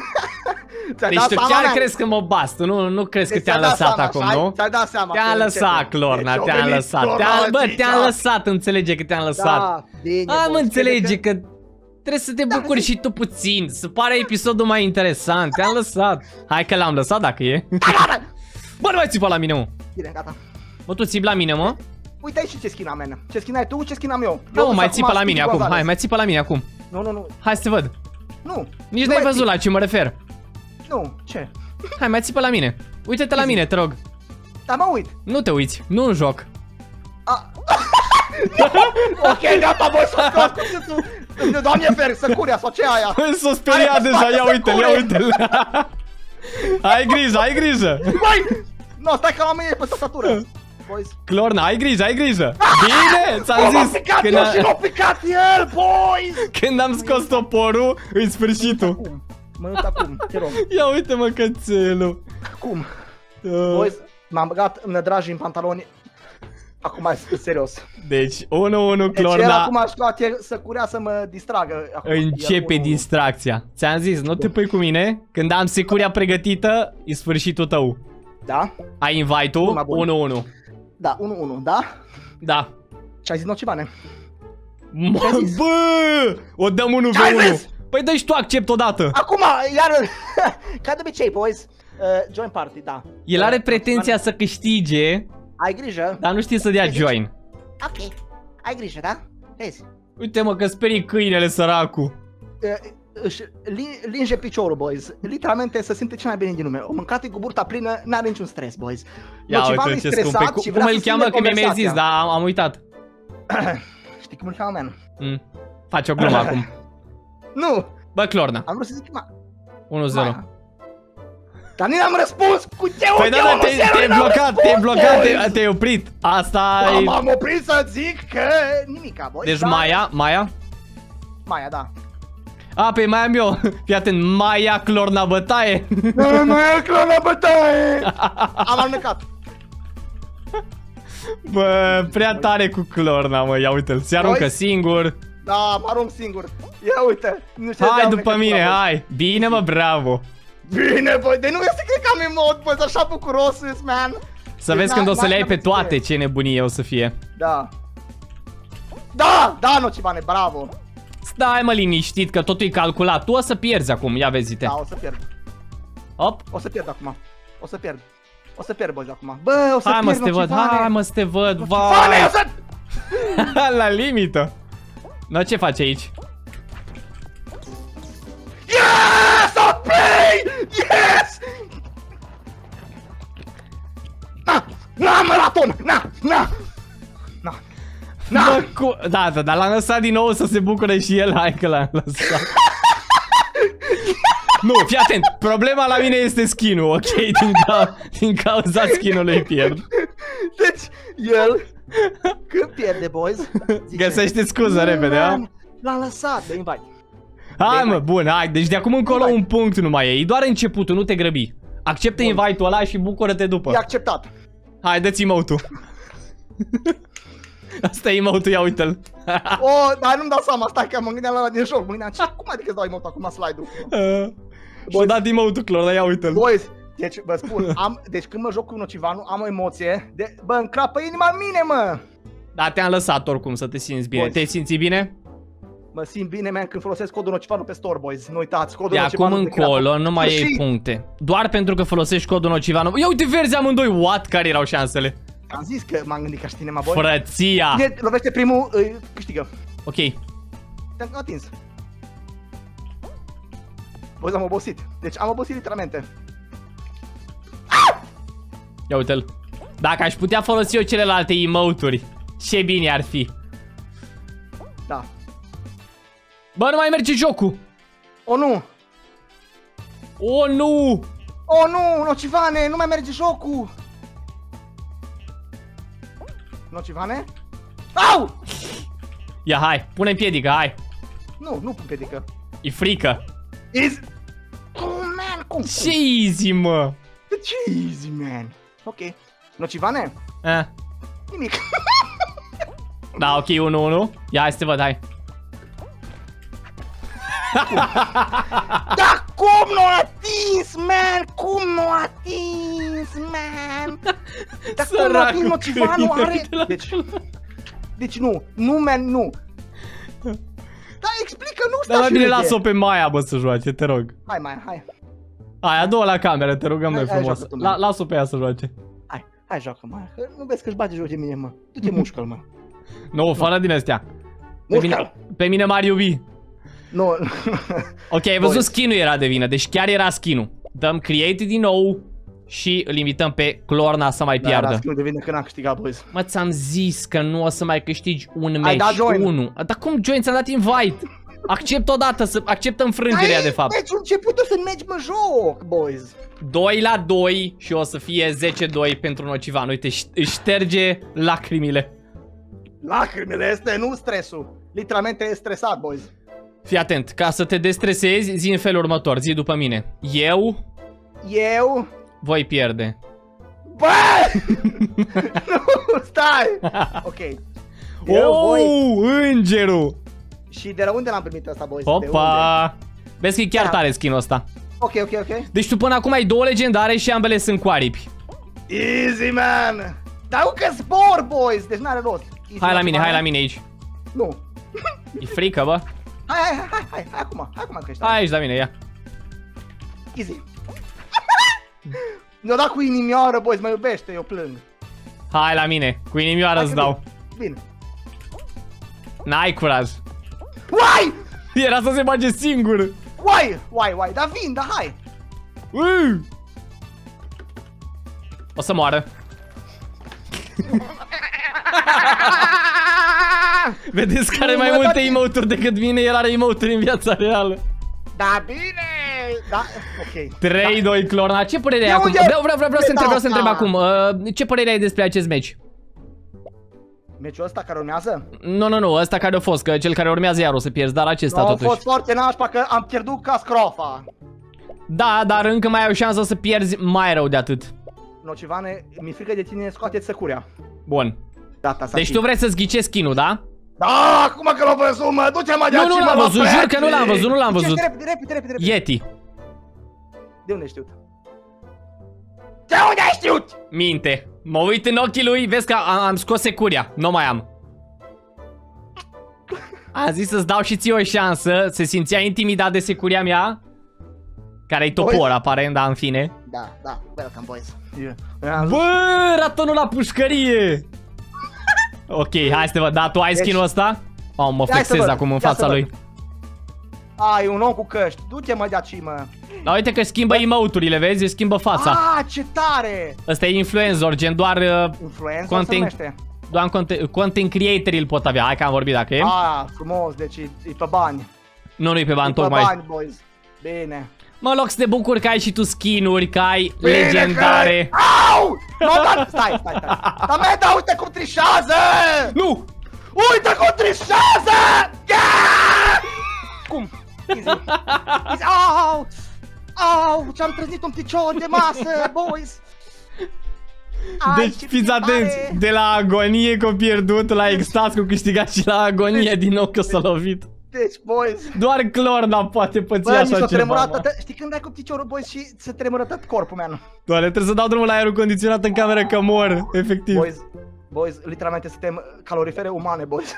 Ți-ai Deci dat tu seama, chiar man? crezi că mă bast, tu nu, nu crezi că Deci te-am ți-ai dat lăsat seama, acum, așa? nu? Ți-ai dat seama Te-am că lăsat, începe. Clorna, Deci au te-am venit lăsat. Clorna Te-am, bă, aici. te-am lăsat, înțelege că te-am lăsat. Da, bine, Am boys, înțelege crede că trebuie să te Da, bucuri zi. și tu puțin, să pare episodul mai interesant. Te-am lăsat. Hai că l-am lăsat dacă e. Bă, nu mai țipa la mine, mă. Bine, gata. Mă, tu țipi la mine, mă? Uite aici ce skin am, man. Ce skin ai tu, ce skin am eu. Da, Eu mă, sunt mai acum țipa la Speedy mine acum. Gonzales. Hai, mai țipa la mine acum. Nu, nu, nu. Hai să te văd. Nu. Nici Nu n-ai mai văzut țip. la ce mă refer. Nu, ce? Hai, mai țipa la mine. Uite-te la mine, te rog. Da, mă uit. Nu te uiți, nu în joc. A... ok, gata, bă, să scos cuțitul. Doamne fer, să curea sau ce e aia? S-o speriat Hai, deja, spate, ia să uite-l, ia cure. uite-l. ai grijă, ai grijă. Băi! Nu, stai că la mine e pe tastatură. Boys. Clorna, ai grijă, ai grijă. Bine, ți-am Cum a zis. picat Când, eu și a, l-a picat el, boys! când am scos toporul, în sfârșitul. Acum. Mă uit acum, te rog. Ia uite mă cățelul. Cum? Uh, Boys, m-am băgat nădraji în pantaloni. Acum e serios. Deci, 1-1 Deci el Clorna acum scoate să curea să mă distragă. Acum, începe El cu- distracția. Ți-am zis, nu te pui cu mine. Când am securia pregătită, e sfârșitul tău. Da? Ai invite-ul? Una bună. 1-1. Da, 1-1, da? Da. Ce ai zis nocivane? Mă, bă! O dăm Ce-ai 1v1. zis? Păi dă și tu accept odată. Acum, iar, ca de obicei, boys, uh, join party, da. El are Uh, pretenția să câștige, Ai grijă. dar nu știe să dea Deci- join. Ok, ai grijă, da? Vezi? Uite mă că sperii câinele săracul. Uh, își li, linge piciorul, boys. Literalmente să simte cel mai bine din lume. O mâncată cu burta plină, n-are niciun stres, boys. Ia Nocivan uite e ce scumpe. stresat Cu, și cum vrea îl să cheamă țină că mi-ai zis, conversația. dar am, am uitat. Știi cum îl cheamă, man? Mm. Faci o glumă acum. Nu, Bă, Clorna, am vrut să zic, ma... 1-0. Maia. Dar nu am răspuns cu ce Păi da, da, te- te-ai blocat, te-ai blocat, te- te-ai oprit. Asta Da, e... m-am oprit să zic că nimica, boys. Deci dar- Maia, Maia? Maia, da. A, pe mai am eu. Fii atent, Maia Clorna bătaie. Nu, Maia, că la bătaie! Am alunecat. Bă, prea tare cu Clorna, mă, ia uite-l. Se aruncă Boys? singur. Da, mă arunc singur. Ia uite. Nu știu Hai de-am după alunecat mine, până hai. Bine, mă, bravo. Bine, băi, de nu este cred că am emot, băi, așa bucuros, sunt, man. Să Deci vezi când o să n-ai- le ai n-am pe înțeles. toate, ce nebunie o să fie. Da. Da, da, Nocivane, bravo. Stai mă liniștit că totul e calculat. Tu o să pierzi acum, ia vezi-te. Da, o să pierd. Hop. O să pierd acum. O să pierd. O să pierd, băi, acum. Bă, o să Hai mă pierd, să te văd, Nocivane. hai mă să te văd, Nocivane, vai. o să... La limită. No, ce faci aici? Yes, I play! Yes! Na, na, maraton! Na, na! Na, na! Bă, cu... Da, da, dar l-am lăsat din nou să se bucure și el, hai că l-am lăsat. nu, fii atent, problema la mine este skin-ul, ok? Din, ca... din cauza skin-ului pierd. Deci, el, când pierde, boys, zice, Găsește scuză repede, a? "Man, L-am lăsat de invite. Hai Bine. mă, bun, hai, deci de acum încolo Invite. un punct nu mai e, e doar începutul, nu te grăbi. Acceptă Bun. invite-ul ăla și bucură-te după. E acceptat. Hai, dă-ți emote-ul. Asta e emote-ul, ia uite-l. O, dar nu-mi dau seama, stai că mă gândeam la ăla din joc. Mă gândeam, ce, cum adică îți dau emote acum slide-ul? Și-a dat emote-ul, Clor, dar ia uite-l. Boys, deci vă spun, am, deci când mă joc cu Nocivanu, am o emoție de, bă, încrapă inima în mine, mă! Da, te-am lăsat oricum să te simți bine. Boys. Te simți bine? Mă simt bine, man, când folosesc codul Nocivanu pe store, boys. Nu uitați, codul De Nocivanu acum de creator. încolo nu mai iei Sfârșit! puncte. Doar pentru că folosești codul Nocivanu. Ia uite verzi amândoi, what? Care erau șansele? Am zis că m-am gândit ca și tine, mă, boy. Frăția! Cine lovește primul, îi câștigă. Ok. Te-am atins. Boys, am obosit. Deci am obosit literalmente. Ah! Ia uite-l. Dacă aș putea folosi eu celelalte emote-uri, ce bine ar fi. Da. Bă, nu mai merge jocul. O, nu! O, nu! O, nu! Nocivane! Nu mai merge jocul! Nocivane? Au! Ia, hai, pune piedică, hai. Nu, nu pun pedică. E frică. Is... Cum, man? Cum? Ce easy, mă. De ce easy, man? Ok. Nocivane? Eh. Nimic. Da, ok, 1-1. Ia, hai să te văd, hai. Da, cum nu a atins, man? Cum nu a atins, man? Dar cum nu a Săracul atins Nocivanu câine, are... uite la- Deci... Deci nu, nu, man, nu. Da, explică, nu Dar sta mai și bine râde. las-o pe Maia, bă, să joace, te rog. Hai, mai, hai. Hai, a doua la cameră, te rugăm Hai, noi hai, frumos. joacă tu, La, man. las-o pe ea să joace. Hai, hai, joacă, mă. Că Nu vezi că-și bage joc de mine, mă. Du-te mușcă mă. Nu, fără din astea. Pe mine, Mușcă-l. pe mine m-ar iubi. Nu, Ok, ai văzut Băi. skin-ul era de vină, deci chiar era skin-ul. Dăm create din nou și îl invităm pe Clorna să mai da, piardă. da, schimb de vină că n-am câștigat, boys. Mă, ți-am zis că nu o să mai câștigi un Ai match, dat join. unul. Dar cum join? Ți-am dat invite. Accept odată, să accept înfrângerea de fapt. Deci începutul să mergi, mă, joc, boys. 2 la 2 și o să fie 10-2 pentru Nocivan. Uite, ș- își șterge lacrimile. Lacrimile este, nu stresul. Literalmente e stresat, boys. Fii atent, ca să te destresezi, zi în felul următor, zi după mine. Eu Eu... voi pierde. Bă! nu, stai! Ok. Eu oh, voi... îngerul! Și de la unde l-am primit ăsta, boys? De unde? Opa! Vezi că e chiar Da. tare skin-ul ăsta. Ok, ok, ok. Deci tu până acum ai două legendare și ambele sunt cu aripi. Easy, man! Dar eu că zbor, boys, deci n-are rost. Easy, Hai la mine, ceva, hai la mine aici. Nu. E frică, bă. Hai, hai, hai, hai, hai, hai acum, hai acum că ești. Hai aici la mine, ia. Easy. Mi-a dat cu inimioară, boys, mă iubește, eu plâng. Hai la mine, cu inimioară Hai îți că dau. Bine. N-ai curaj. Uai! Era să se bage singur. Uai! Uai, uai, dar vin, dar hai! Uh! O să moară. Vedeți care Nu, mai mă, multe dar- emote decât mine, el are emote în viața reală. Da, bine! Da, ok. 3-2 Clorna, ce părere ai De acum? unde- Vreau, vreau, vreau, vreau să de întreb, vreau să întreb asta? acum. Uh, ce părere ai despre acest meci? Meciul ăsta care urmează? Nu, nu, nu, ăsta care a fost, că cel care urmează iar o să pierzi, dar acesta Nu, a totuși. fost foarte nașpa că am pierdut ca scrofa. Da, dar încă mai ai o șansă să pierzi mai rău de atât. Nocivane, mi-e frică de tine, scoate-ți săcurea. Bun. Gata, s-a Deci știut. tu vrei să-ți ghicezi skin-ul, da? Da, acum că l-am văzut, mă, duce-mă de Nu, aici, nu mă, l-am mă, văzut, jur că nu l-am frate! văzut, nu l-am Ce, văzut. Repede, repede, repede, repede. Yeti. De unde ai știut? De unde ai știut? Minte. Mă uit în ochii lui, vezi că am, am scos securia. Nu mai am. A zis să-ți dau și ție o șansă. Se simțea intimidat de securia mea. Care-i topor, Boys? aparent, dar în fine. Da, da, welcome, boys. Yeah. Bă, ratonul la pușcărie! Ok, hai să te văd. Da, tu ai Deci- skin-ul ăsta? Oh, mă Ia să flexez văd, acum în ia să fața văd. lui. Ai, un om cu căști. Du-te, mă, de aici, mă. Dar uite că schimbă emote-urile, vezi? Își schimbă fața. Ah, ce tare! Ăsta e influencer, gen doar, uh, Influencer se Content- numește. doar content, content creator îl pot avea. Hai că am vorbit dacă e. Ah, frumos, deci e, e pe bani. Nu, nu-i pe bani e pe tocmai. bani, boys. Bine. Mă loc să te bucur că ai și tu skin-uri, că ai Bine legendare. Că... Au! Nu, dar... Stai, stai, stai. Dar mea, da, uite cum trișează! Nu! Uite cum trișează! Yeah! Cum? Easy. Easy. Au! Au! Ce-am trezit un picior de masă, boys! Ai, Deci ce fiți tare! atenți, de la agonie că a pierdut, la extaz că a câștigat și la agonie din nou că s-a lovit. Deci, boys, Doar Clorna poate păți Bă, mi așa s-a ceva. tremurat mă. toată... Știi când dai cu piciorul, boys, și se tremură tot corpul, man. Doamne, trebuie să dau drumul la aerul condiționat în cameră că mor, efectiv. Boys, boys, literalmente suntem calorifere umane, boys.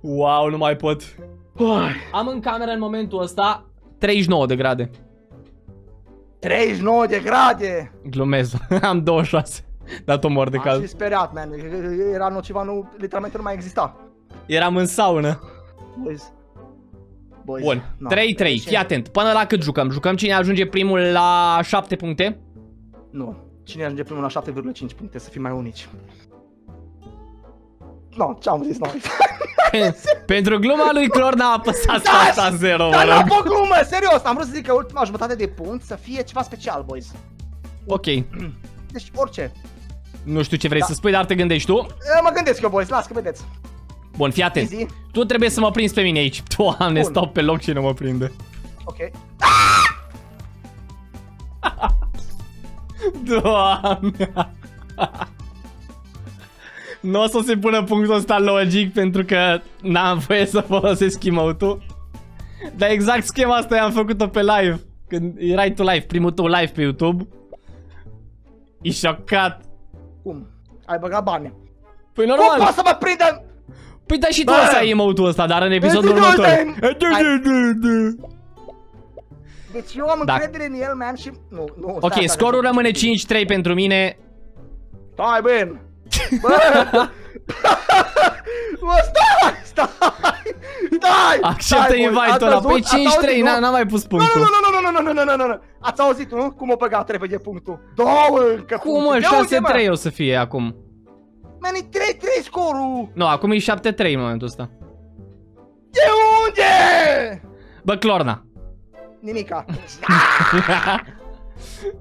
Wow, nu mai pot. Am în cameră în momentul ăsta 39 de grade. 39 de grade! Glumez, am 26. Dar tot mor de Am cald. fi speriat, man. Era nociva, nu, literalmente nu mai exista. Eram în saună. Boys. Boys. Bun, no. 3-3, Deci, fii atent. Până la cât jucăm? Jucăm cine ajunge primul la 7 puncte? Nu. Cine ajunge primul la 7,5 puncte să fim mai unici? No, ce-am zis noi? Pe- Pentru gluma lui Clorna a apăsat Da, asta zero, mă Dar rog. n-am o glumă, serios, am vrut să zic că ultima jumătate de punct să fie ceva special, boys. Ok. Deci orice. Nu știu ce vrei Da. să spui, dar te gândești tu. E, Mă gândesc eu, boys, las că vedeți. Bun, fii atent. Easy. Tu trebuie să mă prinzi pe mine aici. Doamne, Bun. stau pe loc și nu mă prinde. Ok. Doamne. Nu o să se pună punctul ăsta logic pentru că n-am voie să folosesc emote-ul. Dar exact schema asta i-am făcut-o pe live. Când erai tu live, primul tău live pe YouTube. E șocat. Cum? Ai băgat bani. Păi Cum normal. poți să mă prindă? Păi da și tu să ai emote-ul ăsta, dar în episodul următor. Deci eu am încredere în el, man, și... Ok, scorul rămâne 5-3 pentru mine. Stai, ben! Bă! Bă, stai, stai, stai! Acceptă invite-ul ăla, păi 5-3, n-am mai pus punctul. Nu, nu, nu, nu, nu, nu, nu, nu, Ați auzit, nu? Cum o băgat repede punctul? Două încă Cum mă, 6-3 o să fie acum. Man, e 3-3 scorul! Nu, acum e 7-3 în momentul ăsta. De unde? Bă, Clorna. Nimica.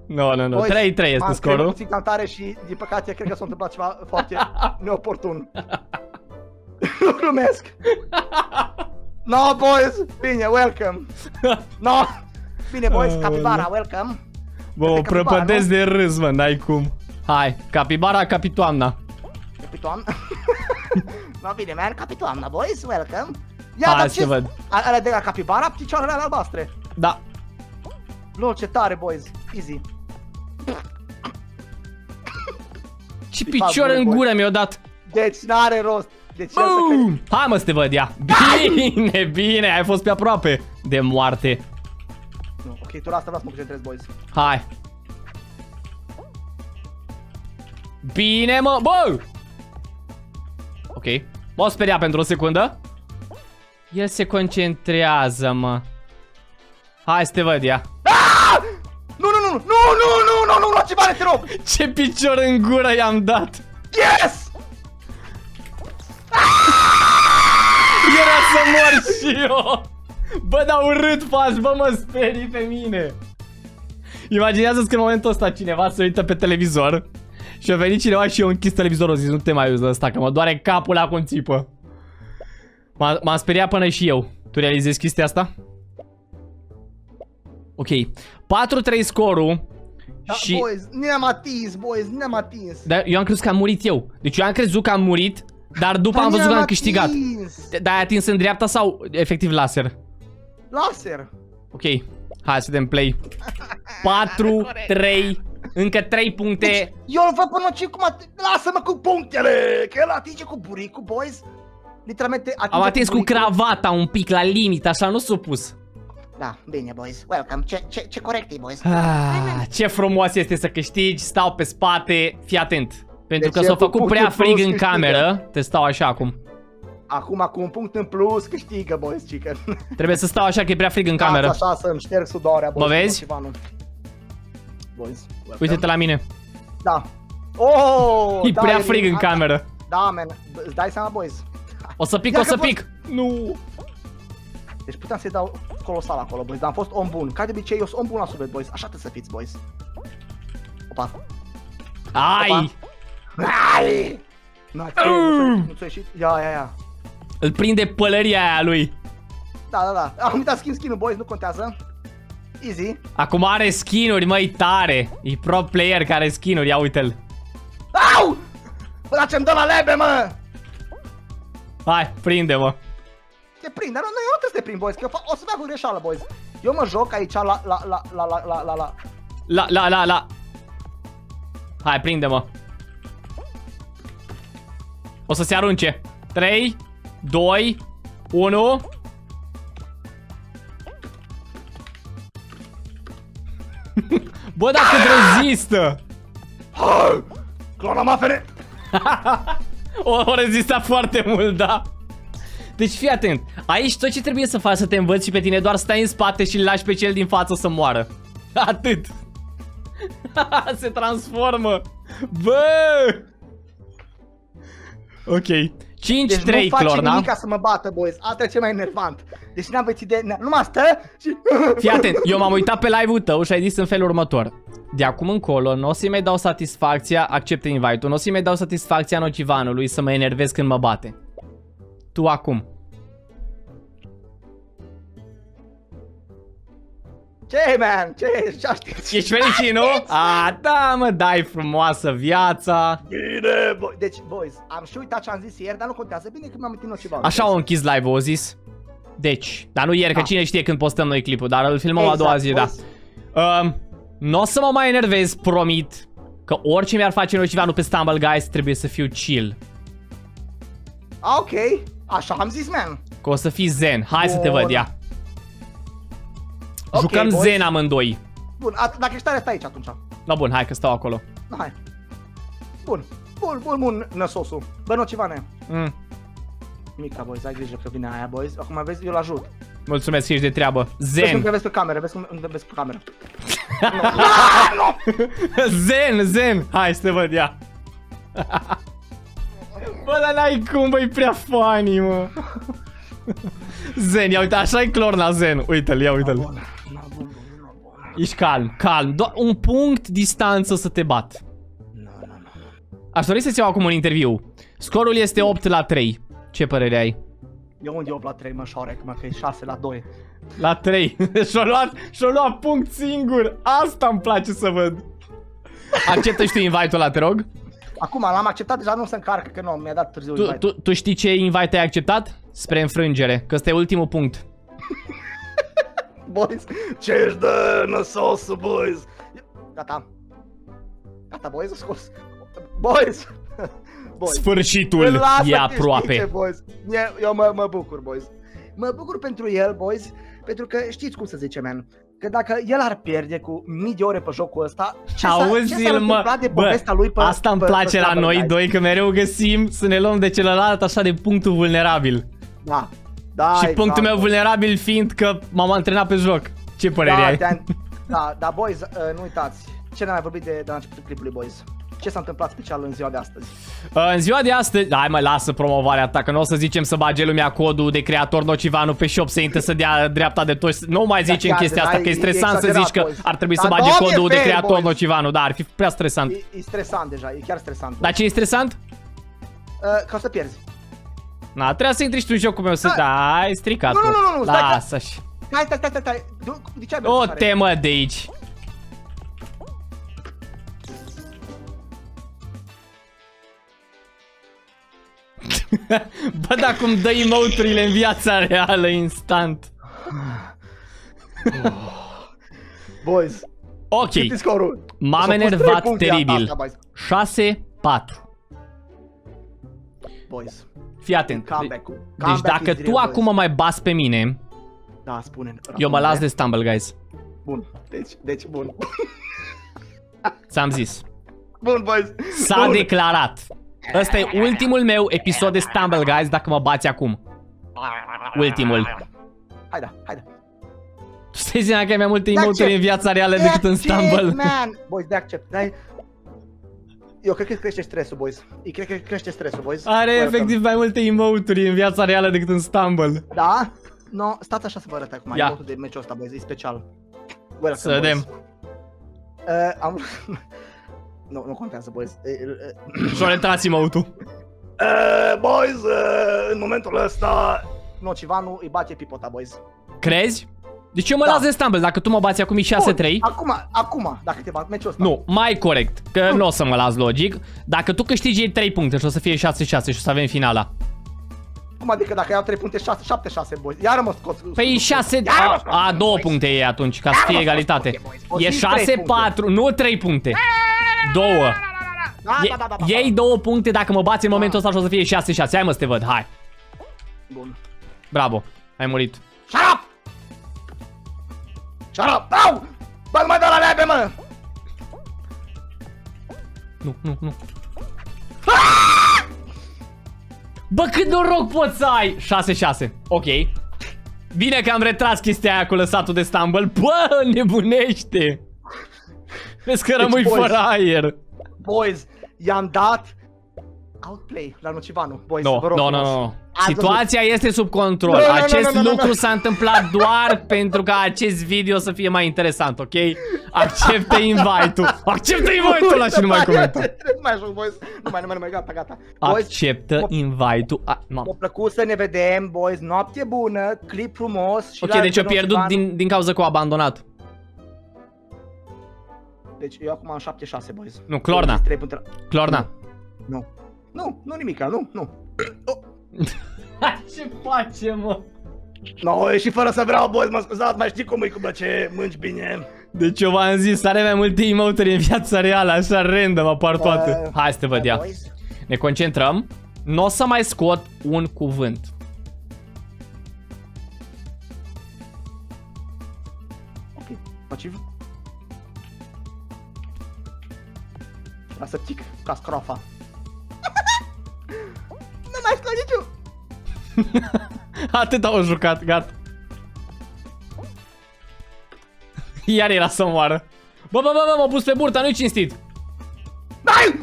Nu, nu, nu, 3-3 Boys, este m-am crezut scorul. puțin cam tare și, din păcate, cred că s-a întâmplat ceva foarte neoportun. Nu glumesc. No, boys! Bine, welcome! No! Bine, boys, Aoleu. capibara, welcome! Bă, o Cred că prăpădesc capibara, de râs, mă, n-ai cum. Hai, capibara, capitoamna. Capitoamna. no, bine, man, capitoamna, boys, welcome! Ia, Hai dar să ce văd. Alea de la capibara, picioarele alea albastre. Da. Lol, ce tare, boys. Easy. Ce fac picior bun, în boy. gură mi-o dat. Deci n-are rost. Deci el să cre- Boom! Hai mă să te văd, ia. Bine, bine, ai fost pe aproape de moarte. Nu, ok, tu la asta vreau să mă concentrez, boys. Hai. Bine, mă, bă! Ok. M-au speriat pentru o secundă. El se concentrează, mă. Hai să te văd, ia. Nu, nu, nu, nu, nu, nu, nu, nu, nu, ceva te rog! Ce picior în gură i-am dat. Yes! Era să mor și eu. Bă, dar urât faci, bă, mă sperii pe mine. Imaginează-ți că în momentul ăsta cineva se uită pe televizor și a venit cineva și eu închis televizorul, zis, nu te mai uzi de ăsta, că mă doare capul la cum țipă. M-a- M-am speriat până și eu. Tu realizezi chestia asta? Ok. 4-3 scorul. Da, și... boys, nu ne-am atins, boys, nu ne-am atins. Dar eu am crezut că am murit eu. Deci eu am crezut că am murit, dar după am Dar văzut că ne-am am câștigat. atins. Dar ai atins în dreapta sau efectiv laser? Laser. Ok, hai să dăm play 4, 3, încă 3 puncte Deci, eu îl văd până ce cum at- Lasă-mă cu punctele, că el atinge cu buricul, boys. Literalmente atinge Am atins cu buricul. cravata un pic la limit, așa nu s-a pus Da, bine, boys. Welcome. Ce, ce, ce corect e, boys. ah, Ce frumos este să câștigi, stau pe spate, fii atent Pentru Deci că s-a e cu făcut punctul prea plus frig în câștigă. cameră Te stau așa acum Acum, cu un punct în plus, câștigă, boys, chicken. Trebuie să stau așa că e prea frig în cameră Așa să-mi șterg sudoarea, boys. Mă vezi? Ceva, nu. Boys. welcome. Uite-te la mine Da. Oh, E da, prea e- frig în a- cameră Da, man. Îți dai seama, boys. O să pic, Ia o că să pot- pic Nu Deci puteam să-i dau colosal acolo, boys, dar am fost om bun. Ca de obicei, eu sunt om bun la suflet, boys. Așa trebuie să fiți, boys. Opa. Ai Ai! Na, ce, nu ți-a- nu ți-a ieșit? Ia, ia, ia. Îl prinde pălăria aia lui Da, da, da. Am uitat skin skin boys, nu contează. Easy. Acum are skin-uri, măi, tare E pro player care are skin-uri, ia uite-l Au! Bă, dar ce-mi dă la lebe, mă! Hai, prinde-mă Te prind, dar nu, nu, eu nu trebuie să te prind, boys, că eu fa- o să fac o greșeală, boys. Eu mă joc aici la, la, la, la, la, la, la, la. La, la, la, la. Hai, prinde-mă. O să se arunce. 3, 2, 1. Bă, dacă rezistă! Clona mafere! O, o rezista foarte mult, da. Deci fii atent. Aici tot ce trebuie să faci să te învăț și pe tine doar stai în spate și îl lași pe cel din față să moară. Atât. Se transformă. Bă! Ok. 5-3 Deci nu face Clorna. nimic ca să mă bată, boys. Asta e cel mai enervant. Deci n-aveți idee. n- Numai stă și... Fii atent, eu m-am uitat pe live-ul tău și ai zis în felul următor. De acum încolo, nu o să-i mai dau satisfacția, accept invite-ul, nu o să-i mai dau satisfacția nocivanului să mă enervez când mă bate. Tu acum. Ce, man? Ce? Ce știți? Ești fericit, nu? A, da, mă, dai frumoasă viața. Bine, boy. Deci, boys, am și uitat ce am zis ieri, dar nu contează. Bine că mi-am întâlnit ceva. Așa au închis live-ul, o zis. Deci, dar nu ieri, că Da. cine știe când postăm noi clipul, dar îl filmăm a Exact, doua zi, da. boys. Um, nu o să mă mai enervez, promit, că orice mi-ar face nocivanul pe Stumble Guys trebuie să fiu chill. Ah, ok. Așa am zis, man. Că o să fii zen. Hai să te Bun. văd, ia. Ok, Jucăm boys. zen amândoi. Bun, at- dacă ești tare, stai aici atunci. No, bun, hai că stau acolo. Da, hai. Bun. Bun, bun, bun, năsosul. Bă, nocivane. Mm. Mica, boys, ai grijă că vine aia, boys. Acum vezi, eu îl ajut. Mulțumesc că ești de treabă. Vezi cum Zen. te vezi pe cameră, vezi cum te vezi pe cameră. zen, zen. Hai să te văd, ia. Bă, dar n-ai cum, bă, e prea funny, mă. Zen, ia uite, așa e Clorna Zen. Uite-l, ia uite-l. Ești calm, calm. Doar un punct distanță să te bat. Na, na, na. Aș dori să-ți iau acum un interviu. Scorul este 8 la 3. Ce părere ai? Eu unde e 8 la 3, mă, șorec, mă, că e 6 la 2. La 3. și-a luat, și-a luat punct singur. Asta îmi place să văd. Acceptă și tu invite-ul ăla, te rog. Acum l-am acceptat, deja nu se încarcă, că nu, mi-a dat târziu Tu, invite. tu, tu știi ce invite ai acceptat? Spre înfrângere, că ăsta e ultimul punct. Boys, ce își dă năsosul, boys? Gata. Gata, boys, a scos. Boys! boys. Sfârșitul Lasă e că aproape. știi ce, boys. E- Eu mă, mă bucur, boys. Mă bucur pentru el, boys, pentru că știți cum să zice, man. Că dacă el ar pierde cu mii de ore pe jocul ăsta, ce s-a- ce s-ar Auzi-l, mă. întâmpla de Bă, povestea lui pe, asta îmi pe- place pe la Summer noi Guys? doi, că mereu găsim să ne luăm de celălalt așa de punctul vulnerabil. Da. Da, și exact, punctul meu boys. vulnerabil fiind că m-am antrenat pe joc. Ce părere da, ai? te-am- da, da, boys, uh, nu uitați. Ce ne-am mai vorbit de, de la începutul clipului, boys? Ce s-a întâmplat special în ziua de astăzi? Uh, În ziua de astăzi, hai mă, lasă promovarea ta, că nu o să zicem să bage lumea codul de creator Nocivanu pe shop să intre să dea dreapta de toți. Nu mai zicem chiar, chestia da, asta, că e e- e stresant să exagerat, zici că boys. ar trebui Da, să bage doamne, codul de fair, creator boys. Nocivanu, da, ar fi prea stresant. E, e stresant deja, e chiar stresant. Dar ce e stresant? Uh, ca o să pierzi. Na, trebuie să intri și tu în jocul meu să... Da. Da, ai stricat Nu, nu, nu, nu, stai că- Lasă și... Stai, stai, stai, stai, stai. Du- De ce ai O mers tare? temă de aici. Bă, dar cum dă emoturile în viața reală instant. Boys, Ok, cât e scorul? m-am S-au pus trei enervat puncte teribil. asta, boys. 6-4. Boys, Fii atent. comeback Deci Comeback dacă is tu real, boys. acum mă mai bas pe mine, Da, spune. eu mă las de Stumble Guys. Bun, deci, deci, bun. Ți-am zis. Bun, boys. S-a Bun. declarat. Ăsta e ultimul meu episod de Stumble Guys dacă mă bați acum. Ultimul. Hai da, hai da. Tu stai zicea că ai mai multe De emoturi accept. în viața reală De decât în accept, Stumble. man. Boys, de accept. Dai. Eu cred că crește stresul, boys. Eu cred că crește stresul, boys. Are Welcome. efectiv mai multe emoturi în viața reală decât în Stumble. Da? No, stați așa să vă arăt acum. Ia. Ia. de meciul ăsta, boys, e special. Welcome, Să vedem. boys. Uh, am... nu, nu contează, boys. Uh, uh, Și-o retras emotul. uh, boys, uh, în momentul ăsta... Nocivanu îi bate pipota, boys. Crezi? Deci eu mă Da. las de Stumble, dacă tu mă bați acum e 6-3. Bun, Acum, acum, dacă te bat meciul ăsta. Nu, mai corect, că nu o să mă las logic. Dacă tu câștigi ei 3 puncte și o să fie 6-6 și o să avem finala. Cum adică dacă iau 3 puncte, 6, 7, 6, boys. Iară mă scot. Păi 6, Iară mă a, scot, a 2 boys. puncte e atunci, ca să fie egalitate. O E zi trei 6-4, nu 3 puncte. 2. Da, da, da, da, da. Ei 2 puncte dacă mă bați în momentul ăsta și o să fie 6-6. Hai mă să te văd, hai. Bun. Bravo, ai murit. Shut up! Shut up! Au! Bă, nu mai dau la leabe, mă! Nu, nu, nu. Bă, cât noroc poți să ai! 6-6. Ok. Bine că am retras chestia aia cu lăsatul de stumble. Bă, nebunește! Vezi că rămâi boys. fără aer. Boys, i-am dat outplay la Nocivanu. Boys, No, vă rog no, no, frumos. no. Ați Situația este sub control. Nu, nu, nu, Acest nu, nu, nu, lucru nu. s-a întâmplat doar pentru ca acest video să fie mai interesant, ok? Acceptă invite-ul. Acceptă invite-ul ăla și nu mai comenta. Nu mai ajung, boys. Nu mai, nu mai, nu mai, gata, gata. Boys, Acceptă mă- invite-ul. A, mamă. m-a plăcut să ne vedem, boys. Noapte bună, clip frumos. Și Ok, la deci eu Nocivanu. pierdut din, din cauza că o abandonat. Deci eu acum am 7-6, boys. Nu, Clorna. 3 puncte. Clorna. Nu. Nu, nu nimica, nu, nu. Ce face, mă? No, e și fără să vreau, boys, mă scuzați, mai știi cum e cu ce mânci bine. Deci eu v-am zis, are mai multe emote în viața reală, așa random apar toate. Uh, Hai să te văd Da, ia. boys. Ne concentrăm. Nu o să mai scot un cuvânt. Ok, pasiv. Lasă tic, ca scrofa. nu mai scot niciun. Atât au jucat, gata. Iar era să moară. Bă, bă, bă, bă, m-a pus pe burta, nu-i cinstit. Dai!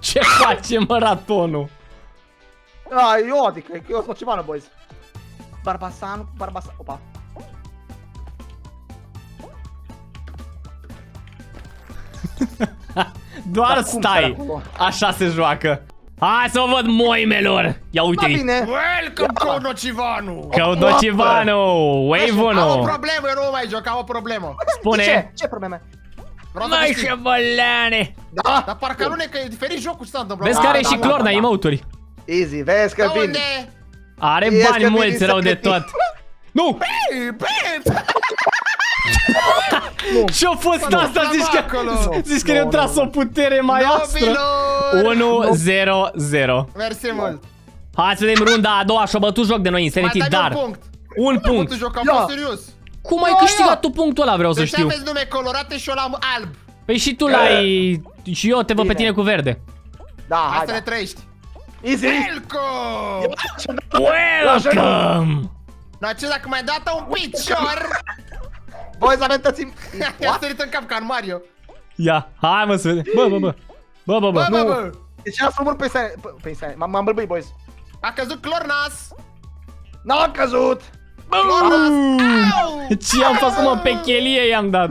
Ce face, mă, ratonul? A, eu, adică, eu sunt ceva, boys. Barbasan, Barbasan, opa. Doar Dar cum stai. stai acolo? Așa se joacă. Hai să vă văd moimelor. Ia Da, uite-i. bine. Welcome to Nocivanu! Căudocivanu, Wave Am o 1. problemă, eu nu mai joc, am o problemă. Spune. Ce? Ce probleme? Vreau să Mai știi. șebolane. Da? Dar parcă nu ne, că e diferit jocul ce s-a întâmplat. Vezi Da, că are da, și da, Clorna da, da. emote-uri. Easy, vezi că Da, vin. unde? Are Este bani bine mulți să rău de plătim. tot. Nu! Ei, bă, Ce-a fost Nu, asta? Zici că, acolo. zici că ne-a tras o putere mai astră. Nobilor! 1-0-0. Mersi mult. Hai să vedem runda a doua și-a bătut joc de noi Insanity, Mai dai dar un punct. un Nu punct. tu joc, am Ia. fost serios. Cum ai Ia, câștigat ia. tu punctul ăla, vreau să Deci știu. aveți nume colorate și eu l-am alb. Păi și tu l-ai... Și eu te văd pe Bine. tine cu verde. Da, hai, Asta da. ne trăiești. Easy. Welcome! Welcome! Dar ce dacă mai dată un picior? Boys, avem tățim. I-a sărit în cap ca în Mario. Ia, hai mă să vedem. Bă, bă, bă. Bă, bă, Bă, bă. bă, nu. bă. Deci am să mor pe sine. Pe sine. M-am m-am bălbâit, boys. A căzut Clornas. N-a căzut. Clornas. Au! Ce am făcut, mă? Pe chelie i-am dat.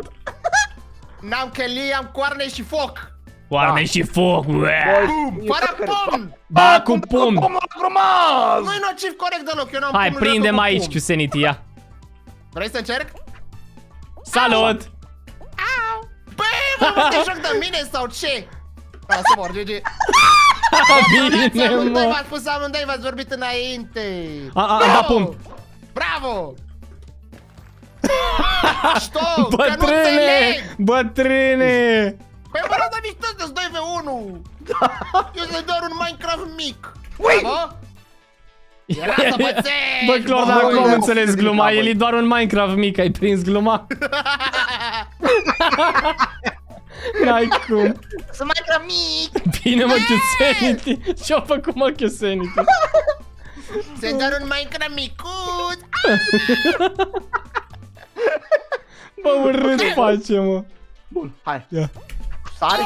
N-am chelie, am coarne și foc. Oarne Da. și foc. ue. Bum, fără pom. Ba cu pum. Pum grumaz. Nu-i nociv corect deloc, eu n-am Hai, pumnul prindem cu aici pum. cu Sanity, ia. Vrei să încerc? Salut! Au! Bă, mă, te joc de mine sau ce? Da, să mor, GG. Bine, Amândoi mă. v-ați spus amândoi, v-ați vorbit înainte. A, a, am dat punct. Bravo! Știu, că nu Bătrâne! înțeleg! Bătrâne! Păi mă rog, dar nici toți sunt 2v1! Eu sunt doar un Minecraft mic! Ui! Bravo! Era să bățești! Bă, Clor, dar bă, acum am bă, înțeles bă, gluma. bă. El e doar un Minecraft mic, ai prins gluma? N-ai cum. Sunt mai crea mic. Bine, mă, Chiusanity. Ce-a făcut, mă, Chiusanity? Sunt doar un Minecraft micuț! Bă, urât face, mă. Bun, hai. Ia. Sari.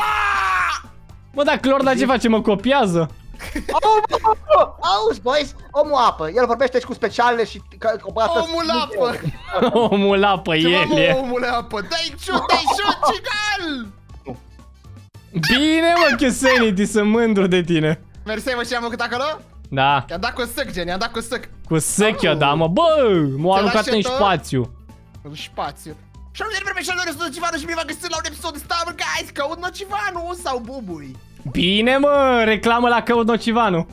Mă, dar Clor, dar ce face? Mă copiază? Auzi, boys, omul apă. El vorbește și cu specialele și... Că, că, bă, Omul apă! Omul apă, Ce el mă, e. omule apă? Dai șut, dai șut, cigal! Bine, mă, Chiusanity, sunt mândru de tine. Mersi, mă, și am făcut acolo? Da, I-am dat cu săc, gen, i-am dat cu săc. cu săchio, da, mă. Bă, m-a Te aruncat lași în tot? spațiu. În spațiu. Și am vreme și am Nocivanu și bine v-am găsit la un episod de Star Wars, guys, caut Nocivanu sau Bubui. Bine, mă, reclamă la căut Nocivanu.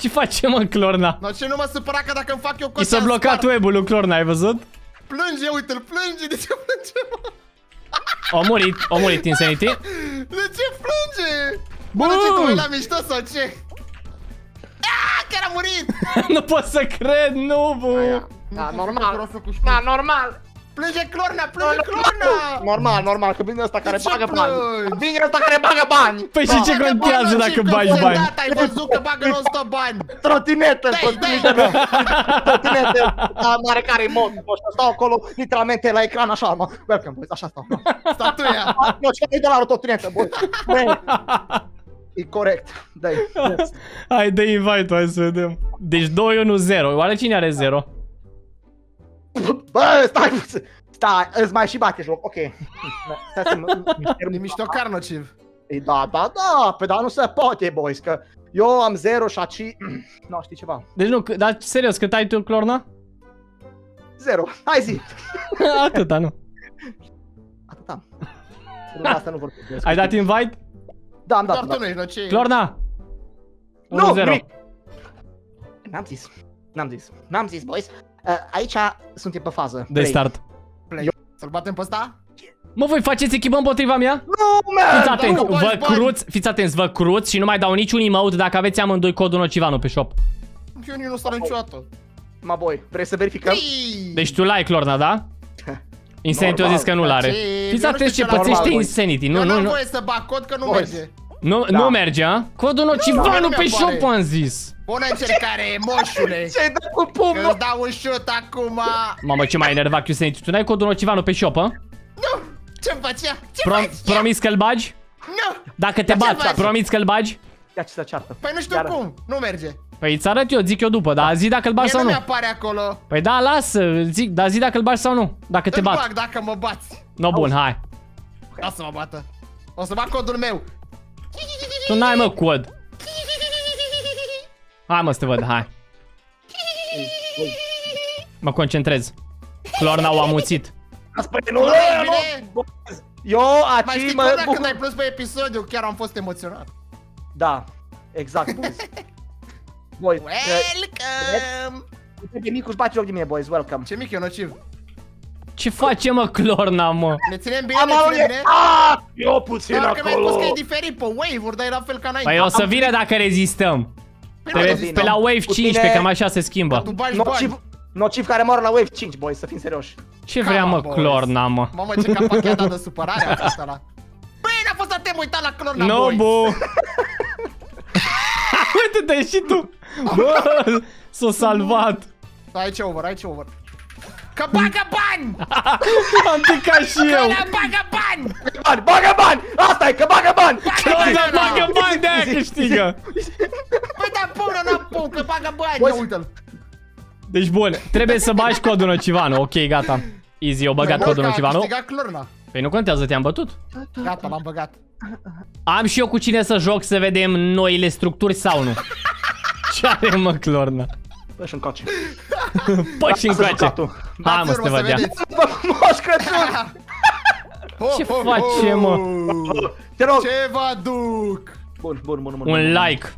Ce face, mă, Clorna? No, ce nu mă supăra că dacă îmi fac eu I cosea s-a blocat web-ul lui Clorna, ai văzut? Plânge, uite-l, plânge, de ce plânge, mă? A murit, a murit Insanity. De ce plânge? Bă! Bă, de ce tu la mișto sau ce? Ah, chiar a murit! nu pot să cred, nu, bă. Da, normal. Da, normal. Plânge Clorna, plânge Clorna! Normal, normal, că vine ăsta care De ce bagă bani. plângi? Vine ăsta care bagă bani. Păi și ce Bagă contează bani, dacă și bagi când bani? ți-ai dat, Ai văzut că bagă non-stop bani! Trotinetă, Dai, trotinetă, dai. trotinetă, da, mare care e mod, ăștia stau acolo, literalmente la ecran așa, mă, welcome boys, așa stau. Statuia! Nu, ce de la o trotinetă, boys. Man, E corect, dai. Hai, dă invite hai să vedem. Deci 2-1-0. Oare cine are 0? Bă, stai puțin. Stai, îți mai și bate joc, ok. Stai să mă... E mișto carnociv. Ei, Da, da, da, pe da nu se poate, boys, că eu am 0 și aci... Nu, știi ceva? Deci nu, c- dar serios, cât ai tu, Clorna? 0. Hai zi. Atâta, nu. Atât am. Lumea asta nu vorbesc. Ai dat invite? Da, am dat, Doar da. tu nu ești nociv. Clorna! Nu, 1-0. nimic. N-am zis. N-am zis. N-am zis, boys. Uh, aici suntem pe fază. De Play. start. Play. Să-l batem pe ăsta? Mă, voi faceți echipă împotriva mea? Nu, man! Fiți dar atenți, nu bagi vă bani. cruți, fiți atenți, vă cruți și nu mai dau niciun emote dacă aveți amândoi codul Nocivanu pe shop. Eu nici nu stau niciodată. Ma boy, vrei să verificăm? Pii! Deci tu l-ai, Clorna, da? Insanity a zis că nu l-are. Ce? Eu Fiți nu atenți ce știu ce la pățește normal, Insanity. Nu, Eu nu, n-am nu. voie să bag cod că nu Boys. merge. Nu, Da. nu merge, a? Codul Nu, Nocivanu nu pe mi-apare. shop, am zis. Bună încercare, moșule! Ce-ai dat cu Că pumnul? îți dau un shoot acum! Mamă, ce mai enervat cu Insanity. Tu n-ai codul Nocivanu pe shop, a? Nu! Ce-mi facea? Ce Pro- faci? promis că-l bagi? Nu! Dacă te Dar ce bat, faci? promiți că-l bagi? Ia ce să ceartă. Păi nu știu Iară. cum, nu merge. Păi îți arăt eu, zic eu după, dar zi dacă-l bagi Mie sau nu nu. mi-apare acolo. Păi da, lasă, zic, dar zi dacă-l bagi sau nu. Dacă te Îl bat. bag dacă mă bați. No, bun, hai. O să mă bată. O să bag codul meu. Tu n-ai mă cod. Hai mă să te văd, hai. Mă concentrez. Clorna o amuțit. Spune, nu, Nu, nu, bine. nu. Eu Mai aici știi mă cum când bucur. ai plus pe episodiu, chiar am fost emoționat. Da, exact, boys. Boys, uh, Welcome! trebuie micuș bate joc de mine, boys, welcome. Ce mic e nociv. Ce face mă Clorna, mă? Ne ținem bine, Am ne ținem alunie. bine. Ah, eu puțin Doar că mi-ai spus acolo. că e diferit pe wave-uri, dar e la fel ca înainte. Păi o să am vină dacă rezistăm. Păi Pe, nu de rezistăm. pe la Wave Cu 15, tine- cam așa se schimbă. Tu bagi bani. Nociv, nociv care moară la Wave 5, boys, să fim serioși. Ce vrea mă Come on, Clorna, mă? Mamă, ce capac i-a dat de supărare a fost ăla. Băi, n-a fost să te uitat la Clorna No, Boys. bu! Uite-te și tu! Bă, s-a salvat! Aici e over, aici e over. Că bagă bani! Am picat și eu! Clorna bagă bani! Bani, bagă bani! Asta e, că bagă bani! Clorna bagă bani de-aia câștigă! Păi da, până n-am pun, că bagă bani! Boys. Ia uite-l! Deci bun, trebuie să bagi codul Nocivanu. Ok, gata. Easy, eu băgat codul A Nocivanu. câștigat Clorna. Păi nu contează, te-am bătut. Gata, l-am băgat. Am și eu cu cine să joc să vedem noile structuri sau nu. Ce are mă Clorna? Bă, și încoace. Păi și încoace. jucatul. Hai mă să te Dați urmă văd ea. vedeți. Bă, Moș Crăciun! Ho, Ce ho, face, ho. mă? Te rog! Ce vă aduc? Bun, bun, bun, bun. Un bun. like.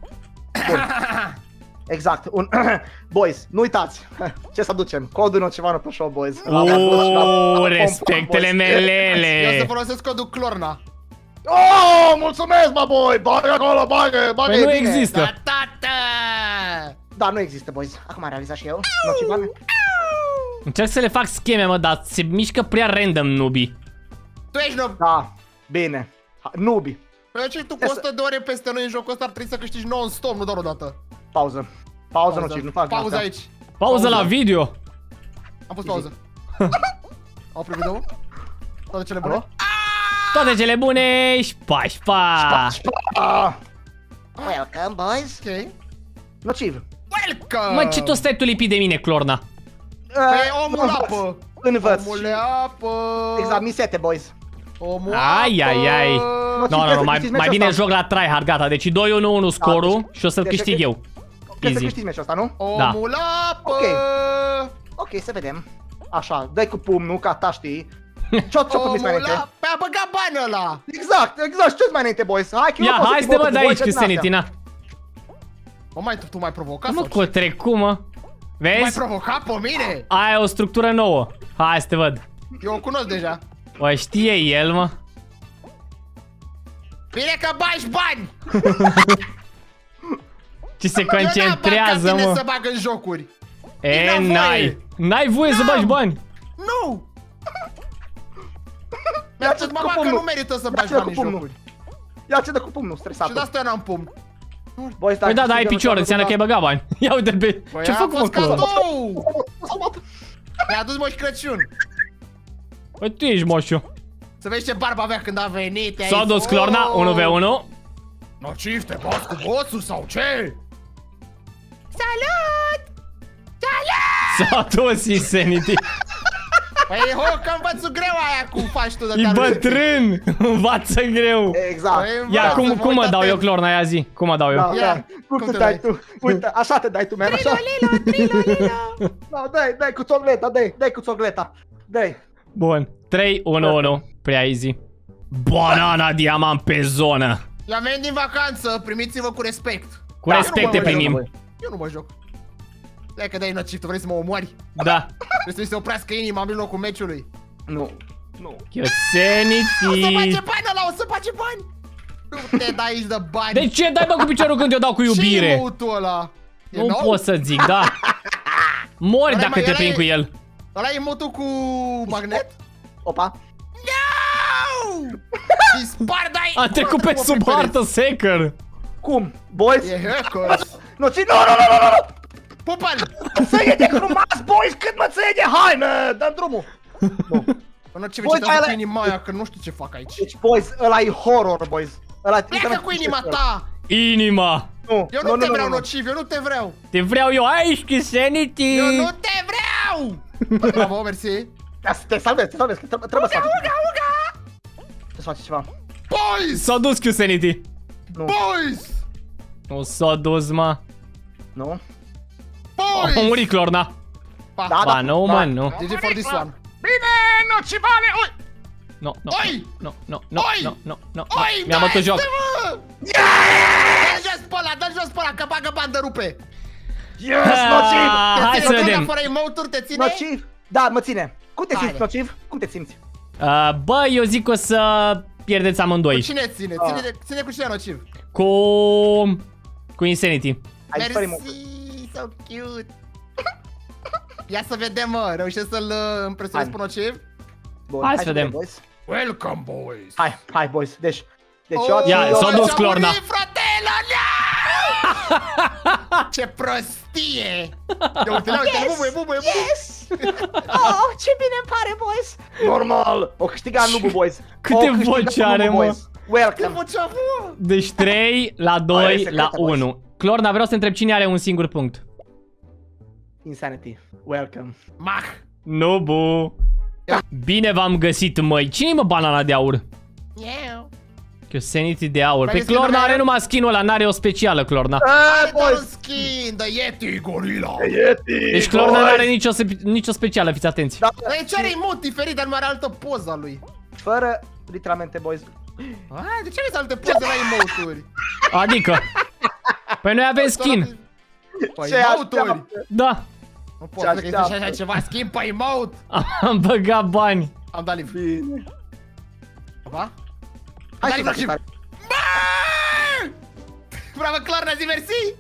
Exact, un... boys, nu uitați! Ce să ducem? Codul Nocivanu pe show, boys. Uuu, respectele Eu să mele. folosesc codul Clorna. Oh, mulțumesc, mă, boy! Bagă acolo, bagă, bagă, Păi e nu bine. există. Da, tată! Da, nu există, boys. Acum am realizat și eu. Nocivanu. Încerc să le fac scheme, mă, dar se mișcă prea random, nubii. Tu ești noob. Da, bine. Ha, Nubi. Păi ce tu cu 100 de ore peste noi în jocul ăsta ar trebui să câștigi non-stop, nu doar o dată. Pauză. Pauză, nociv, nu fac Pauză asta. aici. Pauză la video. Am pus pauză. Au primit două? Toate cele bune? Alo? Toate cele bune și șpa, și șpa. Ah, Welcome, boys. Ok. nociv. Welcome! Mă, ce tot stai tu lipit de mine, Clorna? Păi omul Învăț. apă! Învăț. Omul apă! Exact, misete, boys. Omul Ai, apă! ai, ai. Nu, Nu, nu, nu, mai, câștigi mai meciul bine ăsta. joc la tryhard, gata. Deci 2-1-1 scorul deci- și o să-l deci- câștig eu. Cred să Easy. câștigi meciul ăsta, nu? Omul apă! Ok. Ok, să vedem. Așa, dai cu pumnul, ca ta știi. Ce-o ce-o promis mai Omul înainte? apă! Păi a băgat bani ăla! Exact, exact, ce-ți mai înainte, boys? Hai, că eu Ia, pot hai să fim te bătut văd cu voi aici și cu din astea. Senitina. Mă, mai tu, tu mai provocat Nu sau cu o ce? trecu, mă. Mai Vezi? provocat pe mine? Ai o structură nouă. Hai să te văd. Eu o cunosc deja. O știe el, mă. Bine că bagi bani! Ce se Eu n-am concentrează, bani ca tine mă. să bag în jocuri. E, n-am voie. n-ai. N-ai voie să N-am. bagi bani. Nu! Mi-a cu mama că pumnul. nu merită să bagi Ia-ți-l cu banii pumnul. jocuri. Ia ce de cu pumnul, Și stresat. de asta eu n-am pumn. Boys, Păi da, da, ai picior, înseamnă că ai băgat bani. Ia uite pe... Păi Ce a fac mă fost clon? cadou! Mi-a adus Moș Crăciun. Păi tu ești moșu. Să vezi ce barbă avea când a venit S-a dus Clorna, 1v1. Nociv, te bați cu bossul sau ce? Salut! S-a dus Insanity. Păi ho, că învățul greu aia cum faci tu de E te-am bătrân. Învață greu. Exact. Păi, Ia, învață, cum, mă cum mă uit dau eu, atent. Clorna, ia zi? Cum mă dau eu? Da, Ia, da. Cum cum te te dai dai? tu? Uite, așa te dai tu, man, așa. Trilo, trilo, lilo. Da, dai, dai cu țogleta, dai, dai cu țogleta. Dai. Bun. 3, 1, 1. Prea easy. Banana diamant pe zonă. Eu am venit din vacanță, primiți-vă cu respect. Cu Da, respect eu te nu mă primim. joc. Eu nu mă joc. Stai că dai nociv, tu vrei să mă omori? Da. Trebuie să-i se oprească inima în mijlocul meciului. Nu. Nu. O să Yosemite. face bani ăla, o să face bani! Nu te dai aici de bani! De ce dai bă cu piciorul când eu dau cu Ce iubire? emote-ul ăla? E Nu nou? pot să zic, da. Mori Ăla e dacă mai- te ăla prind e- cu el. Ăla e emote cu magnet? Opa. No! Și spar dai! A trecut pe sub hartă secker. Cum? Boys? E hackers! Nu, ți... Nu, nu, nu, nu, nu, nu! Pupă-l! Ține de frumas, boys, cât mă ține! Hai, mă, dăm drumul! Până ce vei alea- cu inima aia, că nu știu ce fac aici. Deci, boys, ăla e horror, boys. Ăla Pleacă cu inima ta! Inima. Nu, Eu nu te vreau nociv, eu nu te vreau! Te vreau eu aici, Yosemite. Eu nu te vreau! Bravo, mersi! Să Te salvezi, te salvezi, că trebuie să faci. Trebuie să faci ceva. Boys! S-a dus. Nu, Boys! O s-a dus, mă. nu. Boys! A murit Clorna. Pa. Da, Ba, nu, da. mă, nu. GG for this one. Bine, nocivale! Ui! No, no, Oi! no, no, no, Oi! no, no, no. Oi, Mi-am bătut joc. Dă-l jos pe ăla, dă-l jos pe ăla, că bagă bandă rupe! Yes, nociv! Ah, Te Hai ține să Clorna vedem. fără emote te ține? Nociv? Da, mă ține. Cum te simți, Haide. nociv? Cum te simți? Uh, Bă, eu zic că o să pierdeți Cu amândoi. cine ține? Ah. Ține, de, ține cu cine nociv? Cu... Cu Insanity. Hai, spărim Mersi, so cute! Ia să vedem, mă, reușesc să-l uh, impresionez Hai. pe nociv? Bun, Hai să vedem. boys. Welcome, boys! Hai, hai, boys. Deci, deci Oh, Ia, eu, s-a eu, dus ce-a Clorna. murit, fratele, Ce prostie! Ia uite, ia uite, bubuie, bubuie, bubuie! Oh, ce bine îmi pare, boys! Normal! O câștiga Nubu, boys! Câte O câștiga voci Nubu, are, mă? boys. Ce Welcome! voce a avut? Deci 3 la 2 Aia e la secretă, boys. 1. Clorna, vreau să întreb cine are un singur punct. Insanity. Welcome. Mach! Nu, bu. Bine v-am găsit, măi. Cine-i mă banana de aur? Eu! Yosemite de aur. Mai Pe este Clorna numele? are numai skin-ul ăla, n-are o specială Clorna. Eh, Are doar un boys! skin de Yeti Gorilla! Yeti! Deci Clorna nu are nicio, spe- nicio specială, fiți atenți. Da, Dar ce are emote diferit, dar nu are altă poză a lui? fără, literalmente, boys. Ah, de ce aveți alte poze la emote-uri? Adică. Păi noi avem skin. Păi așteaptă? Da. Nu pot Ce să așa așteaptă? ceva, skin pe emote! Am băgat bani. Am dat live. Bine. Hai să facem live. Bravo, Clorna, zi mersi!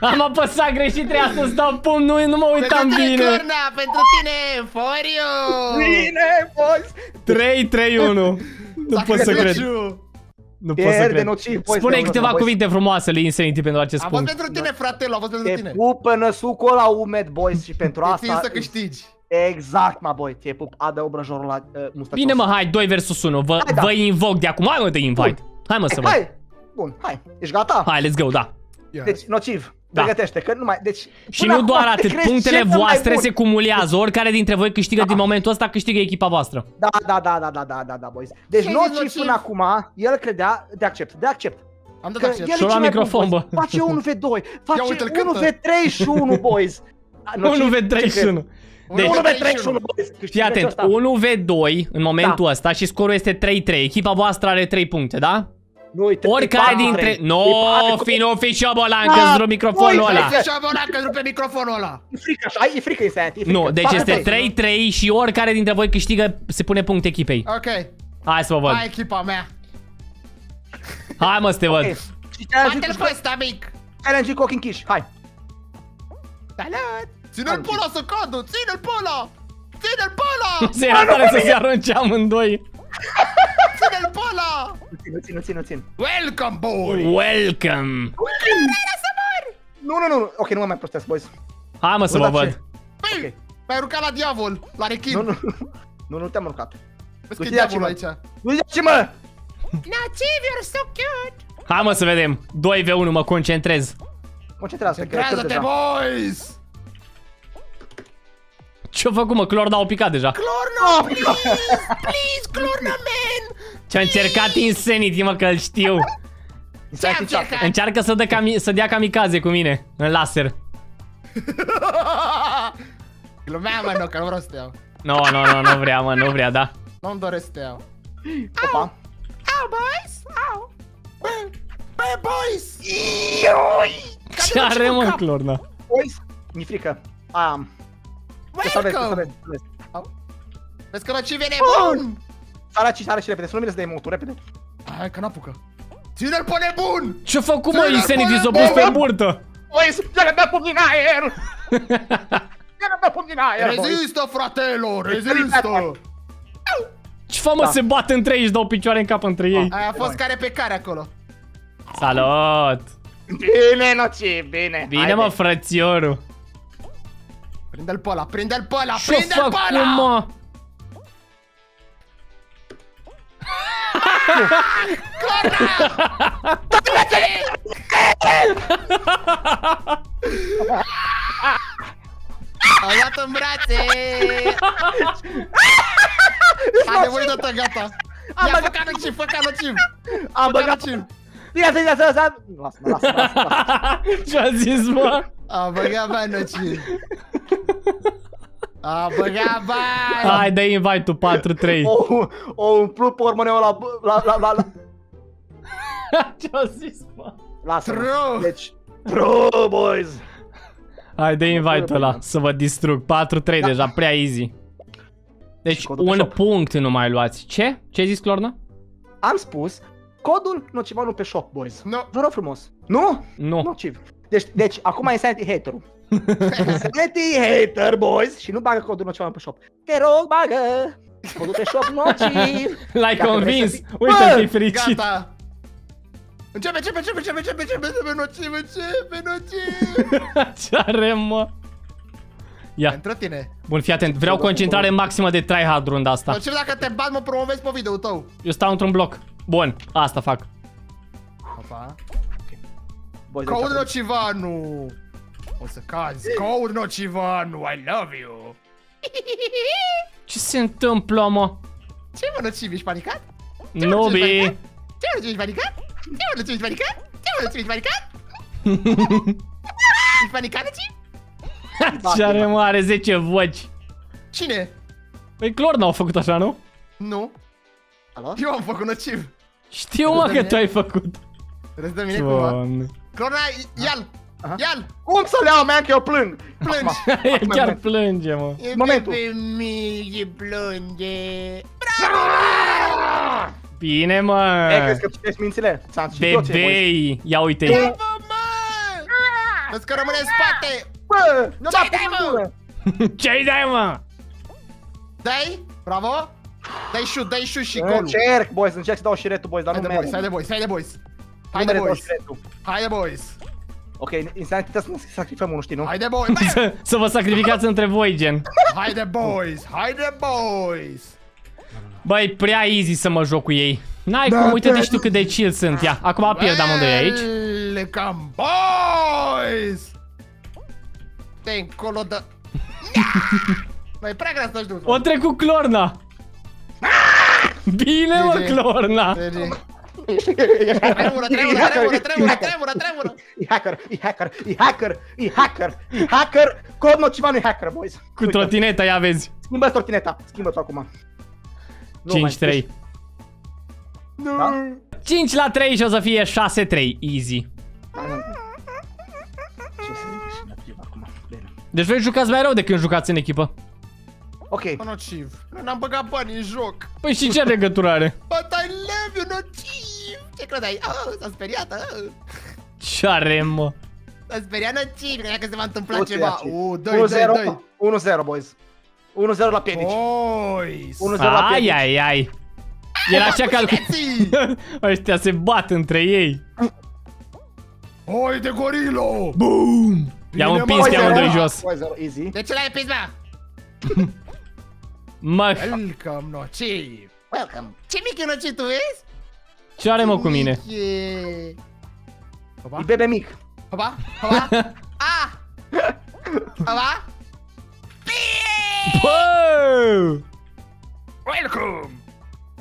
Am apăsat greșit, trebuia să stau pumn, nu, nu mă uitam Pentru bine. Clorna, pentru tine, for you! Bine, boys! 3, 3, 1. Nu pot să cred. Nu pot să Pierde cred. nociv, boys. Spune de câteva boys. cuvinte frumoase lui Insanity pentru acest A fost punct. pentru tine, fratelo, a fost pentru Te tine. pupă năsucul ăla umed, boys, și pentru Te țin asta... să câștigi. Exact, mă, boy, te pup, adă obrăjorul la uh, mustăcios. Bine mă, hai, 2 versus 1. Vă, Hai, da. vă invoc de acum. Hai mă, de invite. Hai mă să văd. Hai, bun, hai, ești gata? Hai, let's go, da. Deci, nociv, Da. pregătește, că nu mai, deci... Și până nu doar acum te atât, crezi punctele cel mai voastre bun. se cumulează. Oricare dintre voi câștigă din momentul ăsta, câștigă echipa voastră. Da, da, da, da, da, da, da, da, boys. Deci Ce ai zis, nociv Nociv? până acum, el credea, de accept, de accept. Am dat Că accept. el Și-o e la cel mai microfon, bun, boys. bă. Face 1v2, face uite-l cântă. 1v3 și 1, boys. Nociv, 1v31. ce Deci, crezi? 1v3 și 1, boys. fii Câștigă atent, ăsta. 1v2 în momentul Da. ăsta și scorul este 3-3. Echipa voastră are 3 puncte, da? Nu, uite, Oricare e dintre... 4-3. No, E patru- fi nu fi șobolan, Da, că-ți rup microfonul voi, ăla. voi, Și am că rupe microfonul ăla. E frică așa, e frică Insanity, e frică. Nu, deci Patru- este trei. 3-3 și oricare dintre voi câștigă, se pune punct echipei. Ok, Hai să vă văd. hai echipa mea. Hai mă să te văd. Ok. Și challenge Bate-l cu pe ăsta, mic. challenge cu ochii închiși, hai. Salut! Ține-l pe ăla să cadă, ține-l pe ăla! Ține-l pe ăla! Se ia tare să se arunce amândoi. Ține-l pe ăla! Nu țin, nu țin, nu țin, nu țin. Welcome, boy! Welcome. Nu, nu, nu, ok, nu mă mai prostesc, boys. Hai mă să Bă, vă dar văd. ce? Păi, Ok. m-ai aruncat la diavol, la rechin. Nu, nu, nu, nu te-am urcat. Vezi că e Nu știa diavolul ce, aici. Nu zice ce, mă! Nativ, you're so cute! Hai mă să vedem. 2v1 mă concentrez. Concentrează-te, că Concentrează-te, deja. boys! Ce-a făcut mă? Clorna au picat deja. Clorna, please! Please, Clorna, man! Ce-a încercat Insanity mă că-l știu. Stai Ce-am în ceapă. încercat? Încearcă să, dă cami să dea kamikaze cu mine. În laser. Glumeam, mă, nu, că nu vreau să te iau. Nu, no, nu, no, nu, no, nu vrea mă, nu vrea, da. Nu-mi doresc să te iau. Opa. Au, boys! Au! Bă, bă, boys! Ce are mă cap. Clorna? Boys, mi-e frică. Am. Să salvezi, să Welcome! salvezi, să salvezi. Vezi că Roci vine Bun! bun! Sara și sara și repede, să nu mi să dai motul, repede. Hai că n-apucă. Ține-l pe nebun! Ce-a făcut mă Ține-l Insanity? pe S-a pus pe nebun! burtă. Boys, ia dă pumni în aer! Ia dă pumni în aer, boys. Rezistă, fratelor, rezistă! Ce fă mă Da. se bat între ei și dau picioare în cap între ei. Aia a fost care pe care acolo. Salut! Bine, noci, bine. Bine Haide. mă frățiorul. Prinde-l pe ăla, prinde-l pe ăla, Ce-a prinde-l pe făcut ăla! mă? Am luat în brațe! Haide, voi dă gata! Am Ia, băgat- fă ca nociv, fă ca nociv! Am Fă ca băgat... nociv! Ia să, ia să, ia să... Lasă-mă, lasă-mă, lasă-mă. Ce-a zis mă? A băgat bani nociv! A băgat bani! Hai, dă invite-ul 4-3. O, o umplut pormoneu la, la, la, la, la... Ce-a zis mă? Lasă-mă. True. Deci, true, boys. Hai, dă invite-ul ăla să vă distrug. 4-3 deja, prea easy. Deci Și codul pe un shop. punct nu mai luați. Ce? Ce ai zis, Clorna? Am spus codul nocivanul pe shop, boys. Nu. Vă rog frumos. Nu? Nu. Nociv. Deci, deci acum e Sanity haterul. Sanity hater, boys. Și nu bagă codul nocivanul pe shop. Te rog, bagă. Codul pe shop nociv. L-ai Dacă vrei convins? să fii- Uite, Bă, fi fericit. Gata! Începe, începe, începe, începe, începe, începe, începe, nociv, începe, nociv! Ce are, mă? Ia, Pentru tine. bun, fii atent. Vreau concentrare maximă de tryhard runda asta. Nociv, dacă te bat, mă promovezi pe video tău. Eu stau într-un bloc. Bun, asta fac. Opa. Boys, Code deci, Nocivanu! O să cazi. Code Nocivanu, I love you! Ce se întâmplă, mă? Ce mă, Nociv, ești panicat? Nobi! Ce mă, Nociv, ești panicat? Ce mă, Nociv, ești panicat? Ce mă, Nociv, ești panicat? Ești panicat, Nociv? Ce are, mă? Are 10 voci. Cine? Păi Clorna au făcut așa, nu? Nu. Alo? Eu am făcut Nociv. Știu, mă, că tu ai făcut. Râzi de mine cumva. Doamne. Clona, ia-l! Aha. Ia-l! Cum să le iau, man, că eu plâng? Plângi! El chiar plânge, mă. E Momentul. pe mine plânge. Bine, E, mă. crezi că citești mințile? Ți-am citit eu ce, boys. Bebei. Ia uite. Bravo, mă! Vezi că rămâne în spate! Bă, nu Ce-ai da dai, până mă? în gură. Ce-ai dai, mă? Dai? Bravo! Dai shoot, dai shoot și golul. Încerc, boys, încerc să dau și retul, boys, dar nu Haide merg. boys, haide boys, haide boys. Nu Haide merg dau boys, și retul. haide boys. Ok, instant trebuie să sacrificăm unul, știi, nu? Haide boys, bă! Să, să vă sacrificați între voi, gen. Haide boys, haide boys. Băi, prea easy să mă joc cu ei. N-ai cum, uite-te și tu cât de chill sunt. Ia, acum pierd amândoi aici. Welcome boys! Te încolo de... Mai prea grea să-și duci. O trec cu Clorna. Bine, mă, GG. Clorna. Tremură, tremură, tremură, tremură, tremură, tremură. E hacker, e hacker, e hacker, e hacker, e hacker, cod nocivan e hacker, boys. Cu trotineta, ia vezi. Schimbă trotineta, schimbă-ți acum. Nu mai 5-3. Da? 5 la 3 și o să fie 6-3. Easy. Ce să zic și nativ acum? Bine. Deci voi jucați mai rău de când jucați în echipă. Ok, Nociv. Eu n-am băgat bani în joc. Păi și ce legătură are? But I love you, nociv. Ce credeai? Oh, s-a speriat, oh. Ce are, mă? S-a speriat nociv, credea că se va întâmpla nu ceva. ceea ce. Uh, dai, dai, dai. 1-0, 1-0, boys. 1-0 la piedici. Boys! 1-0 la Ai, piedici. ai, ai. El așa calcul... Băieții! Ăștia se bat între ei. Oi de gorilo! Boom! I-am Bine, împins mă, pe amândoi zero. jos. 2-0, easy. De ce l-ai împins, mă? Mă, Welcome, nociv! Welcome. Ce mic e nociv, tu vezi? ce are mă cu mine? Mic e... Hopa, E bebe mic. hopa, hopa! Ah! Hopa! Bă! Welcome!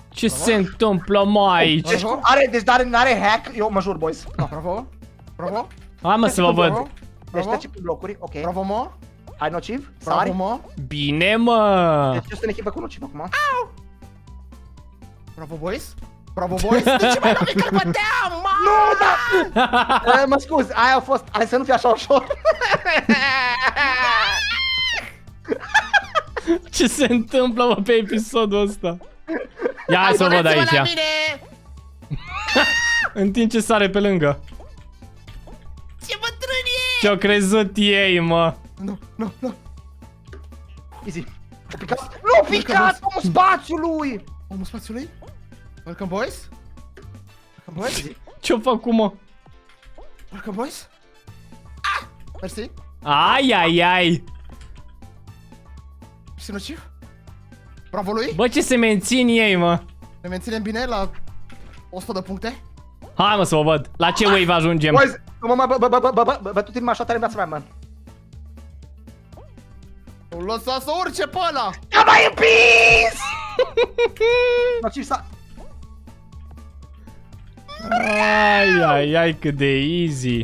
Ce se întâmplă mai aici? Deci are, deci are, are hack, eu mă jur, boys. No. Bravo! Bravo! Hai mă să vă văd. Bravo! Deci Bravo! trece pe blocuri, ok. Bravo, mă! Hai nociv, Bravo, sari. mă! Bine mă! Deci eu sunt în echipă cu nociv acum. Bravo, boys! Bravo, boys! De ce mai nu mi căpăteam, mă? Nu, da! Eh, mă scuz, aia a fost, hai să nu fie așa ușor. Ce se întâmplă mă pe episodul ăsta? Ia să vă văd Uitați-vă la aici. mine! În timp ce sare pe lângă. Ce bătrân e! Ce-au crezut ei, mă? Nu, nu, nu! Easy. A picat. Nu, picat, omul spațiului! Omul spațiului? Welcome, boys! Welcome, boys! Ce-o făcut, mă? Welcome, boys! Ah! Mersi! Ai, ai, ai! Mersi, nociv! Bravo lui! Bă, ce se mențin ei, mă? Ne menținem bine la 100 de puncte? Hai, mă, să vă văd. La ce wave ajungem? Boys, mă, mă, bă, bă, bă, bă, bă, bă, bă, tu tine așa tare în viața mea, man. Nu lăsa să urce pe ăla! Am mai împins! Nociv sa... Ai, ai, ai, cât de easy.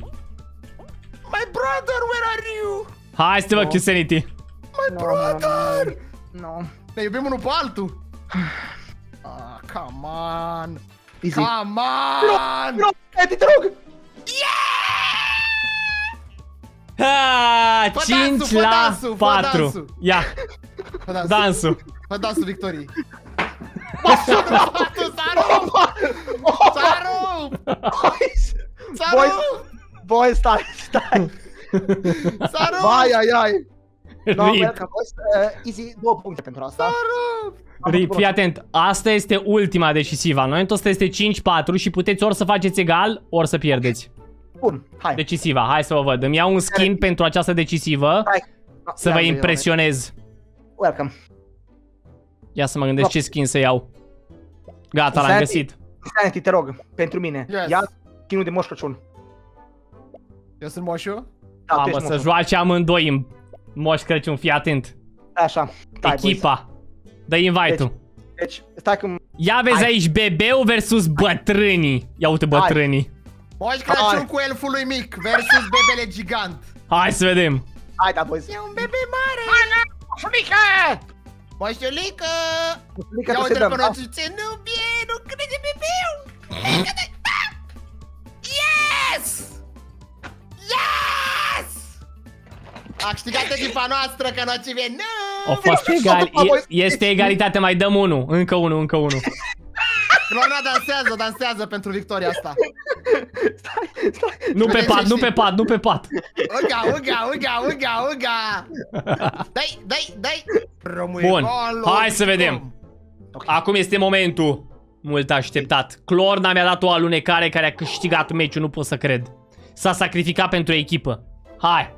My brother, where are you? Hai să te văd, Qsanity. My brother! No. Ne iubim unul pe altul! Ah, come on! Easy. Come on! Nu, Eddie, te rog! Ha, Fă 5 dansul, fă la dansul, fă 4. dansul. Ia, Fă dansul! dansul. Fă dansul victoriei! Dansul, s-a rupt! S-a rupt! Boys! S-a Boys! rupt! Boys, stai, stai! S-a rupt! Vai, ai, ai! No, Rip, welcome, boys. Uh, easy, două puncte pentru asta. S-a rupt! Am Rip, făcut fii atent. Asta este ultima decisivă. Noi ăsta este 5-4 și puteți ori să faceți egal, ori să pierdeți. Bun, hai. Decisiva, hai să vă văd. Îmi iau un skin pentru această decisivă. Hai. No, Să ia, vă ia, ia. impresionez. Welcome. Ia să mă gândesc ce skin să iau. Gata, l-am Sandy. găsit. Sanity, te rog, pentru mine. Yes. Ia skinul de Moș Crăciun. Eu sunt moșu? Da, tu Mamă, ești să moșul. joace amândoi în Moș Crăciun, fii atent. Așa. Stai, boys. Echipa. Dă invite-ul. Deci, stai cum... Ia vezi Hai. aici bebeu versus bătrânii. Ia uite bătrânii. Moș Crăciun Hai. cu elfului mic versus bebele gigant. Hai să vedem. Hai, da, boys. E un bebe mare! Șulică! Moșulică! Mică Ia să se uite-l dăm, pe da? noțițe, nu bie, nu crede bebeu! Yes! Yes! A câștigat echipa noastră că nocivie, nu! A fost egal. E- Este egalitate, mai dăm unul. Încă unul, încă unul. Lorna dansează, dansează pentru victoria asta. Stai, stai. Nu pe pat, nu pe pat, nu pe pat. Uga, uga, uga, uga, uga! Dai, dai, dai! Rămâi Bun, acolo. hai să vedem. Acum este momentul mult așteptat. Clorna mi-a dat o alunecare care a câștigat meciul, nu pot să cred. S-a sacrificat pentru echipă. Hai.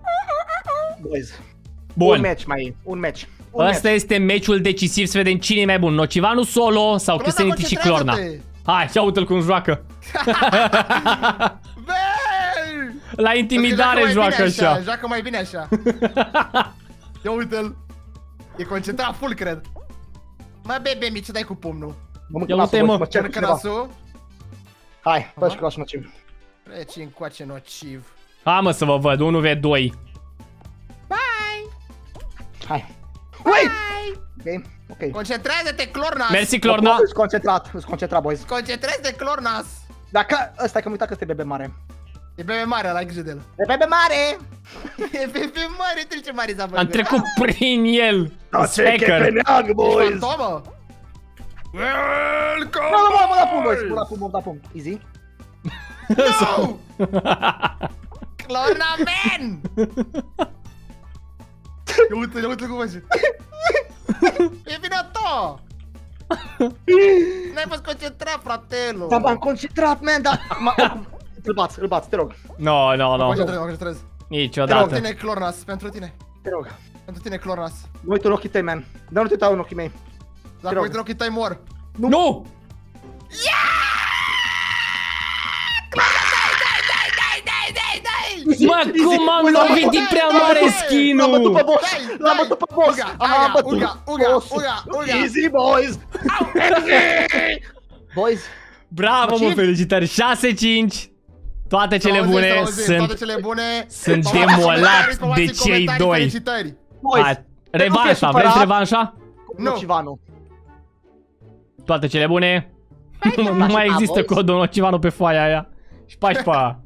Boys. Un Bun. match mai e. Un match. Un Ăsta este meciul decisiv să vedem cine e mai bun. Nocivanu solo sau Clorna, Cristianity și Clorna. concentrează-te! Hai, ia uite-l cum joacă. Băi! La intimidare Joacă mai joacă bine așa. Joacă mai bine așa. Ia uite-l. E concentrat full, cred. Mă, bebe, mici, dai cu pumnul. Mă Ia uite, mă. mă cer Cercă cineva. nasul. Hai, fă și cu nasul nociv. Treci încoace nociv. Hai mă să vă văd, 1v2. Bye! Hai. Wait! Bye! Ok, ok. Concentrează-te, Clornas! Mersi Clorna. Sunt concentrat, sunt concentrat, boys. Concentrează-te, Clornas! Dacă, ăsta e că am uitat că este bebe mare. E bebe mare, la grijă de el. E bebe mare! E bebe mare, trece mare să Am trecut prin el. Specker. neagă, Ești fantomă? Nu, nu, mă, mă da pum, boys. Mă da pum, mă da pum. Easy. No! Clorna Man! Ia uite, ia uite cum face. E vina ta! N-ai fost concentrat, fratelu! Da, m-am concentrat, man, dar... ma- oricum, Îl bați, îl bați, te rog, No, no, no. Concentrez, mă concentrez. Pentru Niciodată. tine, Clornas, pentru tine. te rog. Pentru tine, Clornas. Mă uit în ochii tăi, man. Dar nu te uitau în ochii mei. Dacă rog. uite în ochii tăi, mor. Nu! Mă, cum am lovit din prea mare L-am bătut pe skin-ul? boss! Dai, L-am dai. bătut pe boss! Uga, Am uga, bătut uga, uga, boss-ul. uga, uga. Easy, boys! Boys, Bravo, mă, Mașini? felicitări. 6-5. Toate cele Să auziți, să bune auziți, Toate sunt... cele bune. sunt Vă urmați demolat în comentarii, de vă urmați în cei comentarii, doi. Felicitări. boys! A, revanșa, vreți revanșa? Nu. Nocivanu. Toate cele bune. Nu mai există boys. codul Nocivanu pe foaia aia. Și pa, și pa.